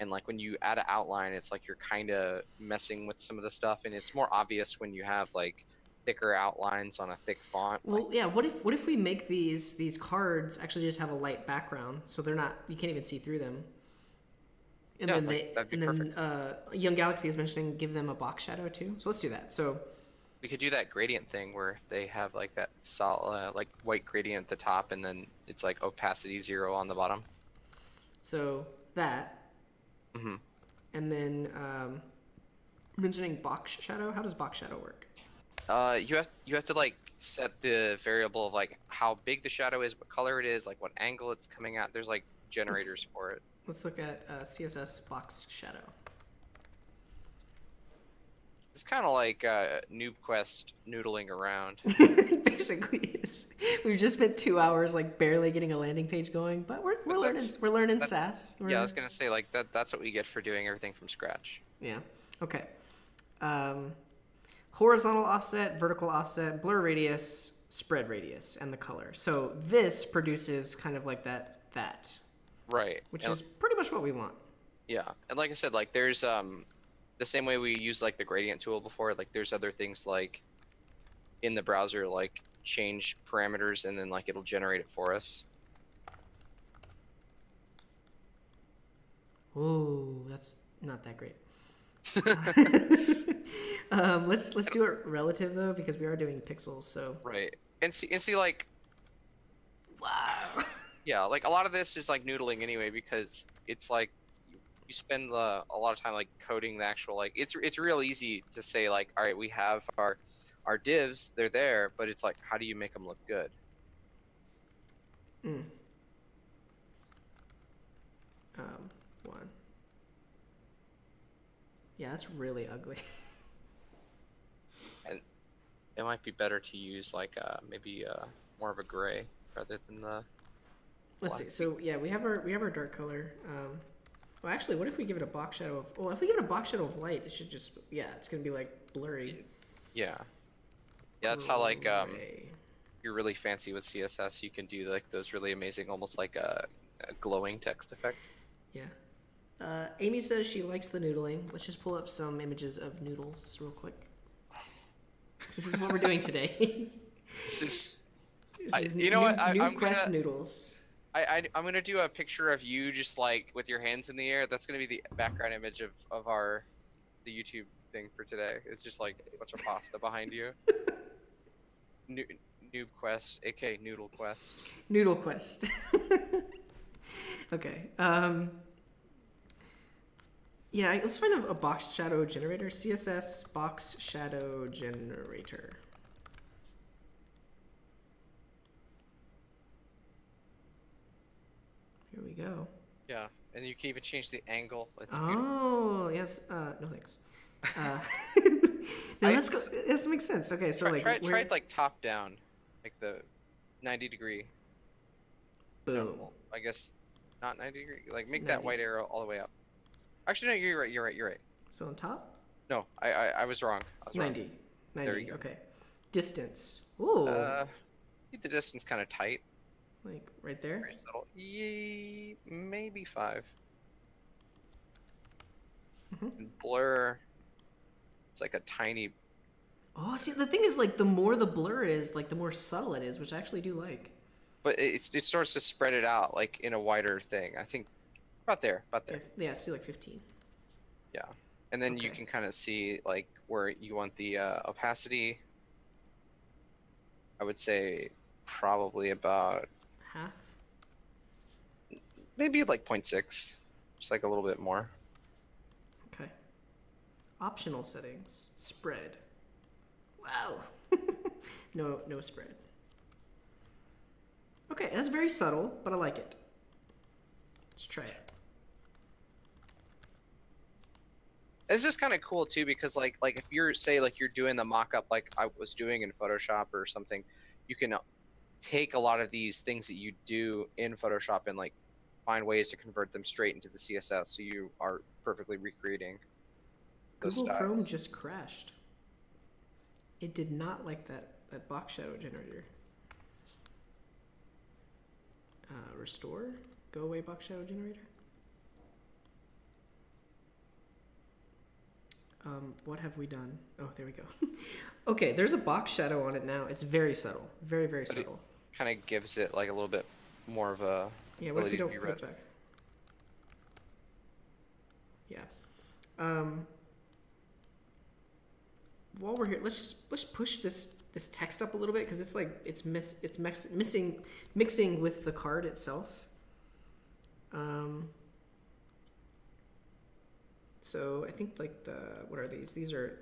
and like when you add an outline it's like you're kind of messing with some of the stuff and it's more obvious when you have like thicker outlines on a thick font Well, yeah. What if what if we make these these cards actually just have a light background, so they're not you can't even see through them. And Yeah, then they that'd be and then uh, Young Galaxy is mentioning give them a box shadow too. So let's do that. So we could do that gradient thing where they have like that solid uh, like white gradient at the top and then it's like opacity zero on the bottom so that, hmm and then um, mentioning box shadow. How does box shadow work? Uh, you have you have to like set the variable of like how big the shadow is, what color it is, like what angle it's coming at. There's like generators for it. Let's look at uh, CSS box shadow. It's kind of like uh, Noob Quest noodling around. Basically, is. We've just spent two hours like barely getting a landing page going, but we're, we're But learning we're learning that- Sass. yeah, I was gonna say like that. That's what we get for doing everything from scratch. Yeah. Okay. Um, horizontal offset, vertical offset, blur radius, spread radius, and the color. So this produces kind of like that that, Right. which and- is pretty much what we want. Yeah, and like I said, like there's um the same way we use like the gradient tool before. Like there's other things like in the browser like change parameters and then like it'll generate it for us. Ooh, that's not that great. um, let's let's do it relative though because we are doing pixels. So Right. And see and see like wow. Yeah, like a lot of this is like noodling anyway because it's like you, spend uh, a lot of time like coding the actual like it's it's real easy to say like all right we have our our divs they're there but it's like how do you make them look good Mm. Um, one. Yeah, that's really ugly. And it might be better to use like uh maybe uh more of a gray rather than the Let's see. So yeah, we have our we have our dark color. Um, well, actually, what if we give it a box shadow of? Well, if we give it a box shadow of light, it should just yeah, it's gonna be like blurry. yeah yeah that's how like um you're really fancy with css you can do like those really amazing almost like a, a glowing text effect Yeah. Uh, Amy says she likes the noodling. Let's just pull up some images of noodles real quick. This is what we're doing today. This is- This I- is you know what? I- Noob I'm Quest gonna- noodles. I, I i'm gonna do a picture of you just like with your hands in the air that's gonna be the background image of of our the youtube thing for today it's just like a bunch of pasta behind you New, noob quest aka noodle quest Noodle Quest. okay. Um, yeah, let's find a, a box shadow generator. CSS box shadow generator. Here we go. yeah and you can even change the angle it's beautiful Oh, yes. Uh, no thanks. Uh, no, I- let's go. This makes sense. Okay, so try, like, try, try it, like top down like the 90 degree boom. i guess not 90 degree like make that white arrow all the way up actually no you're right you're right you're right So on top, no i i, I was wrong i was wrong 90. 90. There you go. Okay. Distance. Ooh. uh keep the distance kind of tight like right there. very subtle Ye- maybe five Mhm. Blur it's like a tiny Oh, see, the thing is, like, the more the blur is, like, the more subtle it is, which I actually do like. but it, it's, it starts to spread it out like in a wider thing i think about there about there yeah, let's do like 15. Yeah. and then you can kind of see like where you want the uh, opacity i would say probably about Half. maybe like 0.6 just like a little bit more Okay. Optional settings. Spread. Wow. no, no spread. Okay, that's very subtle, but I like it. Let's try it. This is kind of cool too because like like if you're say like you're doing the mock-up like i was doing in photoshop or something you can take a lot of these things that you do in photoshop and like find ways to convert them straight into the css so you are perfectly recreating Google Chrome just crashed. It did not like that, that box shadow generator. Uh, restore? Go away box shadow generator? Um, what have we done? Oh, there we go. okay, there's a box shadow on it now. It's very subtle. Very, very But subtle. Kind of gives it like a little bit more of a Yeah, what if to don't be put read. back? Yeah. Um, while we're here, let's just let's push this this text up a little bit because it's like it's miss it's mix, missing mixing with the card itself. Um. So I think like the what are these? These are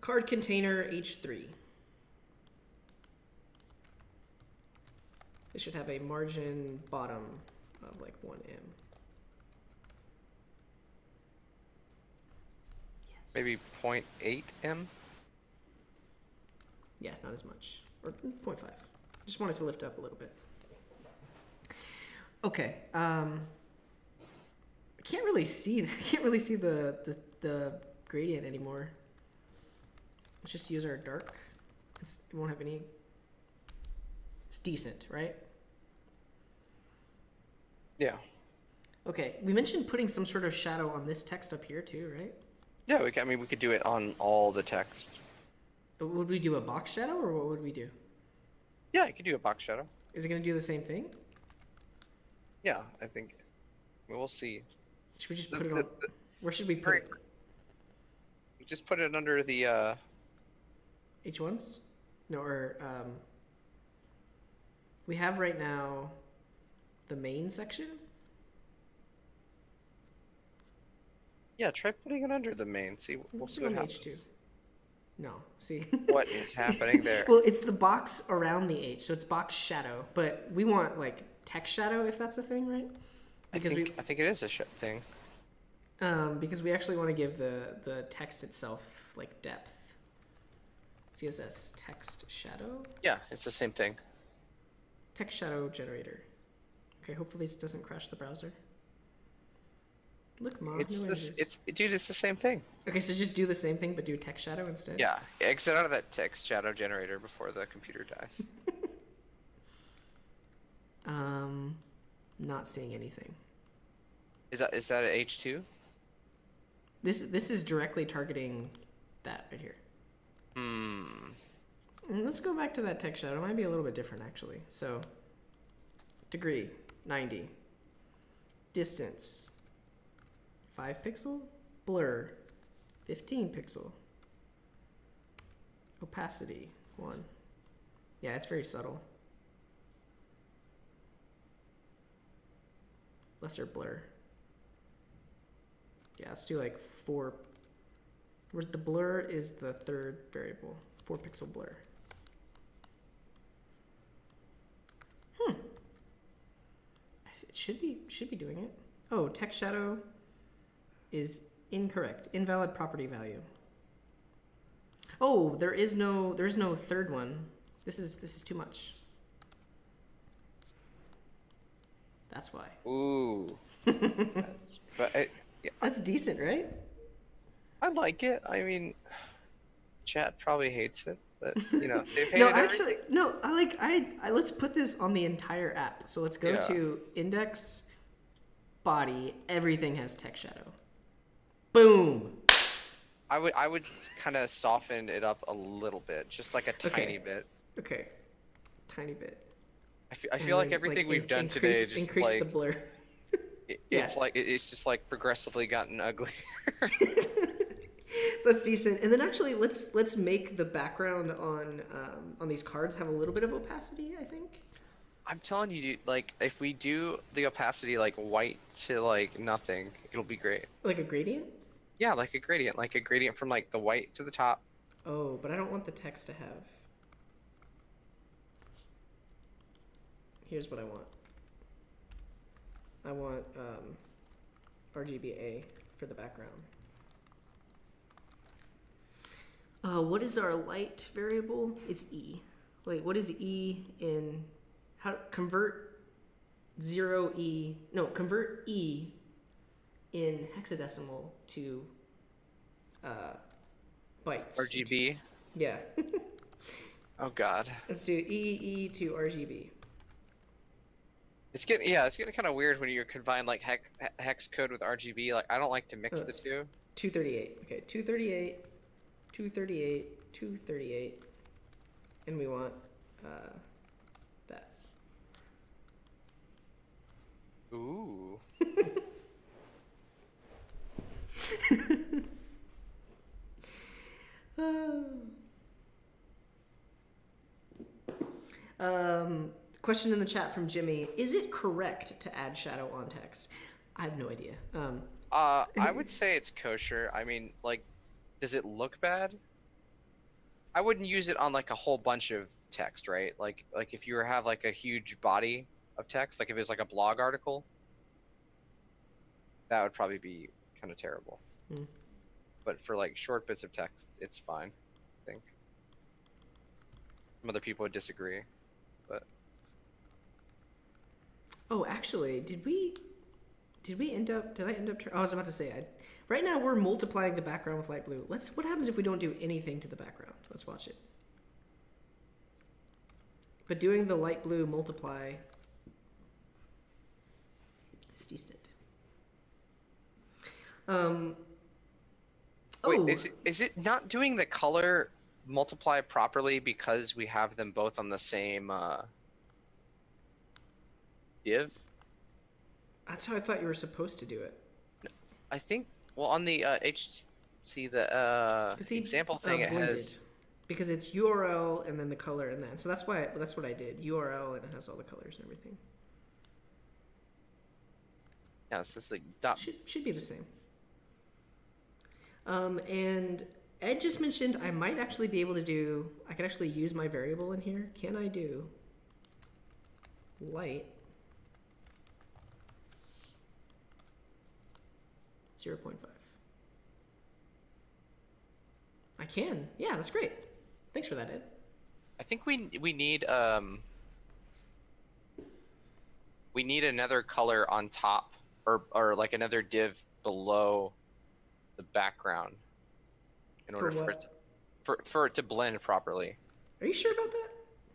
card container H3. It should have a margin bottom of like 1em. Yes. maybe 0.8 m. Yeah, not as much. Or 0.5. Just wanted to lift up a little bit. Okay. Um, I can't really see. I can't really see the the, the gradient anymore. Let's just use our dark. It's, it won't have any. It's decent, right? Yeah. Okay. We mentioned putting some sort of shadow on this text up here too, right? Yeah, we can, I mean we could do it on all the text. Would we do a box shadow or what would we do? Yeah, you could do a box shadow. Is it going to do the same thing? Yeah, I think we'll see. Should we just The- put it on? the- Where should we put it? Just put it under the uh H ones? No, or um, we have right now the main section. yeah, try putting it under the main. See we'll see what on H2. happens. No, see. What is happening there? well, it's the box around the H, so it's box shadow. But we want like text shadow, if that's a thing, right? I Because think I think it is a sh- thing. um, because we actually want to give the the text itself like depth. CSS text shadow Yeah, it's the same thing. Text shadow generator. Okay, hopefully this doesn't crash the browser. Look, mom. It's no this. It's dude. It's the same thing. Okay, so just do the same thing, but do text shadow instead. Yeah, exit out of that text shadow generator before the computer dies. Um, not seeing anything. Is that is that a H two? This this is directly targeting that right here. Hmm. Let's go back to that text shadow. It might be a little bit different actually. So, degree ninety. Distance. Five pixel. Blur. Fifteen pixel. Opacity one. Yeah, it's very subtle. Lesser blur. Yeah, let's do like four. Where the blur is the third variable, four pixel blur. Hmm. I th- It should be should be doing it. Oh, text shadow is incorrect. Invalid property value. Oh, there is no there is no third one. This is this is too much. That's why. Ooh. That's- but I, yeah, That's decent, right? I like it. I mean, chat probably hates it, but you know No, every- actually, no. I like I, I. Let's put this on the entire app. So let's go Yeah. to index, body. Everything has text shadow. Boom. I would I would kind of soften it up a little bit, just like a Okay. tiny bit. Okay. Tiny bit. I feel, I And feel like everything in- we've done today increase, is just increase like the blur. it, yeah. it's like it- it's just like progressively gotten ugly. So that's decent. And then actually, let's let's make the background on um, on these cards have a little bit of opacity. I think. I'm telling you, dude, like if we do the opacity like white to like nothing, it'll be great. Like a gradient. Yeah, like a gradient, like a gradient from like the white to the top. Oh, but I don't want the text to have. Here's what I want. I want um, RGBA for the background. Uh, what is our light variable? It's E. Wait, what is E in how convert zero E? No, convert E in hexadecimal to uh, bytes. RGB. Yeah. Oh God, Let's do EE to RGB. it's getting yeah, it's getting kind of weird when you combine like hex, hex code with RGB. Like I don't like to mix the two. 238. Okay, 238, 238, 238. And we want uh, that. Ooh. Um, question in the chat from Jimmy Is it correct to add shadow on text? I have no idea. Um, Uh, I would say it's kosher. I mean, like, does it look bad? I wouldn't use it on like a whole bunch of text, right? Like, like if you have like a huge body of text, like if it's like a blog article, that would probably be kind of terrible. Hmm. but for like short bits of text, it's fine. I think. Some other people would disagree, but Oh, actually, did we? Did we end up? Did I end up? Oh, I was about to say. I, right now, we're multiplying the background with light blue. Let's. What happens if we don't do anything to the background? Let's watch it. But doing the light blue multiply is decent. Um. wait, oh, is it, is it not doing the color multiply properly because we have them both on the same uh, div? That's how I thought you were supposed to do it. I think. Well, on the uh, H, see the uh, he, example uh, thing, it has. because it's URL and then the color and then so that's why that's what I did URL and it has all the colors and everything. Yeah, so it's like dot. Should should be the same. Um, and Ed just mentioned I might actually be able to do. I could actually use my variable in here. Can I do light zero point five? I can. Yeah, that's great. Thanks for that, Ed. I think we we need um. We need another color on top, or or like another div below the background, in For order for what? it to, for for it to blend properly. Are you sure about that?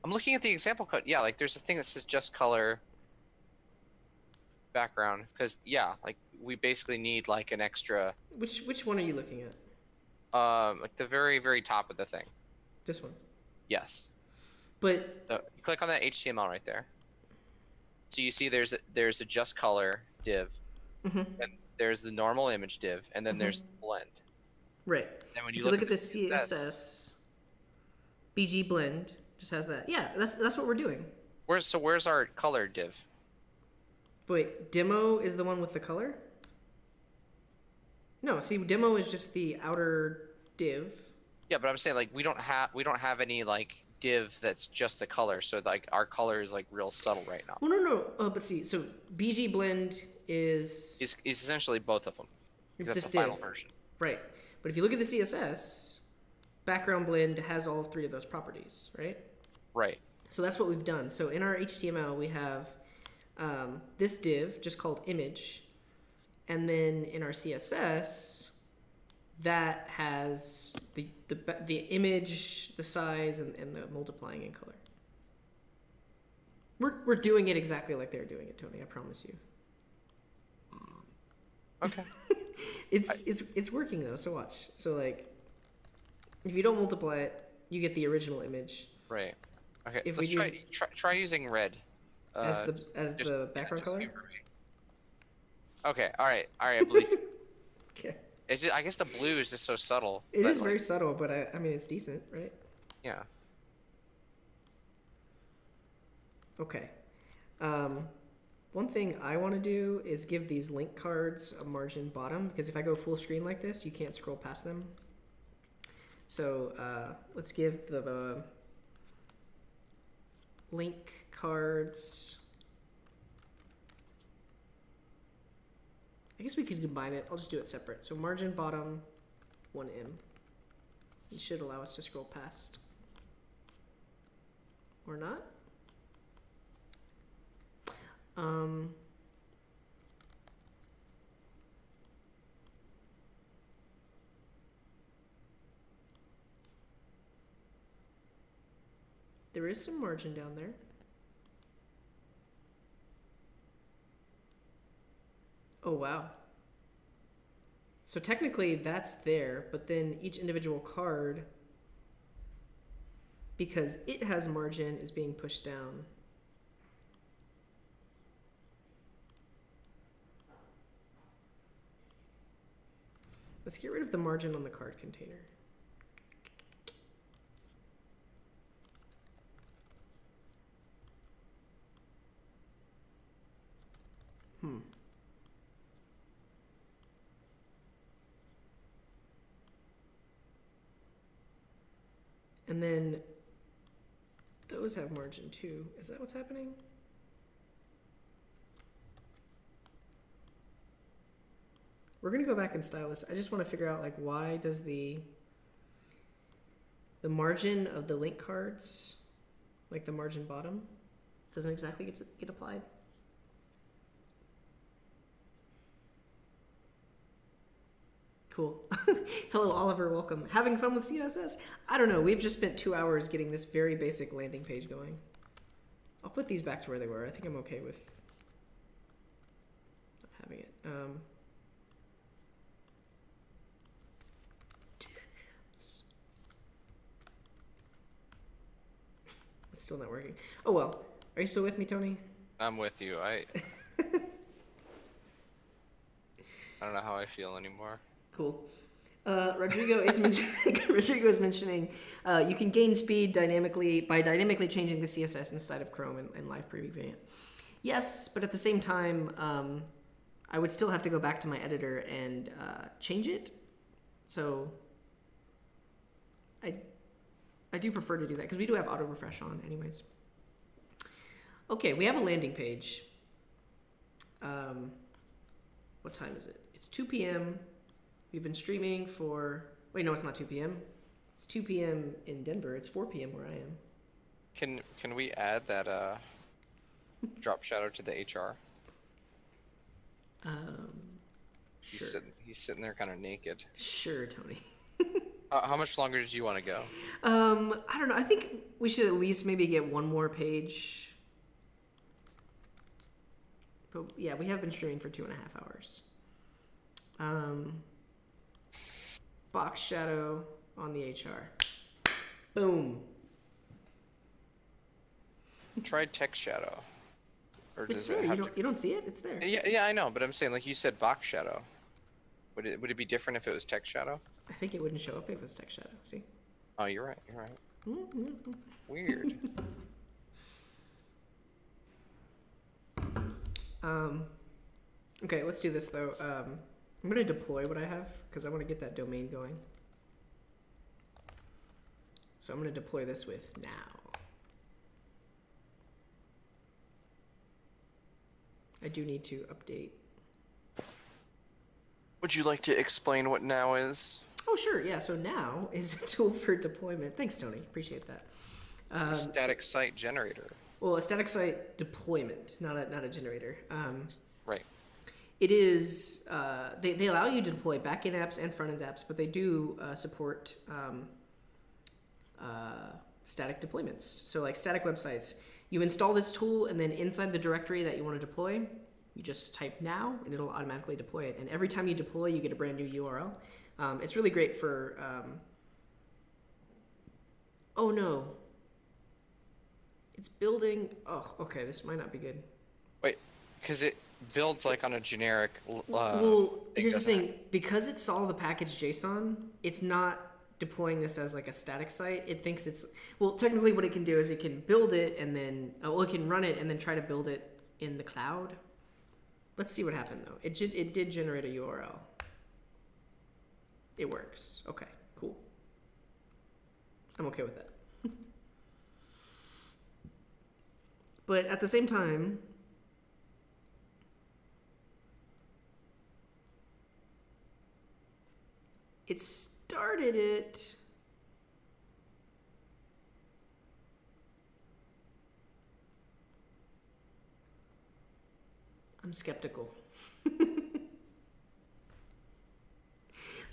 I'm looking at the example code. Yeah, like there's a thing that says just color background because yeah, like we basically need like an extra Which which one are you looking at? um like the very very top of the thing. This one. Yes. But So you click on that HTML right there. So you see there's a, there's a just color div, mhm. and there's the normal image div, and then there's the blend. right. And when you you look, look, at the CSS, BG blend just has that. Yeah, that's that's what we're doing. where's so where's our color div? Wait, demo is the one with the color? No, see, demo is just the outer div. Yeah, but I'm saying like we don't have we don't have any like div that's just the color, so like our color is like real subtle right now. Well, no, no. Uh, but see, so BG blend is Is is essentially both of them. it's That's the final div, version. right? But if you look at the CSS, background blend has all three of those properties, right? Right. So that's what we've done. So in our HTML, we have um, this div just called image, and then in our CSS, that has the the, the image, the size, and, and the multiplying in color. We're, we're doing it exactly like they're doing it, Tony. I promise you. Okay. It's it's it's working though. So watch. So like, if you don't multiply it, you get the original image right. Okay. If let's we try, do- try try using red. as Uh, the as the background color. give it a- Okay. All right. All right. I believe. you. Okay. It's just, I guess the blue is just so subtle. It is is very subtle, but I, I mean it's decent, right? Yeah. Okay. Um, one thing I want to do is give these link cards a margin bottom because if I go full screen like this, you can't scroll past them. So uh, let's give the, the link cards. I guess we could combine it. I'll just do it separate. So margin bottom, 1em. It should allow us to scroll past. Or not? Um, there is some margin down there. Oh, wow. So technically that's there, but then each individual card, because it has margin, is being pushed down. Let's get rid of the margin on the card container. Hmm. And then those have margin too. Is that what's happening? We're gonna go back and style this. I just want to figure out like why does the the margin of the link cards, like the margin bottom, doesn't exactly get to, get applied. Cool. Hello, Oliver. Welcome. Having fun with CSS? I don't know. We've just spent two hours getting this very basic landing page going. I'll put these back to where they were. I think I'm okay with not having it. Um, it's still not working. Oh well. Are you still with me, Tony? I'm with you. I. I don't know how I feel anymore. Cool. Uh, Rodrigo is Rodrigo is mentioning uh, you can gain speed dynamically by dynamically changing the CSS inside of Chrome and, and Live Preview Variant. Yes, but at the same time, um, I would still have to go back to my editor and uh, change it. So I I do prefer to do that because we do have auto refresh on, anyways. Okay, we have a landing page. Um, what time is it? It's 2 p.m. We've been streaming for. Wait, no, it's not 2 p.m. It's 2 p.m. in Denver. It's 4 p.m. where I am. Can can we add that uh, drop shadow to the HR? Um, He's sure. sitting he's sitting there kind of naked. Sure, Tony. Uh, how much longer did you want to go? Um, I don't know. I think we should at least maybe get one more page. But yeah, we have been streaming for two and a half hours. Um, box shadow on the HR. Boom. Try text shadow. Or It's does there. it You don't, you don't see it? It's there. Yeah, yeah, I know, but I'm saying like you said box shadow. Would it would it be different if it was text shadow? I think it wouldn't show up if it was text shadow. See? Oh, you're right. You're right. Mm-hmm. Weird. Um, okay, let's do this though. Um, I'm gonna deploy what I have because I want to get that domain going. So I'm gonna deploy this with now. I do need to update. Would you like to explain what now is? Oh sure, yeah. So now is a tool for deployment. Thanks, Tony. Appreciate that. Um, Static site generator. well, a static site deployment, not a not a generator. Um, Right. It is uh, they, they allow you to deploy backend apps and front end apps but they do uh, support um, uh, static deployments. So like static websites. You install this tool and then inside the directory that you want to deploy you just type now and it'll automatically deploy it. And every time you deploy you get a brand new url um, it's really great for um, oh no. It's building oh okay this might not be good. Wait, because it builds like on a generic. Uh, well, here's the thing: because it's all the package JSON, it's not deploying this as like a static site. It thinks it's well, technically, what it can do is it can build it and then uh, well, it can run it and then try to build it in the cloud. Let's see what happened though. It it did generate a URL. It works. Okay, cool. I'm okay with that. but at the same time, it started it. I'm skeptical.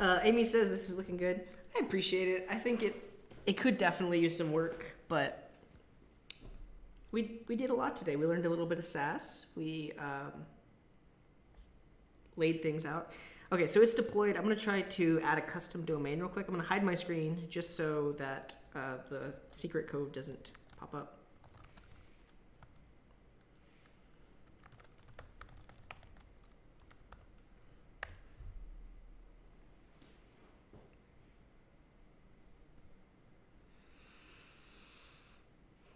Uh, amy says this is looking good. I appreciate it. I think it it could definitely use some work but we we did a lot today. We learned a little bit of sass. We um, laid things out. Okay, so it's deployed. I'm gonna try to add a custom domain real quick. I'm gonna hide my screen just so that uh, the secret code doesn't pop up.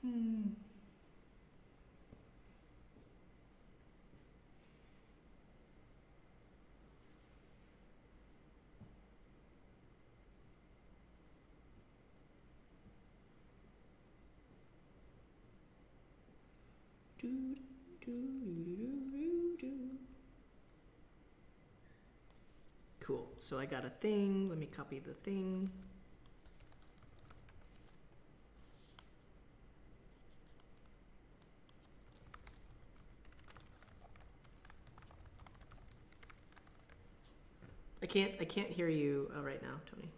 Hmm. So I got a thing. Let me copy the thing. I can't I can't hear you uh, right now, Tony.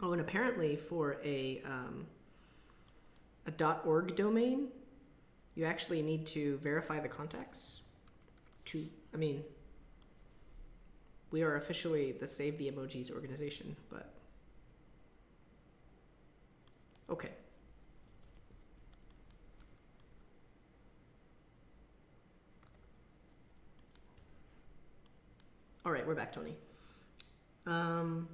Oh, and apparently for a um, a dot .org domain, you actually need to verify the contacts. To I mean, we are officially the Save the Emojis organization, but okay. All right, we're back, Tony. Um,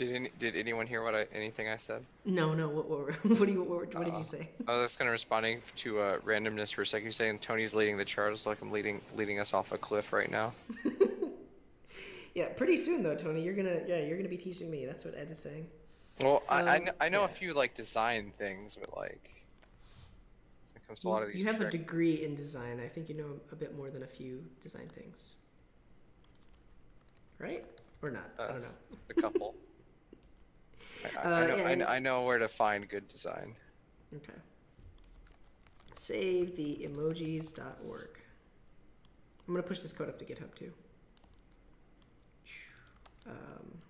Did any, did anyone hear what I anything I said? no, no. What, what, what do you what, what did you say? I was kind of responding to uh, randomness for a second. You're saying Tony's leading the charge, like I'm leading leading us off a cliff right now. Yeah, pretty soon though, Tony. You're gonna yeah, you're gonna be teaching me. That's what Ed is saying. Well, I, I, Um, I know a few like design things, but like when it comes to a lot of these. you have a degree in design. I think you know a bit more than a few design things. Right? Or not? I Uh, don't know. a couple. I, I, Uh, know, yeah, I, and- I know where to find good design. Okay. Save the emojis.org. I'm gonna push this code up to GitHub too. Um,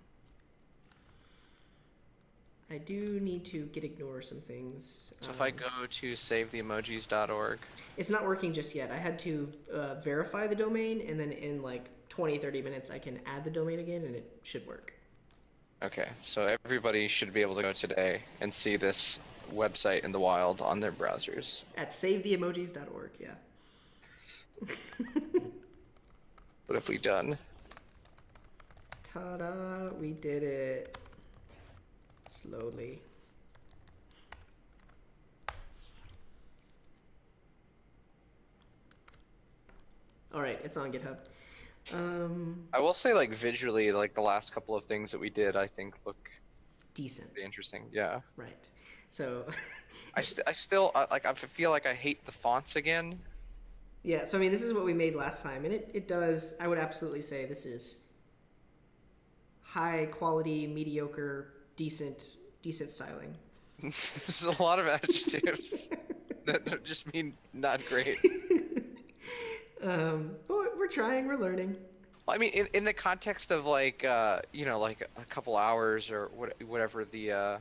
I do need to git ignore some things. So if I Um, go to save the savetheemojis.org, It's not working just yet. I had to uh, verify the domain, and then in like 20, 30 minutes, I can add the domain again, and it should work. Okay, so everybody should be able to go today and see this website in the wild on their browsers. At savetheemojis.org, yeah. What have we done? Ta da! We did it. Slowly. All right, it's on GitHub. Um, I will say, like visually, like the last couple of things that we did, I think look decent, interesting. Yeah, right? So, I, st- I still I, like I feel like I hate the fonts again. yeah. So I mean, this is what we made last time, and it it does. I would absolutely say this is high quality, mediocre, decent, decent styling. There's a lot of adjectives that just mean not great. Um, but trying. We're learning. Well, I mean, in, in the context of like, uh, you know, like a couple hours or what, whatever the uh,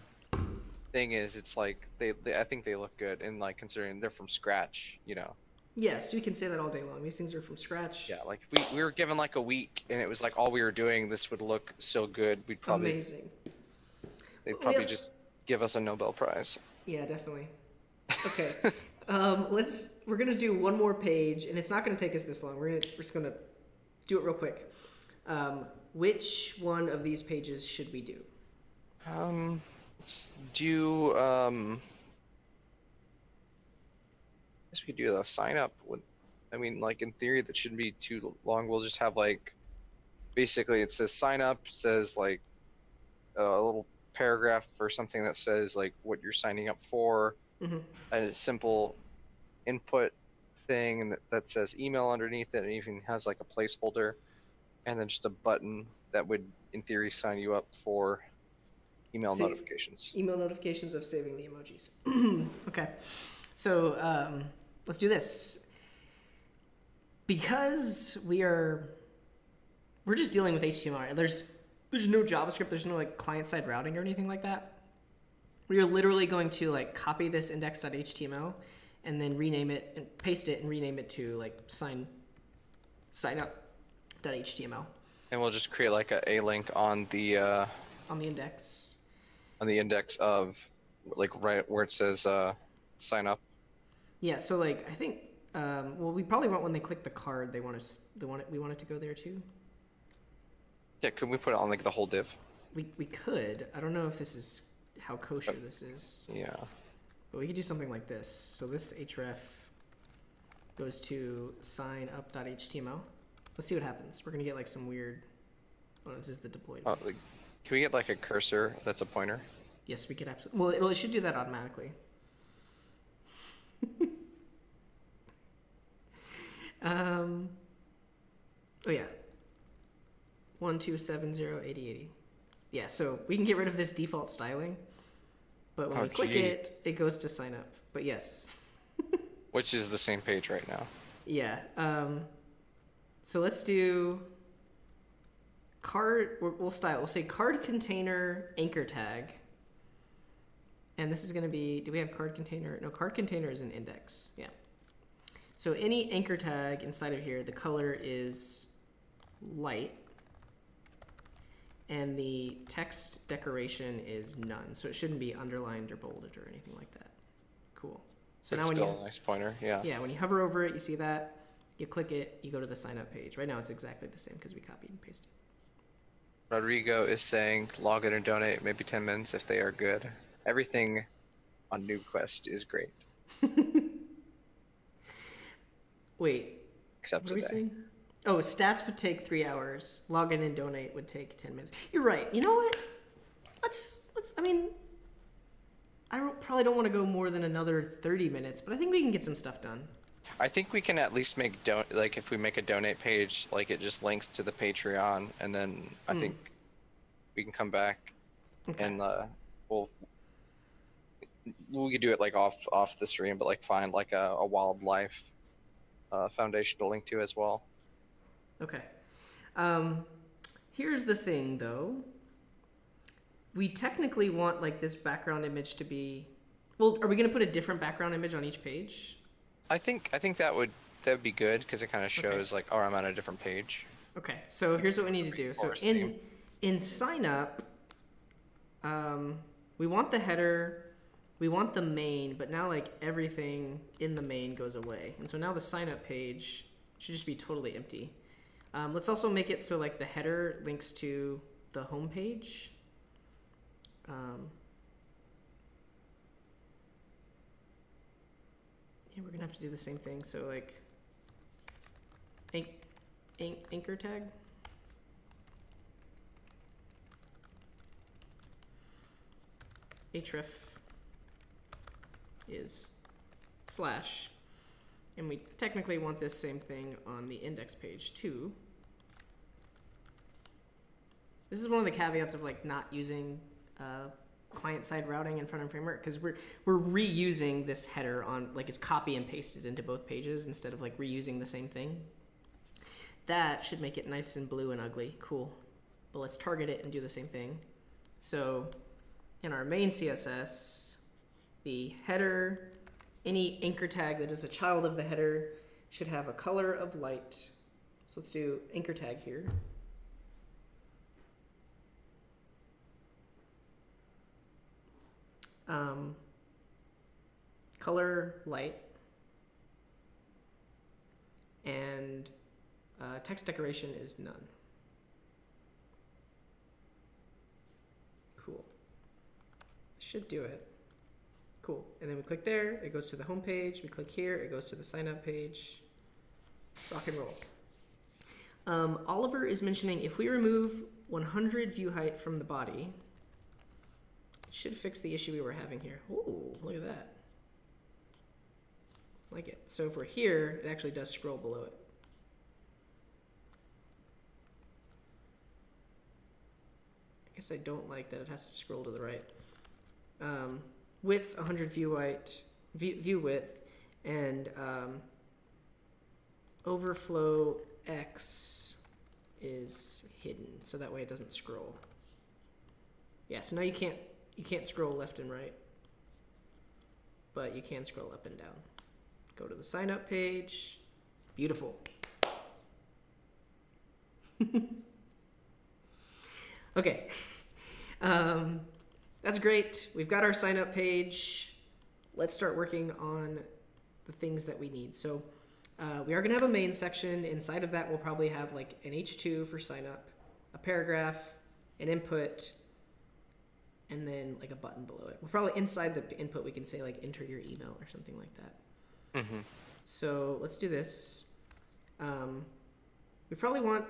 thing is, it's like they, they, I think they look good, and like considering they're from scratch, you know. Yes, we can say that all day long. These things are from scratch. Yeah, like we, we were given like a week, and it was like all we were doing. This would look so good. We'd probably Amazing. they'd probably have- just give us a Nobel Prize. Yeah, definitely. Okay. Um, let's. We're gonna do one more page, and it's not gonna take us this long. We're gonna. We're just gonna do it real quick. Um, which one of these pages should we do? Um, let's do um. I guess we could do the sign up. With, I mean, like in theory, that shouldn't be too long. We'll just have like, basically, it says sign up. Says like, a little paragraph or something that says like what you're signing up for. Mhm. A simple input thing that, that says email underneath it, and even has like a placeholder, and then just a button that would, in theory, sign you up for email See- notifications. Email notifications of saving the emojis. okay. So um, let's do this. Because we are, we're just dealing with HTML. There's there's no JavaScript. There's no like client side routing or anything like that. We are literally going to like copy this index.html and then rename it and paste it and rename it to like sign sign up.html And we'll just create like a, a link on the uh, on the index. on the index of like right where it says uh, sign up. Yeah, so like I think um, well we probably want when they click the card they want us they want it we want it to go there too. Yeah, could we put it on like the whole div? We we could. I don't know if this is how kosher this is, Yeah. but we could do something like this. So this href goes to sign up.html. Let's see what happens. We're gonna get like some weird. Oh, this is the deployed. Oh, like, can we get like a cursor that's a pointer? Yes, we could absolutely. Well, it'll, it should do that automatically. Um. Oh yeah. One two seven zero eighty eighty. Yeah, so we can get rid of this default styling, but when Oh, we click gee. it, it goes to sign up. But yes, Which is the same page right now. yeah. Um. So let's do card. We'll we'll style. We'll say card container anchor tag. And this is going to be. Do we have card container? No, card container is an index. Yeah. So any anchor tag inside of here, the color is light. And the text decoration is none. So it shouldn't be underlined or bolded or anything like that. Cool. So it's now when still you a nice pointer. Yeah. yeah, when you hover over it, you see that. You click it, you go to the sign up page. Right now it's exactly the same because we copied and pasted. Rodrigo is saying log in and donate maybe 10 minutes if they are good. Everything on Noob Quest is great, Wait, except what are we today. saying? Oh, stats would take three hours. Log in and donate would take ten minutes. You're right. You know what? Let's let's. I mean, I don't, probably don't want to go more than another thirty minutes, but I think we can get some stuff done. I think we can at least make don like if we make a donate page, like it just links to the Patreon, and then I think we can come back Okay. and uh, we'll we could do it like off off the stream, but like find like a, a wildlife uh, foundation to link to as well. Okay. Um, here's the thing, though. We technically want like this background image to be. Well, are we going to put a different background image on each page? I think I think that would that would be good because it kind of shows like oh I'm on a different page. Okay, so here's what we need to do. So in in sign up, um, we want the header, we want the main, but now like everything in the main goes away, and so now the sign up page should just be totally empty. Um, let's also make it so like the header links to the home page. Um, yeah, we're gonna have to do the same thing. So like, anch- anchor tag. href is slash and we technically want this same thing on the index page too. This is one of the caveats of like not using uh, client-side routing in front end framework because we're we're reusing this header on like it's copy and pasted into both pages instead of like reusing the same thing. That should make it nice and blue and ugly. Cool. But let's target it and do the same thing. So in our main css the header any anchor tag that is a child of the header should have a color of light. So let's do anchor tag here. Um, color light and uh, text decoration is none. Cool. Should do it cool and then we click there it goes to the home page we click here it goes to the sign up page rock and roll um, oliver is mentioning if we remove 100 view height from the body it should fix the issue we were having here. Ooh, look at that. Like it. So if we're here, it actually does scroll below it. I guess I don't like that it has to scroll to the right. Um, width 100 view height, view, view width, and um, overflow X is hidden, so that way it doesn't scroll. Yeah, so now you can't you can't scroll left and right, but you can scroll up and down. Go to the sign up page. Beautiful. okay. Um, that's great. We've got our sign up page. Let's start working on the things that we need. So, uh, we are going to have a main section. Inside of that, we'll probably have like an H2 for sign up, a paragraph, an input, and then like a button below it. We're probably inside the input, we can say like enter your email or something like that. Mm-hmm. So let's do this. Um, we probably want.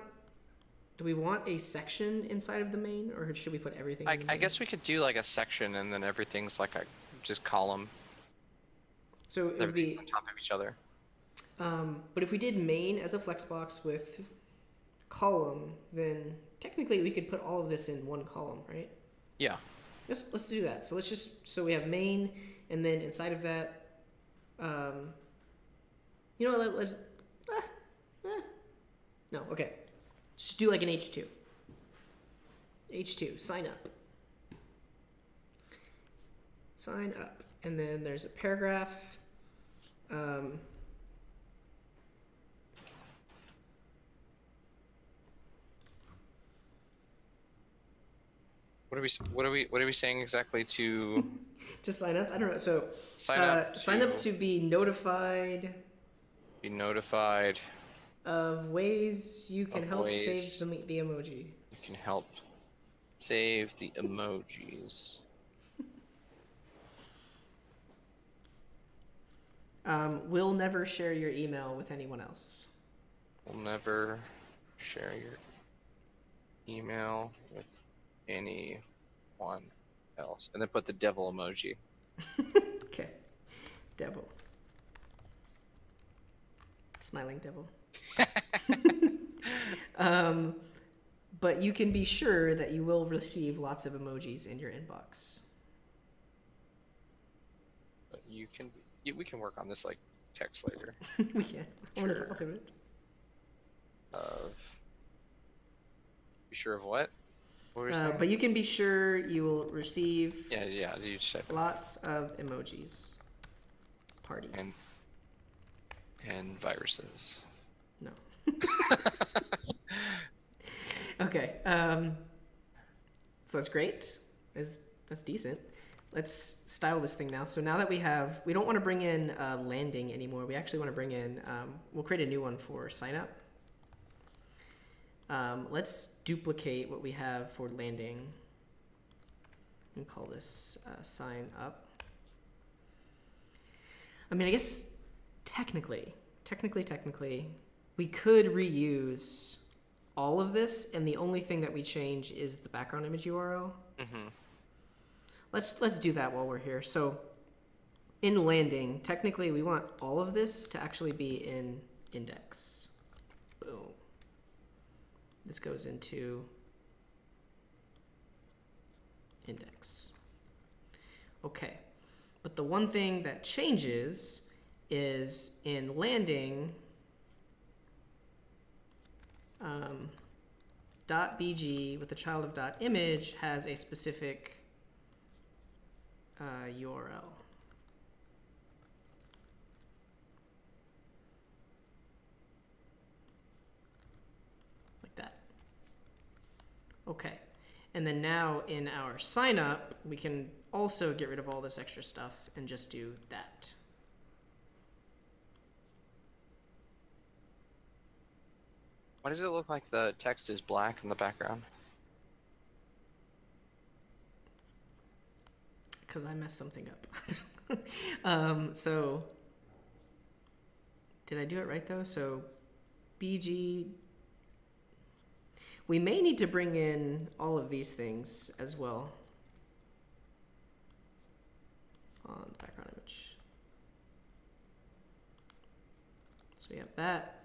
Do we want a section inside of the main, or should we put everything? I, I guess we could do like a section and then everything's like a just column. So it would be on top of each other. Um, but if we did main as a flexbox with column, then technically we could put all of this in one column, right? Yeah. Let's let's do that. So let's just so we have main, and then inside of that, um, you know, what, let, let's ah, ah. no, okay, just do like an H two. H two, sign up. Sign up, and then there's a paragraph. Um, What are we? What are we? What are we saying exactly to to sign up, I don't know. So sign uh, up? sign up to be notified be notified. Of ways you can Of help save the, the emoji. You can help save the emojis. Um, we'll never share your email with anyone else. We'll never share your email with anyone else. And then put the devil emoji. Okay. Devil. Smiling devil. um, but you can be sure that you will receive lots of emojis in your inbox. But you can. You, we can work on this like text later. we can. I want to Sure. talk to it. Of. Be sure of what? What Uh, but you can be sure you will receive yeah, yeah. You said it. lots of emojis. Party. and and viruses. Okay. Um, so that's great. Is that's decent. Let's style this thing now. So now that we have, we don't want to bring in uh, landing anymore. We actually want to bring in. Um, we'll create a new one for sign up. Um, let's duplicate what we have for landing. And call this uh, sign up. I mean, I guess technically, technically, technically, we could reuse all of this, and the only thing that we change is the background image URL. Mm-hmm. Let's let's do that while we're here. So, in landing, technically, we want all of this to actually be in index. Boom. This goes into index. Okay. But the one thing that changes is in landing, um, dot .bg with the child of dot .image has a specific uh, URL. Like that. Okay. And then now in our sign up, we can also get rid of all this extra stuff and just do that. Why does it look like the text is black in the background? because I messed something up. um, so, did I do it right though? So, BG. We may need to bring in all of these things as well on the background image. So we have that.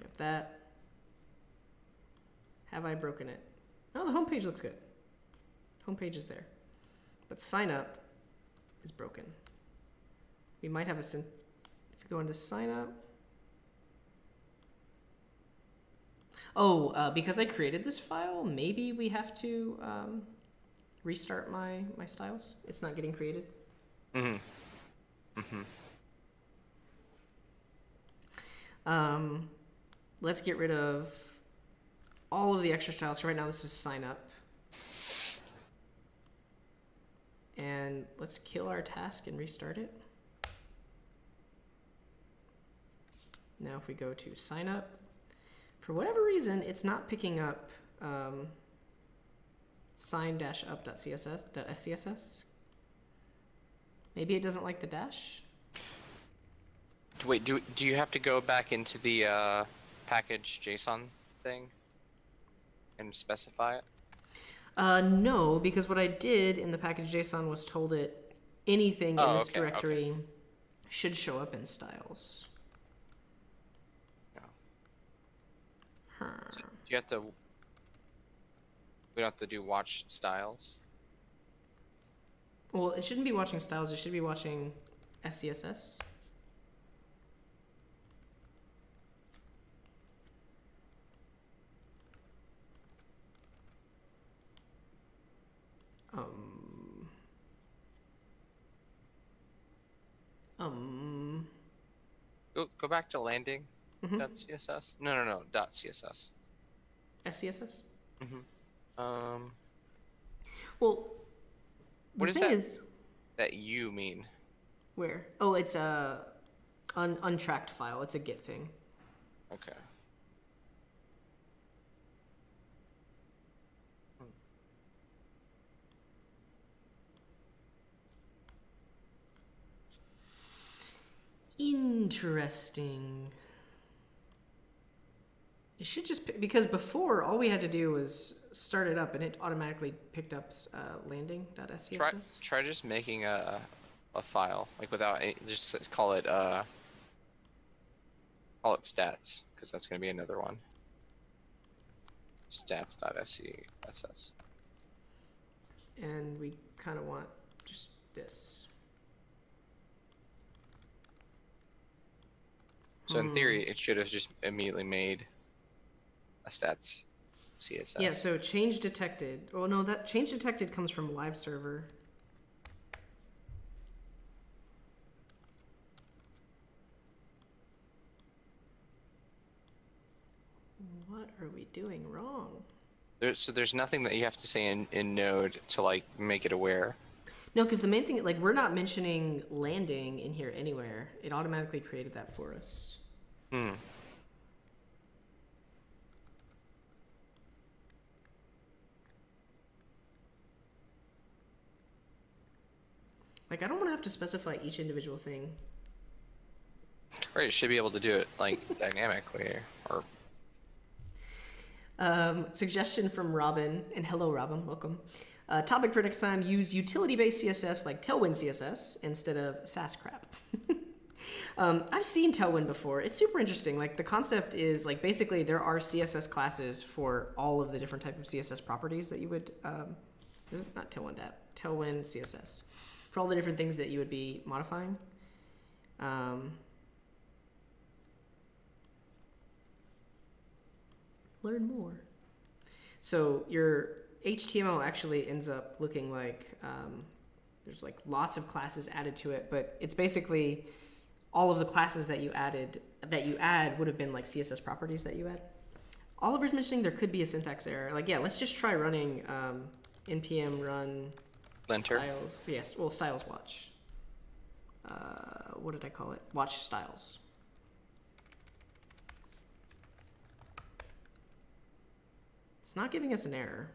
We have that. Have I broken it? No, the homepage looks good. Homepage is there. But sign up is broken. We might have a syn- if you go into sign up. Oh, uh, because I created this file, maybe we have to um, restart my my styles. It's not getting created. Mm-hmm. Mm-hmm. Um, let's get rid of all of the extra styles. So right now, this is sign up. And let's kill our task and restart it. Now, if we go to sign up, for whatever reason, it's not picking up um, sign-up.css.scss. Maybe it doesn't like the dash. Wait, do do you have to go back into the uh, package JSON thing and specify it? Uh, no, because what I did in the package JSON was told it anything oh, in this okay, directory okay. should show up in styles. No. Huh. So you have to. We don't have to do watch styles. Well, it shouldn't be watching styles. It should be watching SCSS. Go go back to landing. Mhm. Dot CSS. No no no. Dot CSS. SCSS. Mm-hmm. Um, Well, the What is thing that? is that you mean? where? Oh, it's a un- untracked file. It's a Git thing. Okay. Interesting. It should just pick, because before all we had to do was start it up and it automatically picked up uh, landing.scss. Try try just making a a file like without any, just call it uh call it stats because that's gonna be another one. Stats.scss. And we kind of want just this. So in theory, mm. it should have just immediately made a stats CSS. Yeah, so change detected. Oh no, that change detected comes from lite server. What are we doing wrong? There, so there's nothing that you have to say in, in Node to like make it aware. No, because the main thing, like, we're not mentioning landing in here anywhere. It automatically created that for us. Hmm. Like, I don't want to have to specify each individual thing. Right, it should be able to do it like dynamically or Um, suggestion from Robin, and hello, Robin, welcome. Uh, topic for next time: use utility-based CSS like Tailwind CSS instead of Sass crap. um, I've seen Tailwind before. It's super interesting. Like the concept is like basically there are CSS classes for all of the different type of CSS properties that you would. Um, this is not Tailwind app. Tailwind CSS for all the different things that you would be modifying. Um, learn more. So your HTML actually ends up looking like um, there's like lots of classes added to it, but it's basically all of the classes that you added that you add would have been like CSS properties that you add. Oliver's mentioning there could be a syntax error. Like yeah, let's just try running um, npm run linter. styles. Yes, well styles watch. Uh, what did I call it? Watch styles. It's not giving us an error.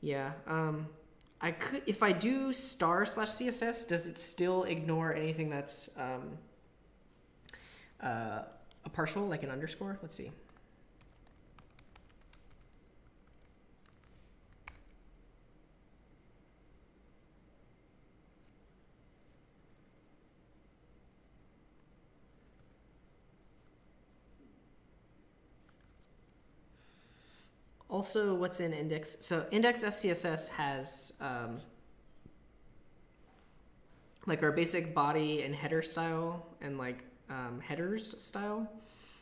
Yeah, um, I could if I do star slash CSS, does it still ignore anything that's um, uh, a partial, like an underscore? Let's see. Also, what's in index? So index SCSS has um, like our basic body and header style and like um, headers style.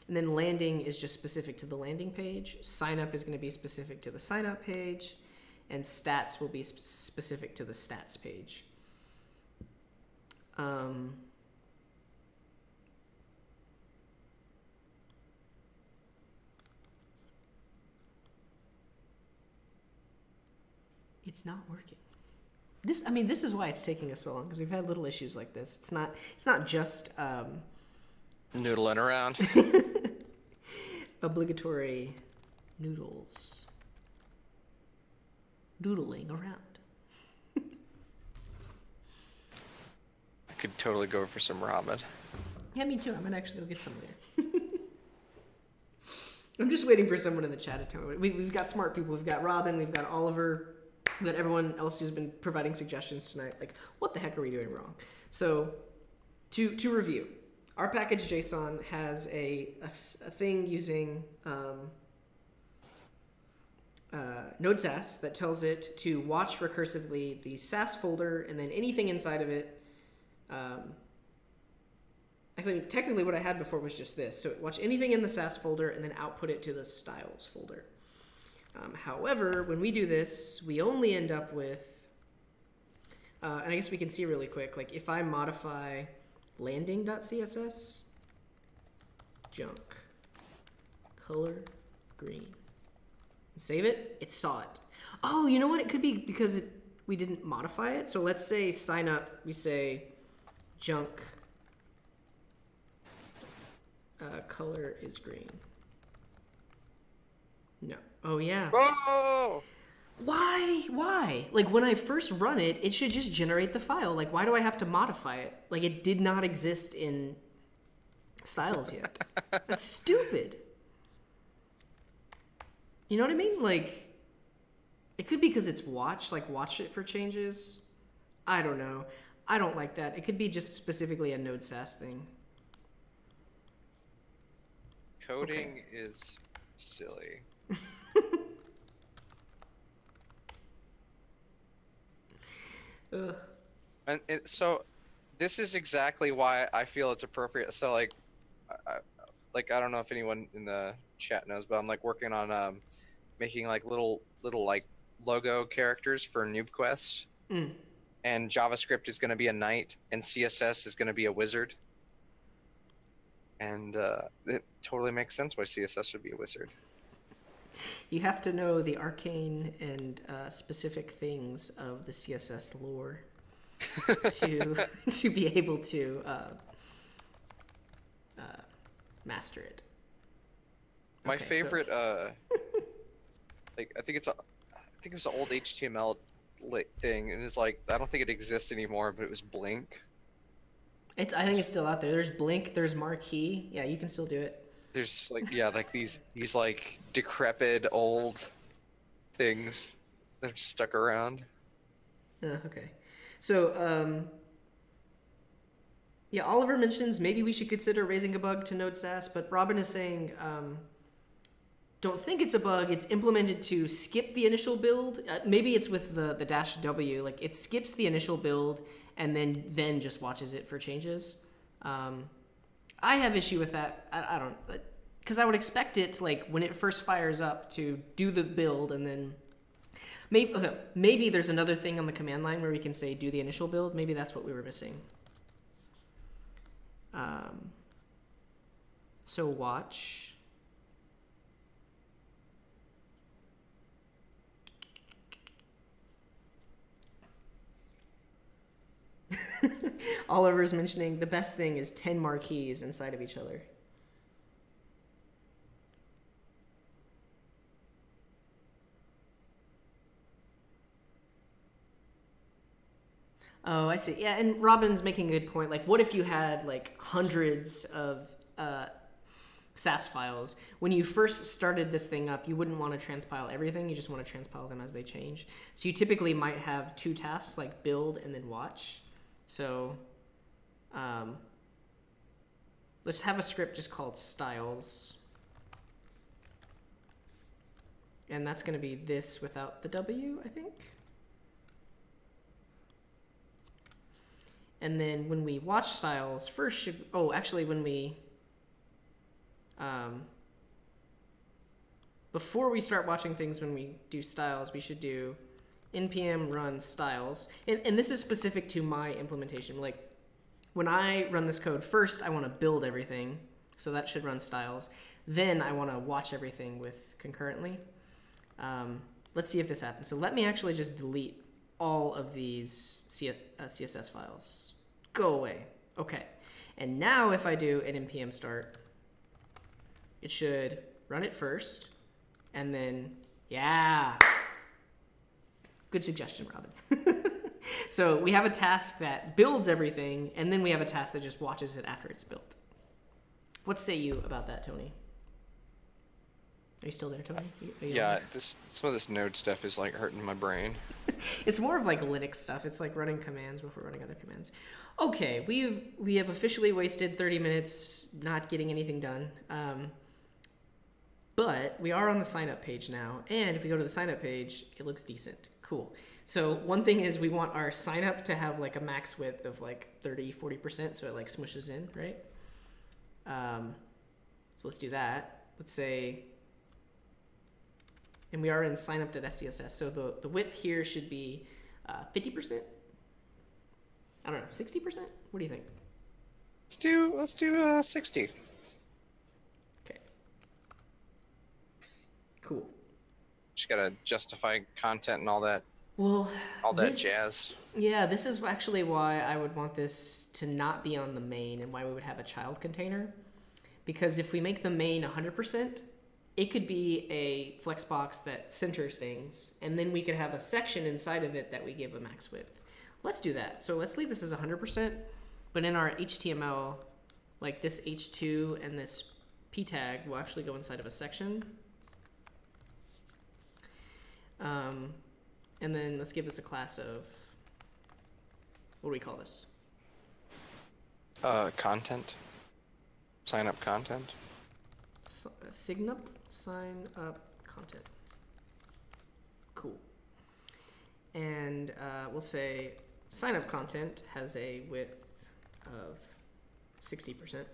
And then landing is just specific to the landing page. Sign up is going to be specific to the sign up page. And stats will be sp- specific to the stats page. Um, it's not working. This, I mean, this is why it's taking us so long because we've had little issues like this. It's not, it's not just um, Noodling around. obligatory noodles, doodling around. I could totally go for some ramen. Yeah, me too. I'm gonna actually go get some later. I'm just waiting for someone in the chat to tell me. We, we've got smart people. We've got Robin. We've got Oliver. We've everyone else who's been providing suggestions tonight. Like, what the heck are we doing wrong? So, to to review, our package JSON has a a thing using um, uh, Node Sass that tells it to watch recursively the Sass folder and then anything inside of it. Um, actually, technically, what I had before was just this. So watch anything in the Sass folder and then output it to the styles folder. Um, however, when we do this, we only end up with, uh, and I guess we can see really quick, like if I modify landing.css, junk, color, green, save it, it saw it. Oh, you know what? It could be because it, we didn't modify it. So let's say sign up, we say junk, uh, color is green. No. Oh, yeah. Oh! Why? Why? Like when I first run it, it should just generate the file. Like why do I have to modify it? Like it did not exist in styles yet. That's stupid. You know what I mean? Like it could be because it's watch, like watch it for changes. I don't know. I don't like that. It could be just specifically a Node Sass thing. Coding is silly. Ugh. And it, so, this is exactly why I feel it's appropriate. So, like, I, like I don't know if anyone in the chat knows, but I'm like working on um, making like little little like logo characters for Noob Quest, Mm. and JavaScript is going to be a knight, and CSS is going to be a wizard. And uh, it totally makes sense why CSS would be a wizard. You have to know the arcane and uh, specific things of the CSS lore to to be able to uh, uh, master it. My Okay, so- favorite, uh, like I think it's a, I think it was an old HTML thing, and it's like I don't think it exists anymore, but it was Blink. It's, I think it's still out there. There's Blink. There's Marquee. Yeah, you can still do it. There's like yeah, like these these like decrepit old things that are stuck around. Uh, okay. So, um, yeah, Oliver mentions maybe we should consider raising a bug to Node Sass, but Robin is saying, um, don't think it's a bug. It's implemented to skip the initial build. Uh, maybe it's with the, the dash W. Like it skips the initial build and then then just watches it for changes. Um, I have issue with that. I, I don't because I would expect it to, like when it first fires up to do the build and then Maybe okay, maybe there's another thing on the command line where we can say do the initial build. Maybe that's what we were missing. Um, so watch. Oliver's mentioning the best thing is 10 marquees inside of each other. Oh, I see. Yeah, and Robin's making a good point. Like, what if you had like hundreds of uh, Sass files? When you first started this thing up, you wouldn't want to transpile everything. You just want to transpile them as they change. So you typically might have two tasks, like build and then watch. So, um, let's have a script just called styles. And that's going to be this without the W, I think. And then when we watch styles, first should oh actually when we um, before we start watching things when we do styles, we should do npm run styles. And, and this is specific to my implementation. Like when I run this code, first I want to build everything, so that should run styles. Then I want to watch everything with concurrently. Um, let's see if this happens. So let me actually just delete all of these C- uh, CSS files. Go away. Okay. And now if I do an npm start, it should run it first, and then, yeah. Good suggestion, Robin. so we have a task that builds everything, and then we have a task that just watches it after it's built. What say you about that, Tony? Are you still there, Tony? You- are you on Yeah, there? this some of this node stuff is like hurting my brain. It's more of like Linux stuff. It's like running commands before running other commands. Okay, we've we have officially wasted 30 minutes not getting anything done. Um, but we are on the sign up page now, and if we go to the sign up page, it looks decent. Cool. So one thing is we want our sign up to have like a max width of like 30, 40%. So it like smushes in, right? Um, so let's do that. Let's say, and we are in sign up SCSS. So the, the width here should be uh, 50%. I don't know, 60%? What do you think? Let's do, let's do uh, 60. Just gotta justify content and all that Well, all that this- jazz. Yeah, this is actually why I would want this to not be on the main and why we would have a child container. Because if we make the main 100%, it could be a flexbox that centers things, and then we could have a section inside of it that we give a max width. Let's do that. So let's leave this as 100%, but in our HTML, like this H2 and this p tag will actually go inside of a section. Um, and then let's give this a class of what do we call this? Uh, content. Sign up content. S- uh, Signup sign up content. Cool. And uh, we'll say sign up content has a width of 60%.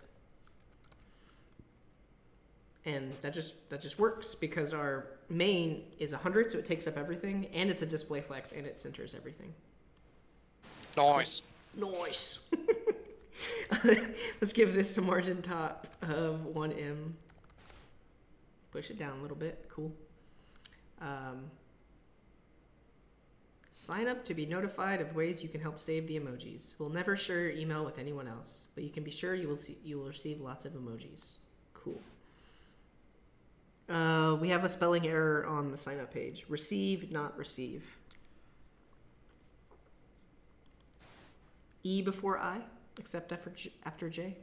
And that just that just works because our main is 100 so it takes up everything and it's a display flex and it centers everything. Nice. Nice. Let's give this a margin top of 1em. Push it down a little bit. Cool. Um, sign up to be notified of ways you can help save the emojis. We'll never share your email with anyone else, but you can be sure you will see you will receive lots of emojis. Cool. Uh, we have a spelling error on the sign up page. Receive, not receive. E before I, except after J, after J.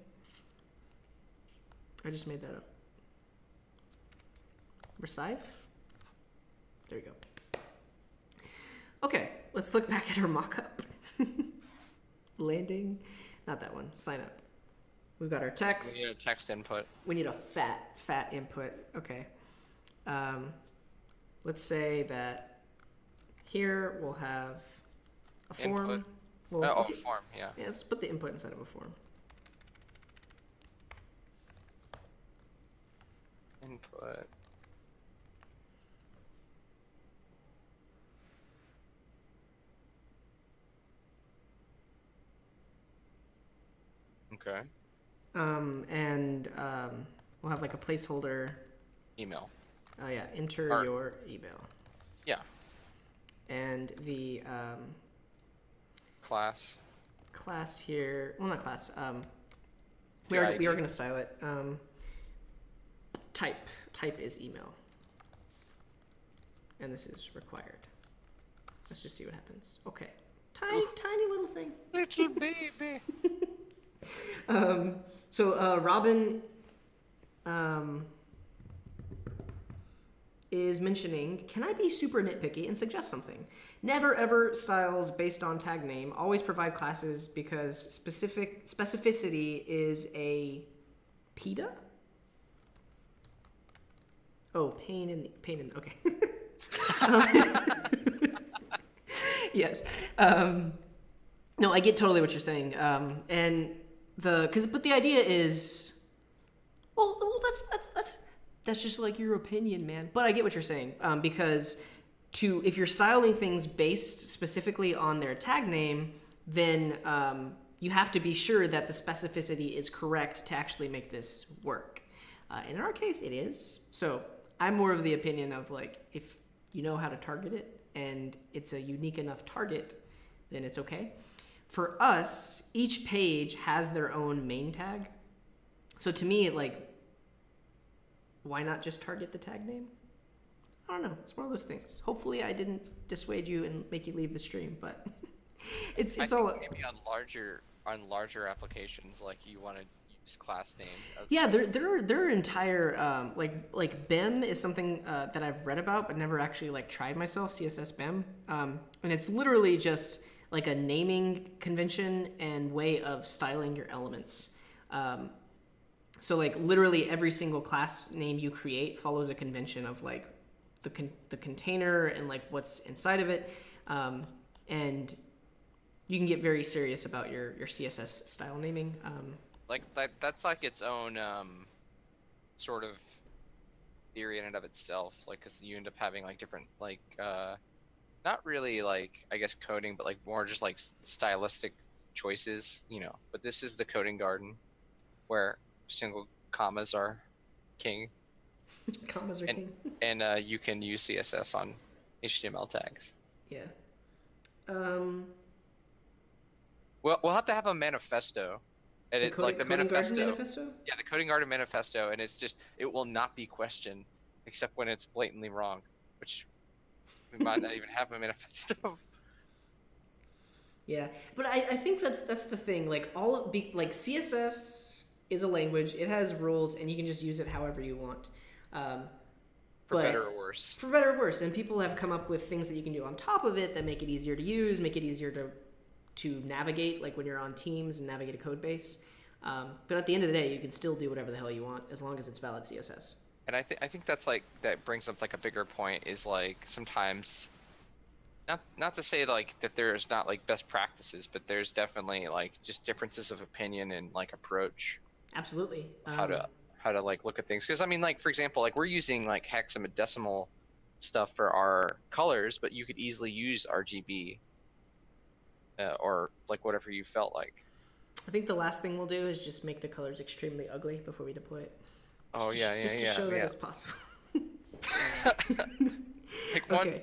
I just made that up. Receive? There you go. Okay, let's look back at our mock-up. Landing, not that one. Sign up. We've got our text. We need a text input. We need a fat, fat input. Okay. Um, let's say that here we'll have a form. Input. Well, oh, form. Yeah. yeah, let's put the input inside of a form. Input. Okay. Um, and um, we'll have like a placeholder. Email. Oh yeah, enter Or- your email. Yeah. And the um, Class. class here, well not class. Um, we are we are gonna style it. Um, type type is email. And this is required. Let's just see what happens. Okay, tiny tiny little thing. Little baby. Um, so uh, Robin um, is mentioning, can I be super nitpicky and suggest something? Never ever styles based on tag name. Always provide classes because specific specificity is a PETA. Oh, pain in the pain in the, okay. yes. Um, no, I get totally what you're saying. Um, and the because but the idea is, well, that's that's that's that's just like your opinion, man. But I get what you're saying um, because to if you're styling things based specifically on their tag name, then um, you have to be sure that the specificity is correct to actually make this work. Uh, and in our case, it is. So I'm more of the opinion of like if you know how to target it and it's a unique enough target, then it's okay. For us, each page has their own main tag. So to me, like, why not just target the tag name? I don't know. It's one of those things. Hopefully, I didn't dissuade you and make you leave the stream, but it's it's all. maybe on larger on larger applications, like you want to, use class name. Yeah, there there are there are entire um, like like BEM is something uh, that I've read about but never actually like tried myself. CSS BEM, um, and it's literally just like a naming convention and way of styling your elements. Um, so like literally every single class name you create follows a convention of like the con- the container and like what's inside of it, um, and you can get very serious about your your CSS style naming. Um, like that that's like its own um sort of theory in and of itself like because you end up having like different like uh not really like i guess coding but like more just like stylistic choices you know but this is the coding garden where single commas are king commas are And- king. and uh, you can use css on html tags Yeah. Um, we'll, we'll have to have a manifesto and it, like the manifesto manifesto. Yeah, the Coding Garden Manifesto, and it's just it will not be questioned except when it's blatantly wrong, which we might not even have a manifesto. Yeah, but I, I think that's that's the thing. Like all of, be, like CSS is a language. It has rules, and you can just use it however you want. Um, For But- better or worse. for better or worse, and people have come up with things that you can do on top of it that make it easier to use, make it easier to to navigate, like when you're on Teams and navigate a code base. Um, but at the end of the day, you can still do whatever the hell you want as long as it's valid CSS. And I think I think that's like that brings up like a bigger point is like sometimes not not to say like that there's not like best practices, but there's definitely like just differences of opinion and like approach Absolutely. how Um, to how to like look at things because i mean like for example like we're using like hexadecimal stuff for our colors but you could easily use rgb uh, or like whatever you felt like I think the last thing we'll do is just make the colors extremely ugly before we deploy it. Oh yeah yeah just to yeah show that it's possible. pick one okay.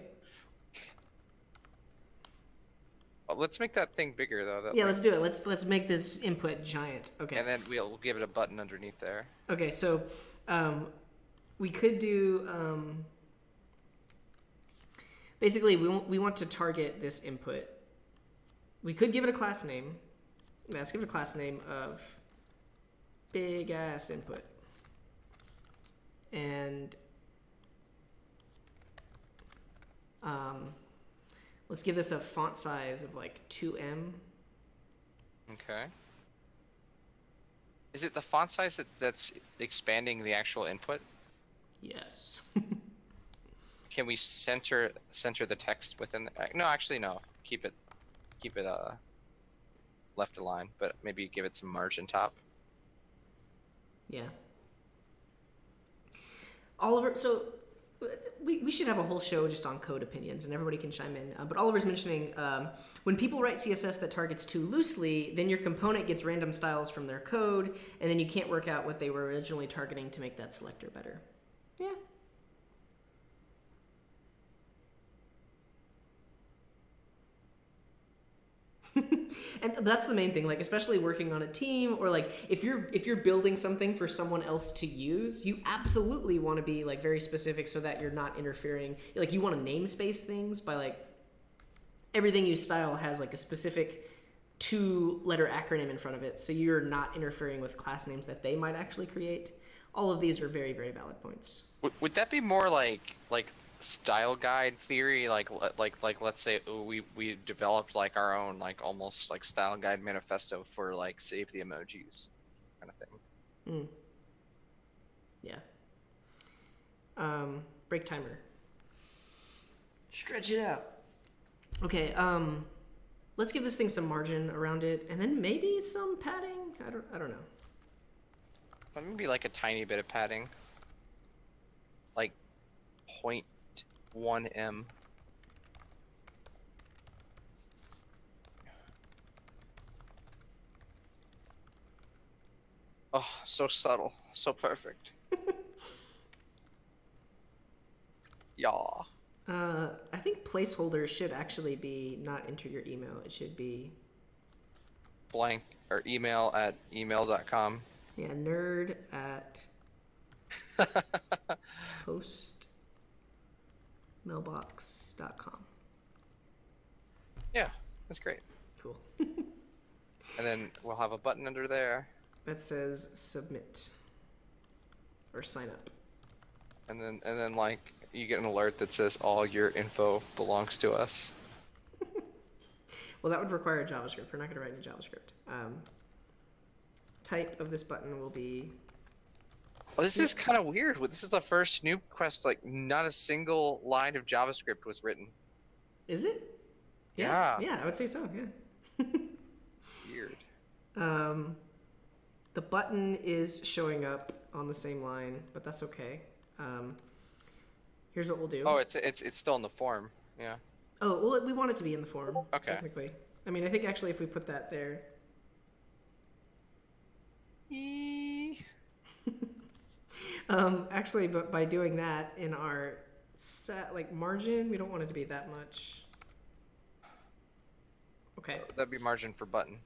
Let's make that thing bigger though Yeah, let's do it. Let's let's make this input giant. Okay. and then we'll, we'll give it a button underneath there Okay, so um, we could do um, basically we we want to target this input. We could give it a class name. Let's give it a class name of big ass input. And um, let's give this a font size of like 2em. okay is it the font size that, that's expanding the actual input Yes. can we center center the text within the, uh, no actually no keep it keep it uh left aligned but maybe give it some margin top Yeah. Oliver, so we, we should have a whole show just on code opinions and everybody can chime in. Uh, but Oliver's mentioning um, when people write CSS that targets too loosely, then your component gets random styles from their code, and then you can't work out what they were originally targeting to make that selector better. Yeah. and that's the main thing like especially working on a team or like if you're if you're building something for someone else to use you absolutely want to be like very specific so that you're not interfering like you want to namespace things by like everything you style has like a specific two letter acronym in front of it so you're not interfering with class names that they might actually create. All of these are very very valid points. Would, would that be more like like style guide theory like like like let's say oh, we we developed like our own like almost like style guide manifesto for like save the emojis kind of thing. Mm. yeah. Um break timer. Stretch it out. Okay um let's give this thing some margin around it and then maybe some padding? I don't i don't know. Maybe like a tiny bit of padding. Like point 1M. Oh, so subtle, so perfect. yeah Uh, I think placeholders should actually be not enter your email. It should be blank or email at email.com. Yeah, nerd at post mailbox.com. yeah that's great Cool. and then we'll have a button under there that says submit or sign up. And then and then like you get an alert that says all your info belongs to us. Well, that would require JavaScript. We're not going to write any JavaScript. Um, type of this button will be. Well, this is kind of weird. This is the first Noob Quest like not a single line of JavaScript was written. Is it? Yeah. Yeah, I would say so. Yeah. Weird. Um, the button is showing up on the same line, but that's okay. Um, here's what we'll do. Oh, it's it's it's still in the form. Yeah. Oh, well, we want it to be in the form. Okay. Technically, I mean, I think actually if we put that there, Eee. Um, actually, but by doing that in our set like margin, we don't want it to be that much. Okay. That'd be margin for button.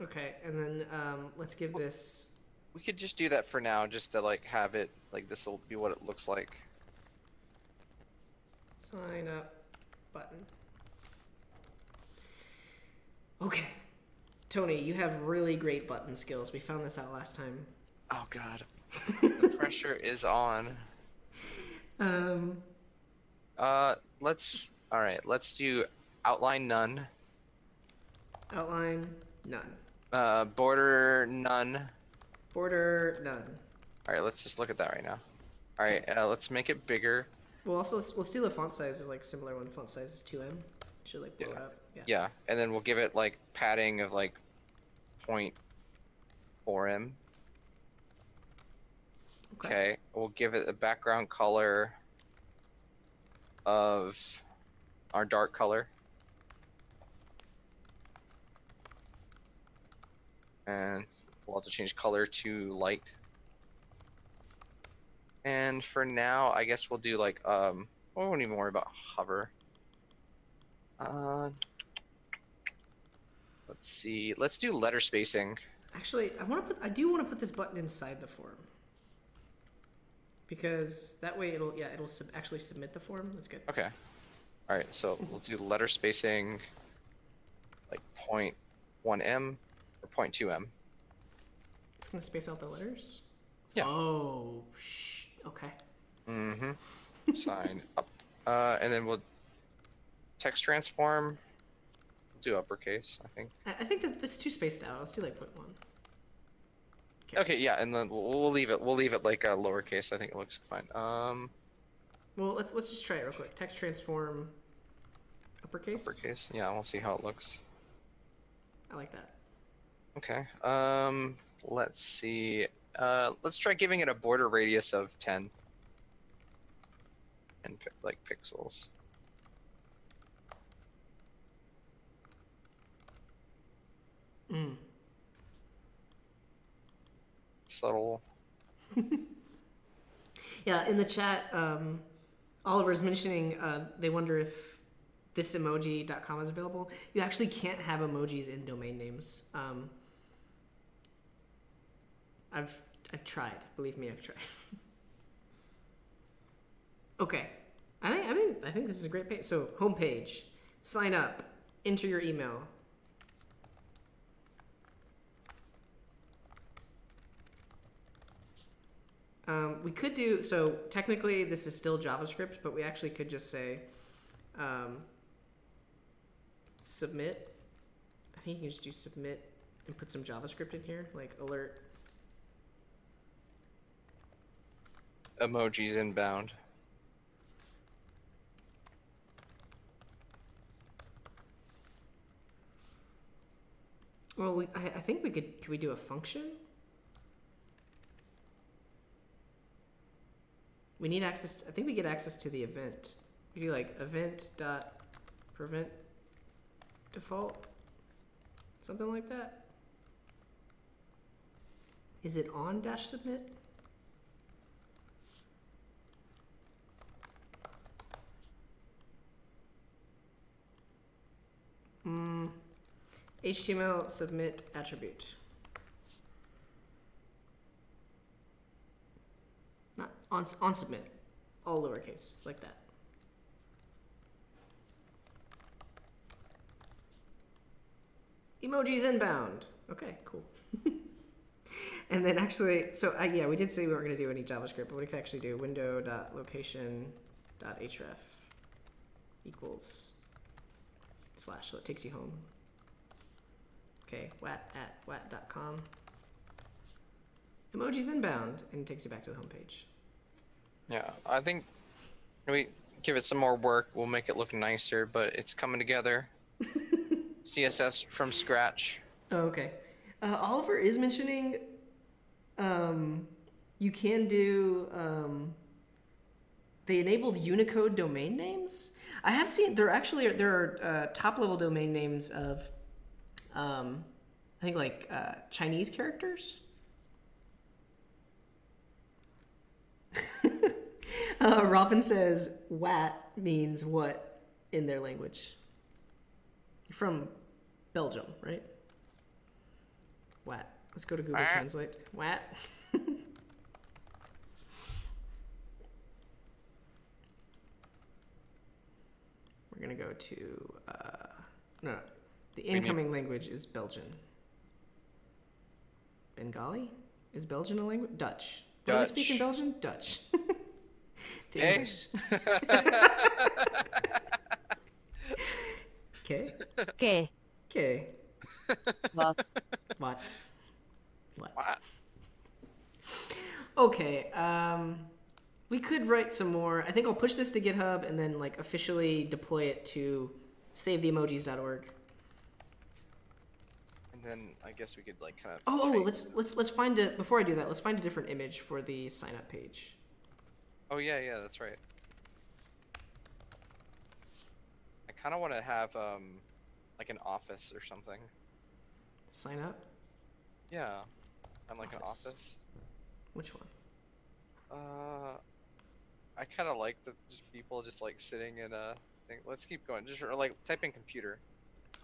Okay, and then um, let's give this. We could just do that for now, just to like have it like this will be what it looks like. Sign up button. Okay. Tony, you have really great button skills. We found this out last time. Oh god. The pressure is on. Um, Uh, let's. All right, let's do outline none. outline, none. Uh, border none. Border, none. All right, let's just look at that right now. All right, uh, let's make it bigger. Well, also, let's, let's do the font size is like similar one. Font size is 2em. Should like blow Yeah. up. Yeah. Yeah, and then we'll give it like padding of like point four m. Okay, we'll give it a background color of our dark color. And we'll have to change color to light. And for now, I guess we'll do like, um, we won't even worry about hover. Uh, let's see, let's do letter spacing. Actually, I want to put. I do want to put this button inside the form because that way it'll yeah it'll sub actually submit the form. That's good. Okay. All right, so we'll do letter spacing like 0.1 m or 0.2 m. It's gonna space out the letters. Yeah. Oh, shh. okay. Mm-hmm. Sign up, uh, and then we'll text transform. Do uppercase, I think. I, think that it's too spaced out. Let's do like 0.1. Okay, yeah, and then we'll, we'll leave it. We'll leave it like uh, lowercase. I think it looks fine. Um. Well, let's let's just try it real quick. Text transform. Uppercase. Uppercase. Yeah, we'll see how it looks. I like that. Okay. Um. Let's see. Uh, let's try giving it a border radius of 10 and like pixels. Hmm. Subtle. Yeah, in the chat, um, Oliver's mentioning uh, they wonder if this emoji.com is available. You actually can't have emojis in domain names. Um, I've I've tried. Believe me, I've tried. okay, I think I mean I think this is a great page. So homepage, sign up, enter your email. Um, we could do so. Technically, this is still JavaScript, but we actually could just say um, submit. I think you can just do submit and put some JavaScript in here, like alert. Emojis inbound. Well, we, I, I think we could. Could we do a function? We need access. To, I think we get access to the event. Do like event dot prevent default, something like that. Is it on dash submit? Mm, HTML submit attribute. Not on on submit, all lowercase like that. Emojis inbound. Okay, cool. And then actually, so uh, yeah, we did say we weren't going to do any JavaScript, but we could actually do window.location.href equals slash, so it takes you home. Okay, wat at wat.com. Emojis inbound, and it takes you back to the homepage. Yeah, I think we give it some more work. We'll make it look nicer, but it's coming together. CSS from scratch. Oh, okay. Uh, Oliver is mentioning um, you can do. Um, they enabled Unicode domain names. I have seen there actually are, there are uh, top level domain names of, um, I think like uh, Chinese characters. uh, Robin says "wat" means what in their language. You're from Belgium, right? Wat. Let's go to Google. Translate. Wat. We're gonna go to uh, no, no. The incoming language is Belgian. Bengali is Belgian a language? Dutch. What do we speak in Belgian? Dutch. To Hey. English. Okay. Okay. Okay. What? What? What? What? Okay. Um, we could write some more. I think I'll push this to GitHub and then like officially deploy it to savetheemojis.org. And then I guess we could like kind of. Oh, oh, let's let's let's find a before I do that. Let's find a different image for the sign up page. Oh yeah, yeah, that's right. I kind of want to have um, like an office or something. Sign up. Yeah, I'm like Office. an office. Which one? Uh, I kind of like the just people just like sitting in a thing. Let's keep going. Just or, like type in computer,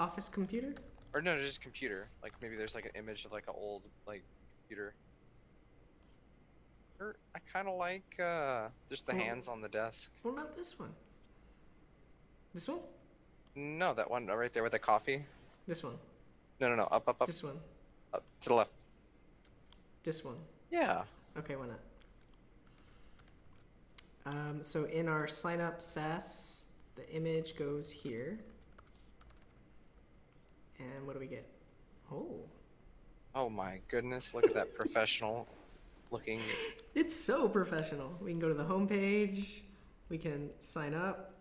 Office computer. or no, just computer. Like maybe there's like an image of like an old like computer. I kind of like uh just the Oh. hands on the desk. What about this one? This one? No, that one right there with the coffee. This one? No, no, no, up, up, up, This one? up to the left. This one? Yeah. Okay, why not? Um, so in our sign up Sass, the image goes here. And what do we get? Oh, Oh my goodness! Look at that professional looking. it's so professional. We can go to the homepage. We can sign up.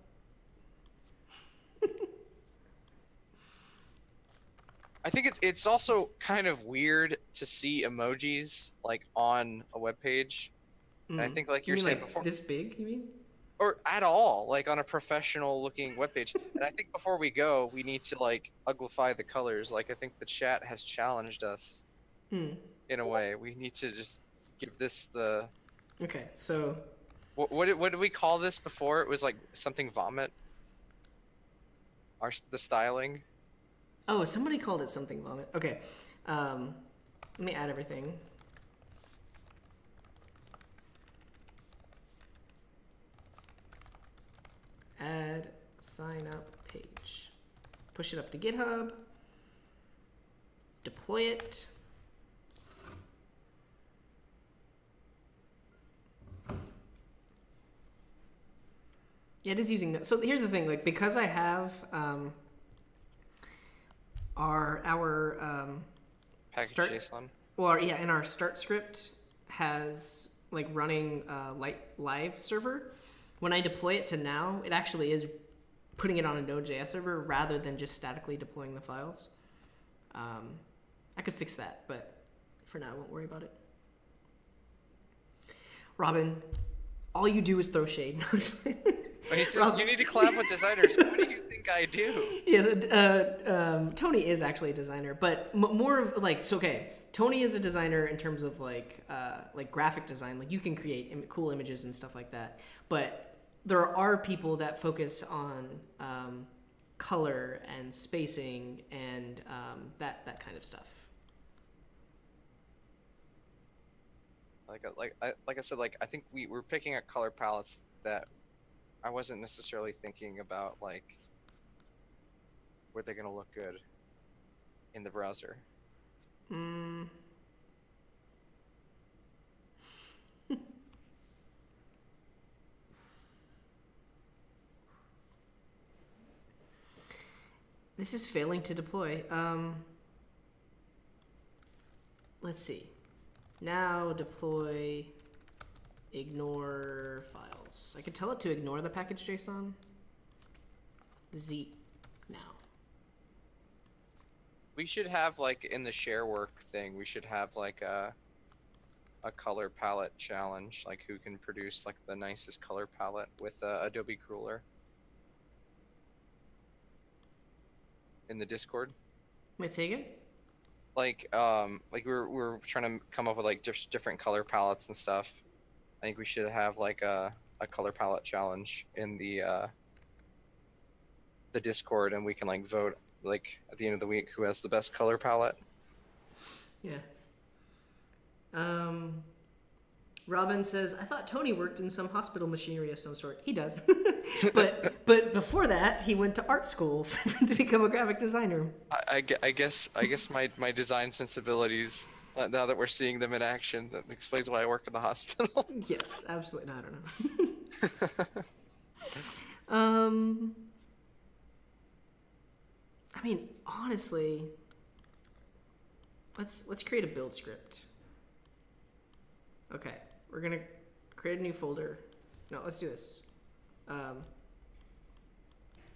I think it's it's also kind of weird to see emojis like on a web page, and I Mm. think like You you're mean, saying like, before, this big? You mean? or at all, like on a professional looking web page. and I think before we go, we need to like uglify the colors. Like I think the chat has challenged us Hmm. in a way. We need to just give this the Okay, so what what did, what did we call this before? It was like something vomit. Our the styling. oh, somebody called it something vomit. Okay, um, let me add everything. Add sign up page. Push it up to GitHub. Deploy it. Yeah, it is using. no- So here's the thing, like because I have um, our our um, Package Start- JSON. well, our, yeah, and our start script has like running uh, light live server. When I deploy it to now, it actually is putting it on a Node.js server rather than just statically deploying the files. Um, I could fix that, but for now, I won't worry about it. Robin, all you do is throw shade. But he said Rob- you need to collab with designers. what do you think I do? Yes, uh, um, Tony is actually a designer, but m- more of like so. Okay, Tony is a designer in terms of like uh, like graphic design. Like you can create Im- cool images and stuff like that. But there are people that focus on um, color and spacing and um, that that kind of stuff. Like I- like I like I said, like I think we we're picking at color palettes that I wasn't necessarily thinking about like where they're gonna look good in the browser. Hmm. this is failing to deploy. Um, let's see. Now deploy ignore file files. I could tell it to ignore the package JSON. Z now. We should have like in the share work thing, we should have like a a color palette challenge, like who can produce like the nicest color palette with uh, Adobe Kuler in the Discord. Wait, say again? Like um like we're we're trying to come up with like different color palettes and stuff. I think we should have like a a color palette challenge in the uh the Discord and we can like vote like at the end of the week who has the best color palette. Yeah. Um, Robin says, "I thought Tony worked in some hospital machinery of some sort. He does, but but before that, he went to art school to become a graphic designer. I, I I guess I guess my, my design sensibilities now that we're seeing them in action that explains why I work in the hospital. Yes, absolutely. No, I don't know. um, I mean, honestly, let's let's create a build script. Okay, we're gonna create a new folder. No, let's do this. Um,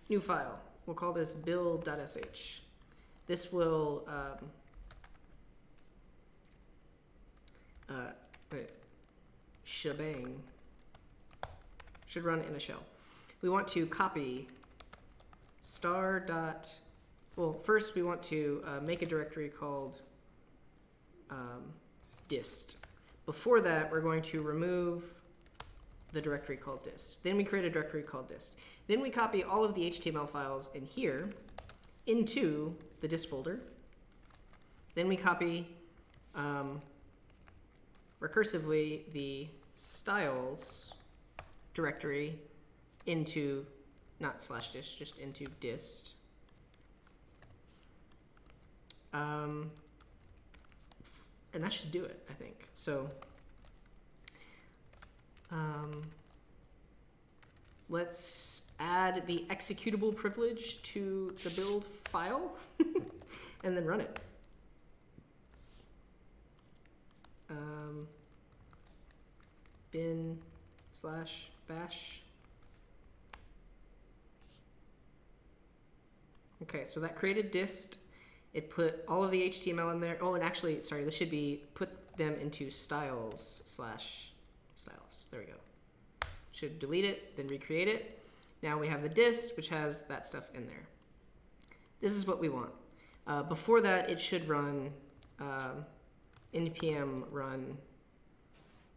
new file. We'll call this build.sh. This will um, uh, wait, shebang should run in a shell. We want to copy star dot. Well, first we want to uh, make a directory called um, dist. Before that, we're going to remove the directory called dist. Then we create a directory called dist. Then we copy all of the HTML files in here into the dist folder. Then we copy um, recursively the styles directory into not slash dist, just into dist. Um, and that should do it, I think. So, um, let's add the executable privilege to the build file and then run it. Um, bin slash bash. Okay, so that created dist. It put all of the HTML in there. Oh, and actually, sorry, this should be put them into styles slash styles. There we go. Should delete it, then recreate it. Now we have the dist, which has that stuff in there. This is what we want. Uh, before that, it should run um, npm run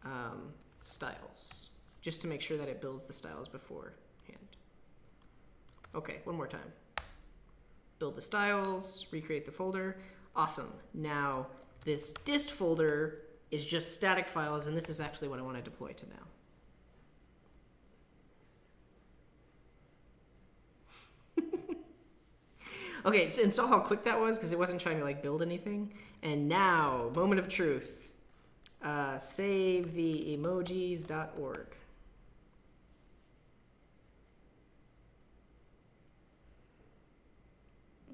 um, styles, just to make sure that it builds the styles beforehand. Okay, one more time. Build the styles, recreate the folder. Awesome. Now, this dist folder is just static files, and this is actually what I want to deploy to now. Okay, so, and saw how quick that was because it wasn't trying to like build anything. And now, moment of truth. Uh, save the emojis.org.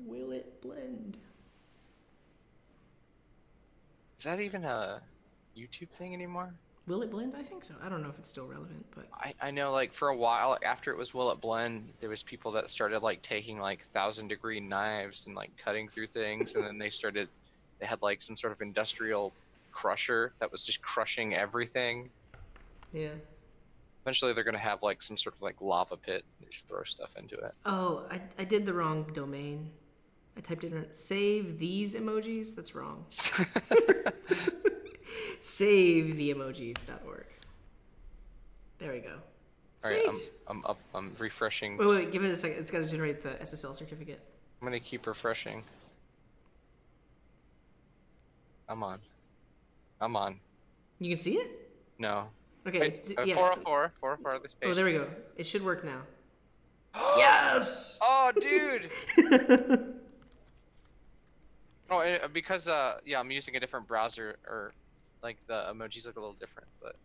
Will it blend? Is that even a YouTube thing anymore? Will it blend? I think so. I don't know if it's still relevant, but I, I know like for a while after it was Will It Blend, there was people that started like taking like thousand degree knives and like cutting through things, and then they started they had like some sort of industrial crusher that was just crushing everything. yeah. Eventually, they're gonna have like some sort of like lava pit. They just throw stuff into it. Oh, I, I did the wrong domain. I typed in save these emojis. That's wrong. Save the emojis.org. There we go. All Sweet. right, I'm I'm up. I'm refreshing. Wait, wait, wait, give it a second. It's got to generate the SSL certificate. I'm gonna keep refreshing. I'm on. I'm on. You can see it? No. Okay. Wait, uh, yeah. 404, 404 this page. Oh, there we go. It should work now. yes! Oh, dude. oh, uh, because uh, yeah, I'm using a different browser, or like the emojis look a little different, but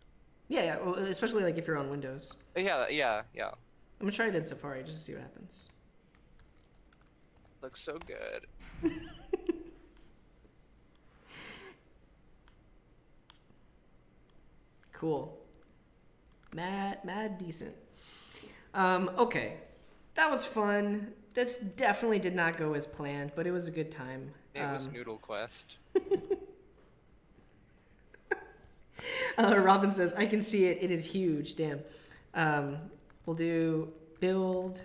Yeah, yeah. Well, especially like if you're on Windows. uh, yeah, yeah, yeah. I'm gonna try it in Safari just to see what happens. looks so good. Cool. Mad, mad decent. Um, okay. That was fun. This definitely did not go as planned, but it was a good time. It was Um, Noodle Quest. Uh, Robin says, I can see it. It is huge. Damn. Um, we'll do build.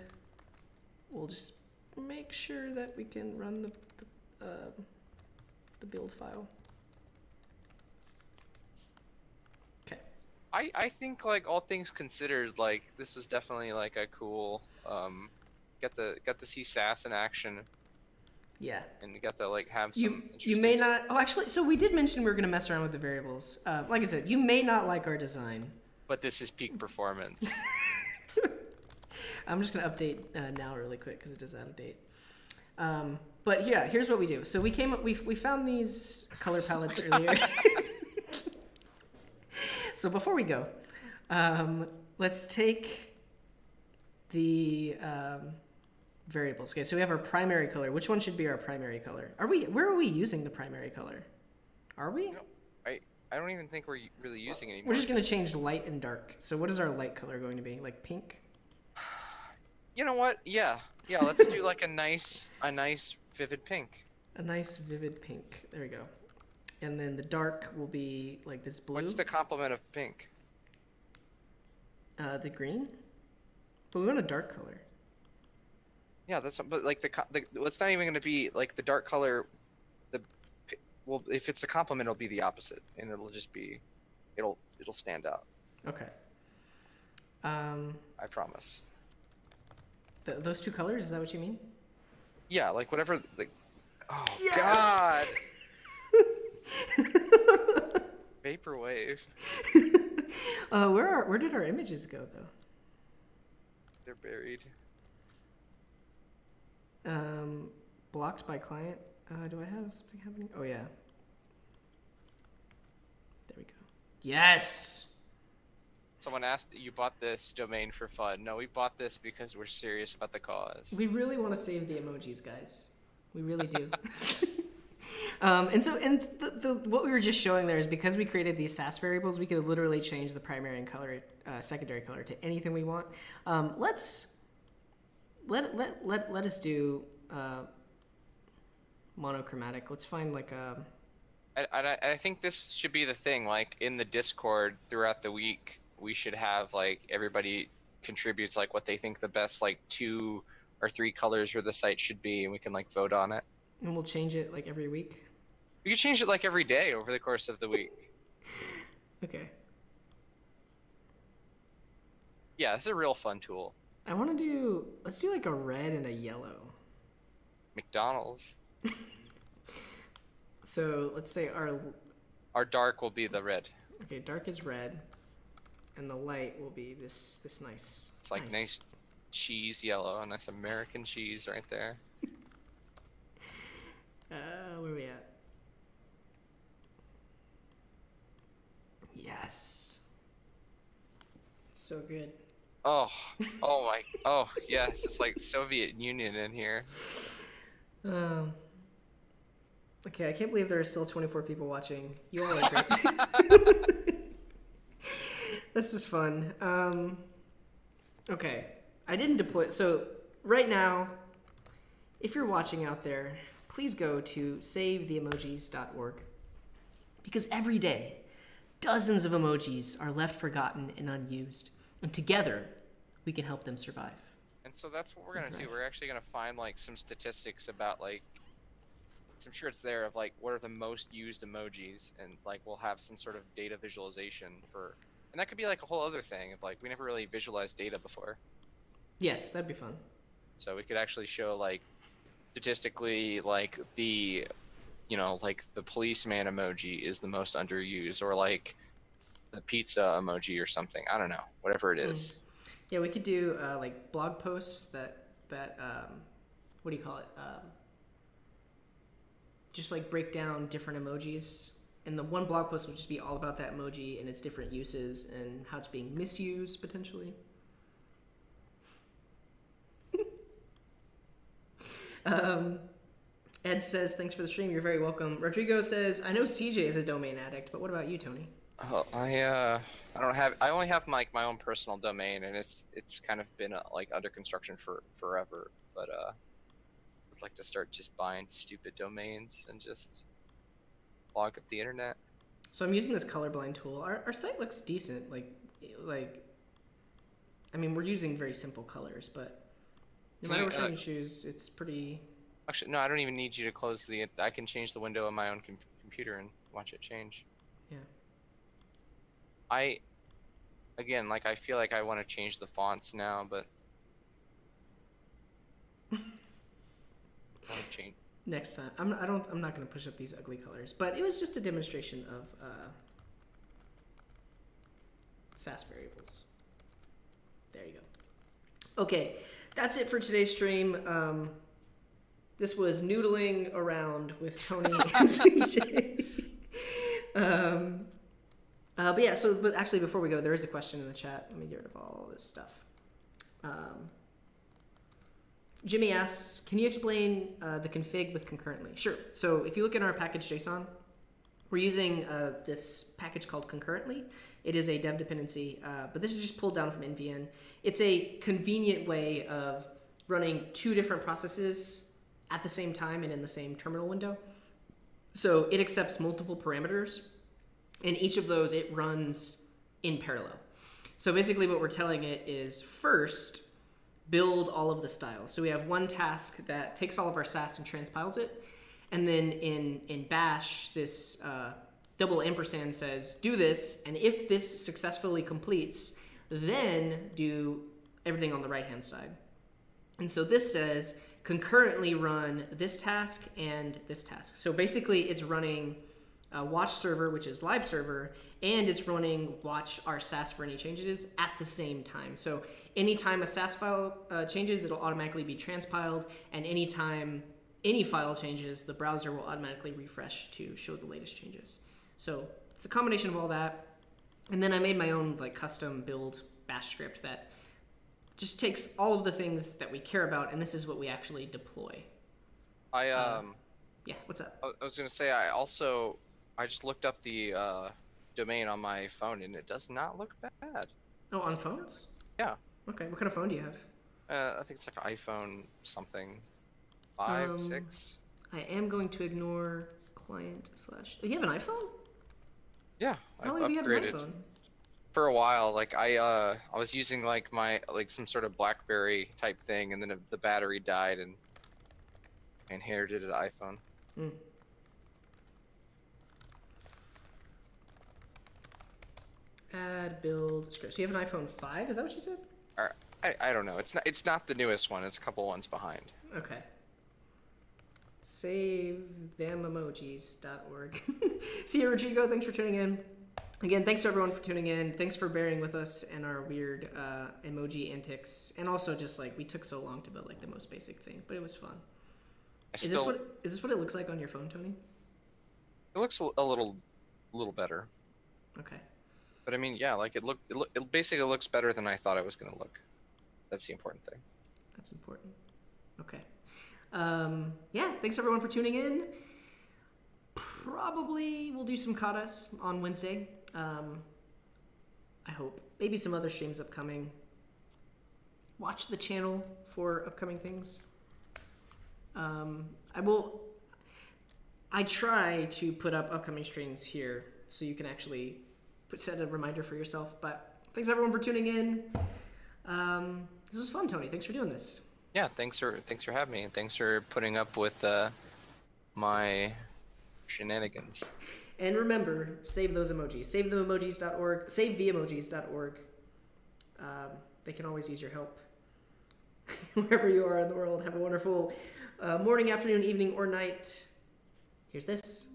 We'll just make sure that we can run the, the, uh, the build file. I I think like all things considered, like this is definitely like a cool um get to get to see Sass in action Yeah. and get to like have some. You, you may not. Oh, actually, so we did mention we were going to mess around with the variables. Uh, like I said, you may not like our design. But this is peak performance. I'm just gonna update uh, now really quick because it is out of date. Um, but yeah, here's what we do. So we came up, we we found these color palettes earlier. so before we go, um, let's take the um, variables. Okay, so we have our primary color. Which one should be our primary color? Are we? Where are we using the primary color? Are we? No. I I don't even think we're really using it anymore. We're just gonna change light and dark. So what is our light color going to be? Like pink? You know what? Yeah, yeah. Let's do like a nice a nice vivid pink. A nice vivid pink. There we go. And then the dark will be like this blue. What's the complement of pink? uh, the green? But we want a dark color. Yeah, that's but like the, the it's not even going to be like the dark color. The well, if it's a complement, it'll be the opposite, and it'll just be, it'll it'll stand out. Okay. Um, I promise. th- those two colors. Is that what you mean? Yeah, like whatever. Like, oh Yes! God. Vaporwave. Uh, where are where did our images go though? They're buried. Um, blocked by client. Uh, do I have something happening? Oh yeah. There we go. Yes. Someone asked you bought this domain for fun. No, we bought this because we're serious about the cause. We really want to save the emojis, guys. We really do. um, and so, and the, the what we were just showing there is because we created these Sass variables, we could literally change the primary and color, uh, secondary color to anything we want. Um, let's let let let let us do uh, monochromatic. Let's find like a I, I, I think this should be the thing. Like in the Discord throughout the week, we should have like everybody contributes like what they think the best like two or three colors for the site should be, and we can like vote on it. And we'll change it like every week. We can change it like every day over the course of the week. Okay. Yeah, it's a real fun tool. I want to do. Let's do like a red and a yellow. McDonald's. So let's say our Our dark will be the red. Okay, dark is red, and the light will be this this nice. It's like nice cheese yellow, a nice American cheese right there. Uh, where are we at? Yes. So good. Oh, oh my, oh yes, it's like Soviet Union in here. Um. Okay, I can't believe there are still 24 people watching. You all are great. this was fun. Um, okay, I didn't deploy. So right now, if you're watching out there, please go to savetheemojis.org because every day, dozens of emojis are left forgotten and unused, and together, we can help them survive. And so that's what we're gonna do. We're actually gonna find like some statistics about like, I'm sure it's there of like what are the most used emojis, and like we'll have some sort of data visualization for, and that could be like a whole other thing of like we never really visualized data before, Yes, that'd be fun. so we could actually show like statistically like the, you know like the policeman emoji is the most underused, or like the pizza emoji or something. I don't know, whatever it is. Yeah, we could do uh, like blog posts that that um, what do you call it? Um, just like break down different emojis, and the one blog post would just be all about that emoji and its different uses and how it's being misused potentially. Um, Ed says, "Thanks for the stream. You're very welcome." Rodrigo says, "I know CJ is a domain addict, but what about you, Tony?" Oh, I uh, I don't have. I only have like my own personal domain, and it's it's kind of been uh, like under construction for forever. But uh, I'd like to start just buying stupid domains and just log up the internet. So I'm using this colorblind tool. Our, our site looks decent. Like, like, I mean, we're using very simple colors, but no matter which uh, one you choose, it's pretty. Actually, no, I don't even need you to close the. I can change the window on my own com- computer and watch it change. Yeah. I, again, like I feel like I want to change the fonts now, but. I change. next time. I'm I don't I'm not going to push up these ugly colors, but it was just a demonstration of uh, Sass variables. There you go. Okay, that's it for today's stream. Um, this was noodling around with Tony and CJ. um, uh, but yeah, so but actually before we go, there is a question in the chat. Let me get rid of all this stuff. Um, Jimmy asks, can you explain uh, the config with concurrently? Sure. So if you look at our package JSON, we're using uh, this package called concurrently. It is a dev dependency, uh, but this is just pulled down from npm. It's a convenient way of running two different processes at the same time and in the same terminal window. So it accepts multiple parameters, and each of those it runs in parallel. So basically, what we're telling it is first, build all of the styles. So we have one task that takes all of our Sass and transpiles it, and then in in Bash, this uh, double ampersand says do this, and if this successfully completes, then do everything on the right hand side. And so this says concurrently run this task and this task. So basically, it's running uh, watch server, which is live server, and it's running watch our Sass for any changes at the same time. So anytime a Sass file uh, changes, it'll automatically be transpiled, and anytime any file changes, the browser will automatically refresh to show the latest changes. So it's a combination of all that. And then I made my own like custom build bash script that just takes all of the things that we care about, and this is what we actually deploy. I Uh, um, Yeah, what's up? I was gonna say I also I just looked up the uh, domain on my phone and it does not look bad. Oh, on phones? Yeah. Okay, what kind of phone do you have? Uh, I think it's like an iPhone something, five, Um, six. I am going to ignore client slash. Do you have an iPhone? Yeah, How I've long have you had an upgraded iPhone? for a while. Like I uh, I was using like my like some sort of BlackBerry type thing, and then the battery died, and I inherited an iPhone. Hmm. Add build script. So you have an iPhone 5? Is that what you said? Or I, I don't know. It's not it's not the newest one. It's a couple ones behind. Okay. Save them emojis.org. See you, Rodrigo. Thanks for tuning in. Again, thanks to everyone for tuning in. Thanks for bearing with us and our weird uh, emoji antics, and also just like we took so long to build like the most basic thing, but it was fun. I Is still this what is this what it looks like on your phone, Tony? it looks a, a little little better. Okay. But I mean, yeah, like it look it, look, it basically looks better than I thought it was gonna look. That's the important thing. That's important. Okay. Um, yeah, thanks everyone for tuning in. Probably we'll do some katas on Wednesday. Um, I hope. Maybe some other streams upcoming. Watch the channel for upcoming things. Um, I will. I try to put up upcoming streams here so you can actually put, set a reminder for yourself. But thanks everyone for tuning in. Um, this was fun, Tony. Thanks for doing this. Yeah, thanks for thanks for having me, and thanks for putting up with uh, my shenanigans. And remember, save those emojis. Save the emojis.org. Save the emojis.org. Um, they can always use your help. Wherever you are in the world, have a wonderful uh, morning, afternoon, evening, or night. Here's this.